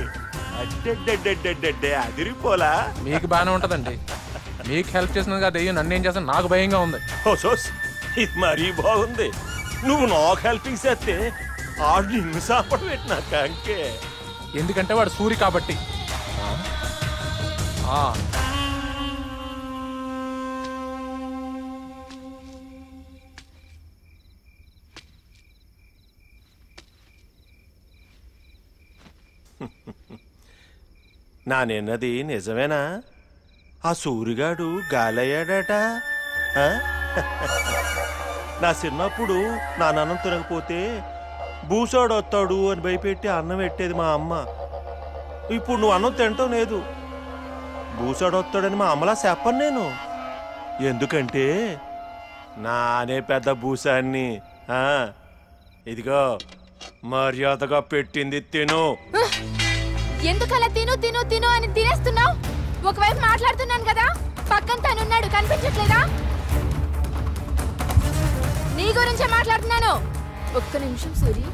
అడ్డెడ్డెడ్డెడ్డెడ్డే అదిరిపోలా? మీకు బాగానే ఉంటదండి. మీకు హెల్ప్ చేసినది కదా దెయ్యం నన్ను ఏం చేస్తాను నాకు భయంగా ఉంది. ఓ సోస్. ఇది మరీ బాగుంది. నువ్వు నాకు హెల్పింగ్ చేస్తే ఆడు నిన్ను సాపడ పెట్టిన కంకే? ఎందుకంటే వాడు సూరి కాబట్టి. ఆ, నా నిన్నది నిజమేనా? ఆ సూరిగాడు గాలయ్యాడట? నా చిన్నప్పుడు నా నన్నం తినకపోతే బూసాడు వస్తాడు అని భయపెట్టి అన్నం పెట్టేది మా అమ్మ. ఇప్పుడు నువ్వు అన్నం తినటం లేదు. బూసాడు వస్తాడని మా అమ్మలా చెప్పను నేను. ఎందుకంటే నానే పెద్ద భూసాన్ని ఇదిగో మర్యాదగా పెట్టింది తిను. ఎందుకలా తిను తిను తిను అని తినేస్తున్నావు? ఒకవైపు మాట్లాడుతున్నాను కదా పక్కన తనున్నాడు కనిపించట్లేదా? నీ గురించే మాట్లాడుతున్నాను. ఒక్క నిమిషం సూరి.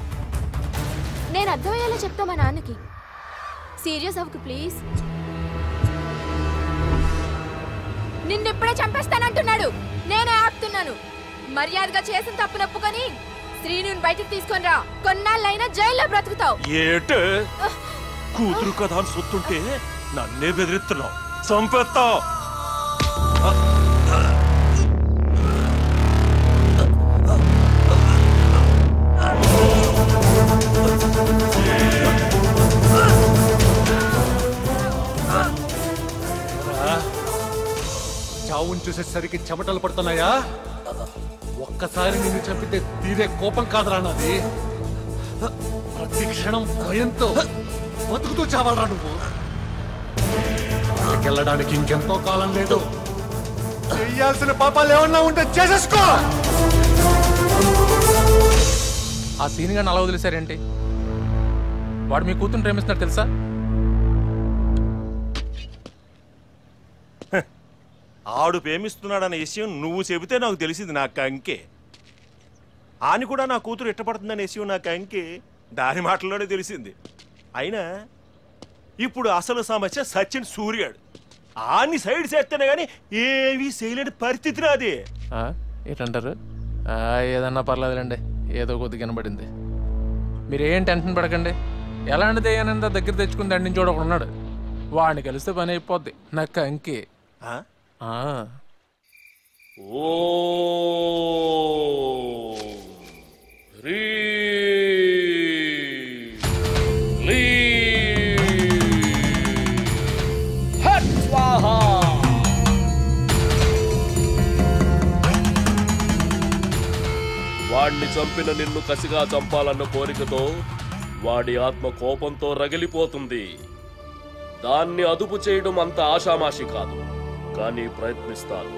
నేను అర్థమయ్యేలా చెప్తా మా నాన్నకి. సీరియస్ అవ్వకు ప్లీజ్. నిన్నిప్పుడే చంపేస్తానంటున్నాడు. నేనే ఆపుతున్నాను. మర్యాదగా చేసిన తప్పు నొప్పుకొని శ్రీనుని బయటికి తీసుకొని రా. కొన్నాళ్ళైనా జైల్లో బ్రతుకుతావు. ఏట? కూతురు కదా అని సొత్తుంటే నన్నే బెదిరిస్తున్నావు. చంపేస్తా చావుని చూసేసరికి చెమటలు పడుతున్నాయా? ఒక్కసారి నిన్ను చంపితే తీరే కోపం కాదురా నాది. ప్రతి క్షణం భయంతో బతుకుతూ చావాలరా నువ్వు. వెళ్ళడానికి ఇంకెంతో కాలం లేదు. చెయ్యాల్సిన పాపాలు ఏమన్నా ఉంటే చేసేసుకో! ఆ సీన్ గారిని అలా వదిలేశారేంటి? వాడు మీ కూతురు ప్రేమిస్తున్నారు తెలుసా? ఆడు ప్రేమిస్తున్నాడన్న విషయం నువ్వు చెబితే నాకు తెలిసింది నా కంకే. ఆని కూడా నా కూతురు ఇష్టపడుతుందనే విషయం నా కంకే దాని మాటల్లోనే తెలిసింది. అయినా ఇప్పుడు అసలు సమస్య సచిన్ సూర్యాడు. ఆని సైడ్ చేస్తేనే కానీ ఏమీ చేయలేని పరిస్థితి నాది. ఏంటంటారు? ఏదన్నా పర్లేదులేండి ఏదో కొద్ది కనబడింది మీరు ఏం టెన్షన్ పడకండి ఎలాంటి దెయ్యానంత దగ్గర తెచ్చుకుని దండించోడు ఒకడు ఉన్నాడు వాడిని కలిస్తే పని అయిపోద్ది నాకు? ఆ, ఓ వాణ్ణి చంపిన నిన్ను కసిగా చంపాలన్న కోరికతో వాడి ఆత్మ కోపంతో రగిలిపోతుంది. దాన్ని అదుపు చేయడం అంత ఆషామాషి కాదు. కానీ ప్రయత్నిస్తాను.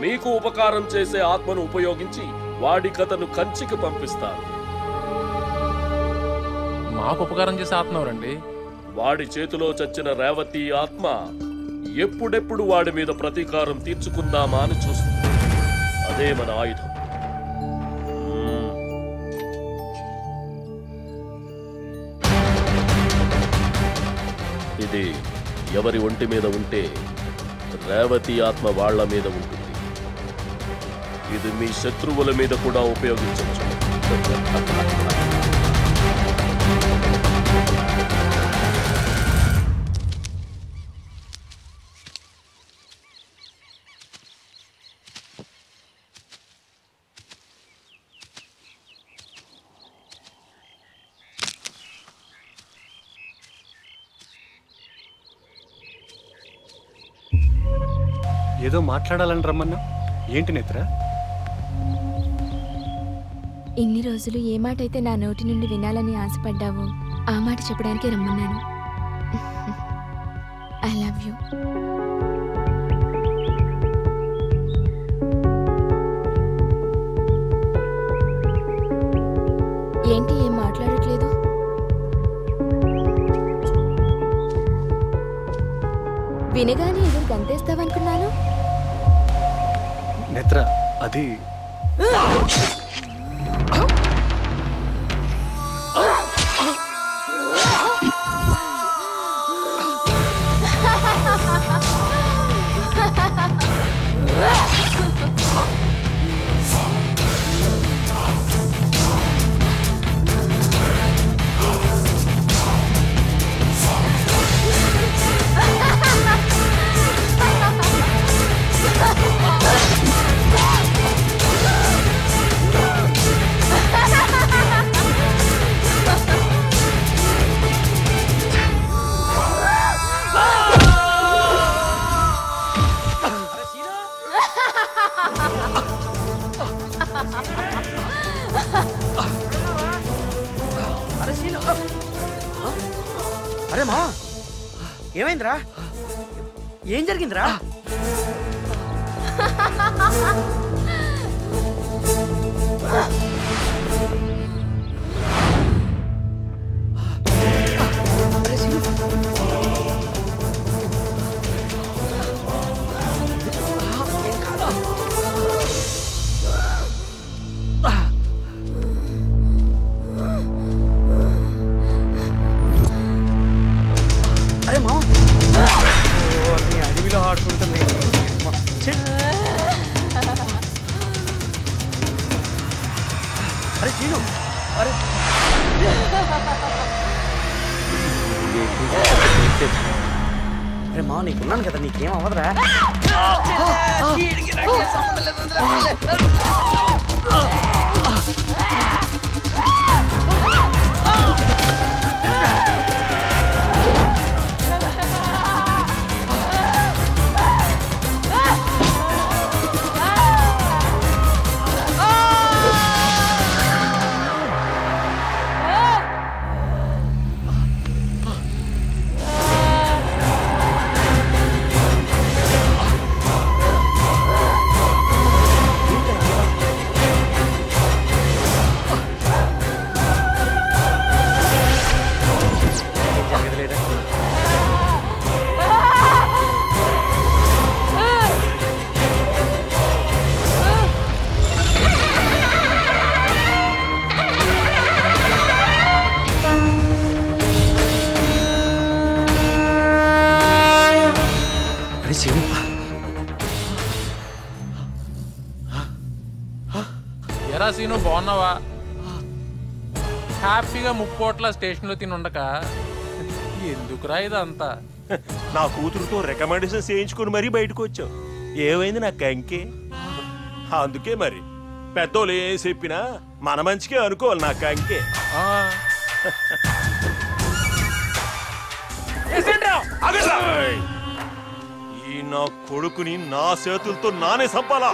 మీకు ఉపకారం చేసే ఆత్మను ఉపయోగించి వాడి కథను కంచికి పంపిస్తాను. మాకు ఉపకారం చేసే ఆత్మ ఎవరండి? వాడి చేతిలో చచ్చిన రేవతి ఆత్మ ఎప్పుడెప్పుడు వాడి మీద ప్రతీకారం తీర్చుకుందామా అని చూస్తుంది. అదే మన ఆయుధం. ఇది ఎవరి ఒంటి మీద ఉంటే రేవతి ఆత్మ వాళ్ళ మీద ఉంటుంది. ఇది మీ శత్రువుల మీద కూడా ఉపయోగించవచ్చు. ఏదో మాట్లాడాలని రమ్మన్నా. ఏంటి నేత్ర? ఇన్ని రోజులు ఏ మాట అయితే నా నోటి నుండి వినాలని ఆశపడ్డావో ఆ మాట చెప్పడానికే రమ్మన్నాను. ఐ లవ్ యూ ఏంటి ఏం మాట్లాడట్లేదు? వినగానే ఎదురు గంతేస్తావనుకున్నాను నేత్ర అది. ముప్పోట్ల స్టేషన్లో తిని ఉండక. ఎందుకురా ఇదంతా? నా కూతురుతో రికమెండేషన్ చేయించుకుని మరీ బయటకు వచ్చావు. ఏమైంది నా కంకి? అందుకే మరి. పెద్దోళ్ళు ఏం చెప్పినా మన మంచికే అనుకోవాలి నా కంకే! ఈ నా కొడుకుని నా చేతులతో నానే సంపాలా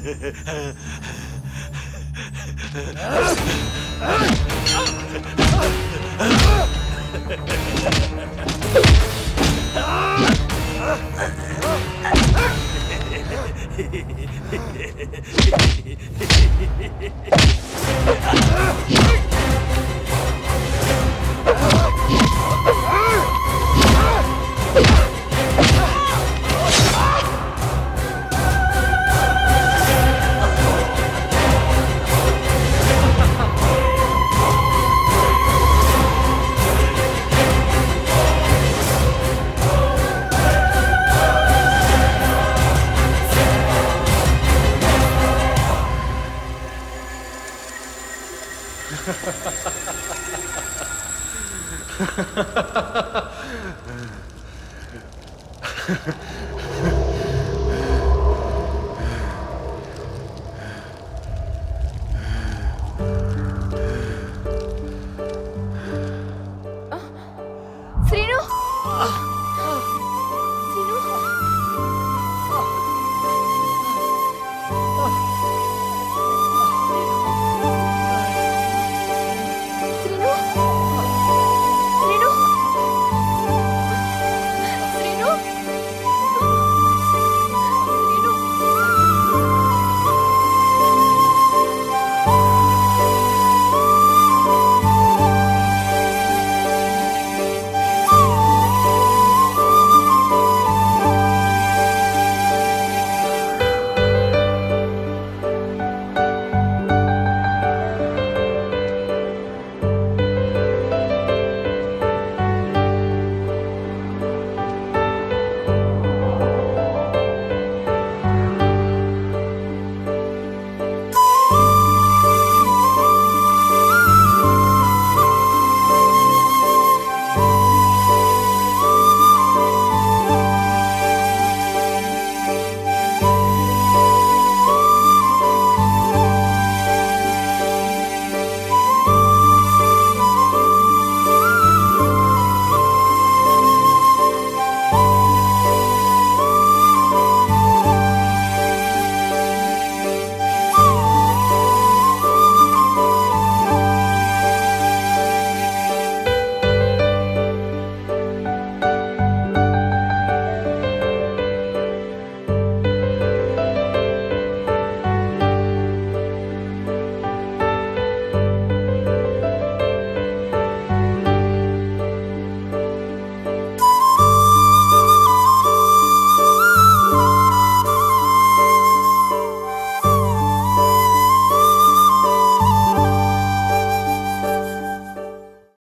Ah!